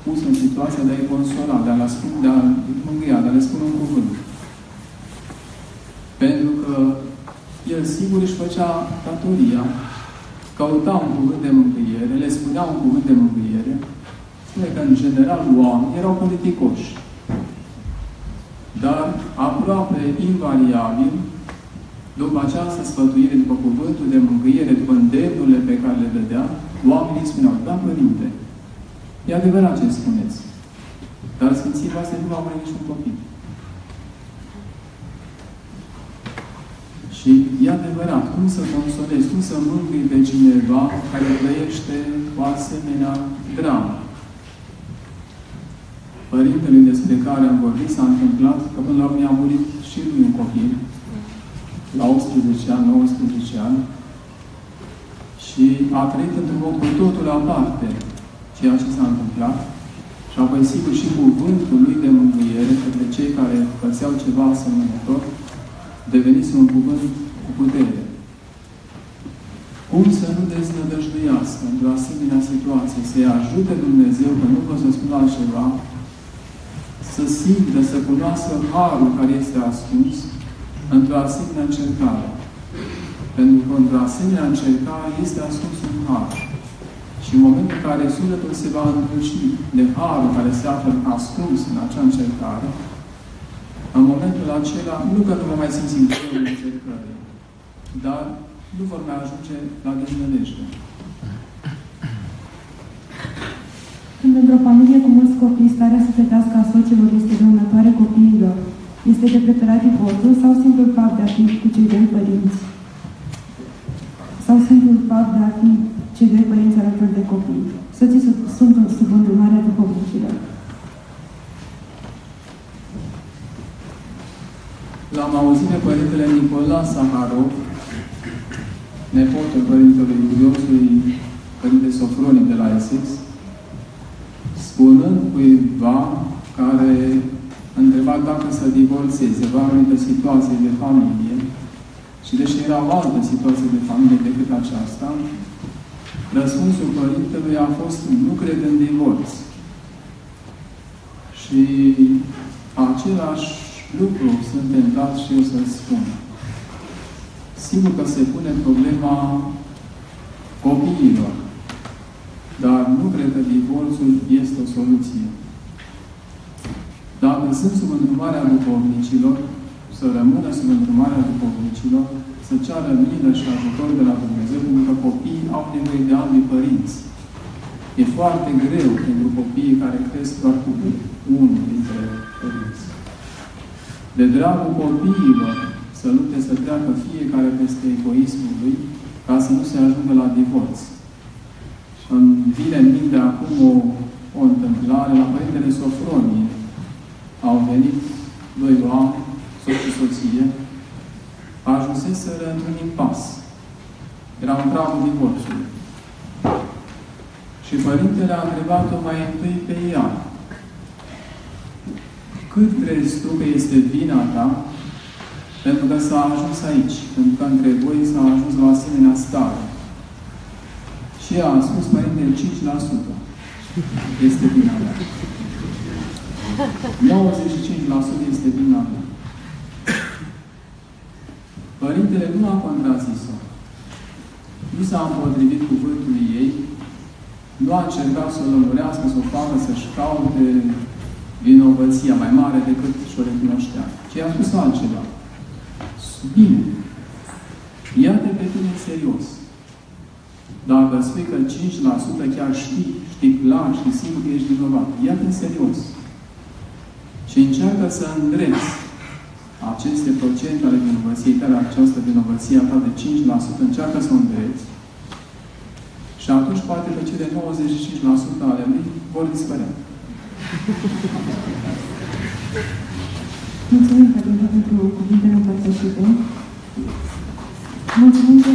Speaker 3: pus în situația de a-i consola, de a-l spune, de a-l mângâia, de a le spune un cuvânt. Pentru că el sigur își făcea datoria, căuta un cuvânt de mângâiere, le spunea un cuvânt de mângâiere, spune că, în general, oamenii erau politicoși. Dar, aproape invariabil, după această sfătuire, după cuvântul de mângâiere, după îndemnurile pe care le dădea, oamenii spuneau, da, Părinte, e adevărat ce spuneți, dar Sfinții voastre nu au mai niciun copil. Și e adevărat, cum să consolezi, cum să mângâi pe cineva care trăiește o asemenea dramă. Părintele despre care am vorbit s-a întâmplat că până la urmă a murit și lui un copil, la 18 ani, 19 ani, și a trăit într-un mod cu totul aparte ceea ce s-a întâmplat. Și apoi, sigur, și cuvântul lui de mângâiere către cei care pățeau ceva asemănător, devenise un cuvânt cu putere. Cum să nu deznădăjduiască într-o asemenea situație, să-i ajute Dumnezeu, că nu pot să spun altceva, să simtă, să cunoască harul care este ascuns într-o asemenea încercare. Pentru că într-o asemenea încercare este ascuns un har. Și în momentul în care sufletul se va îndulci de harul care se află ascuns în acea încercare, în momentul acela, nu că nu vă mai simți greu încercării, dar nu vor mai ajunge la deznădejde.
Speaker 4: Când într-o familie cu mulți copii, starea sufletească a soților este dăunătoare copiilor, este de preferat divorțul sau simplul fapt de a fi cu cei doi părinți? Sau simplul fapt de a fi cei doi părinți alături de copii? Soții sunt sub îndrumarea duhovnicilor.
Speaker 3: L-am auzit pe Părintele Nicola Saharov, nepotul Părintelui Iuliosului Părinte Sofronic de la Essex, spunând cuiva care întreba dacă să divorțeze, va anumită situație de familie, și deși era o altă situație de familie decât aceasta, Răspunsul părintelui a fost, nu cred în divorț. Și același lucru sunt tentat și eu să spun. Sigur că se pune problema copiilor, dar nu cred că divorțul este o soluție. Dacă sunt sub îndrumarea duhovnicilor, să rămână sub îndrumarea duhovnicilor, să ceară milă și ajutor de la Dumnezeu, pentru că copiii au nevoie de ambii părinți. E foarte greu pentru copiii care cresc doar cu unul dintre părinți. De dragul copiilor, să lupte să treacă fiecare peste egoismul lui, ca să nu se ajungă la divorț. Și îmi vine în minte acum o, o întâmplare la Părintele Sofronie. Au venit doi oameni, soț și soție, ajunseseră într-un impas. Era un pragul divorțului. Și Părintele a întrebat-o mai întâi pe ea. Cât crezi tu că este vina ta pentru că s-a ajuns aici, pentru că între voi s-a ajuns la asemenea stare? Și ea a spus, Părintele, 5% este vina mea. 95% este vina mea. Părintele nu a contrazis-o. Nu s-a împotrivit cuvântului ei, nu a încercat să o lămurească, să o facă să-și caute vinovăția mai mare decât și-o recunoștea. Ce a spus altceva. Bine, ia-te pe tine serios. Dacă spui că 5% chiar știi, știi clar și sigur că ești vinovat, ia-te în serios. Și încearcă să îndrepți aceste procente ale vinovăției care această vinovăție a ta de 5% încearcă să o îndrepți și atunci poate că cele 95% ale lui vor dispărea.
Speaker 4: Mulțumim, Părinte, pentru cuvintele împărtășite. Mulțumim de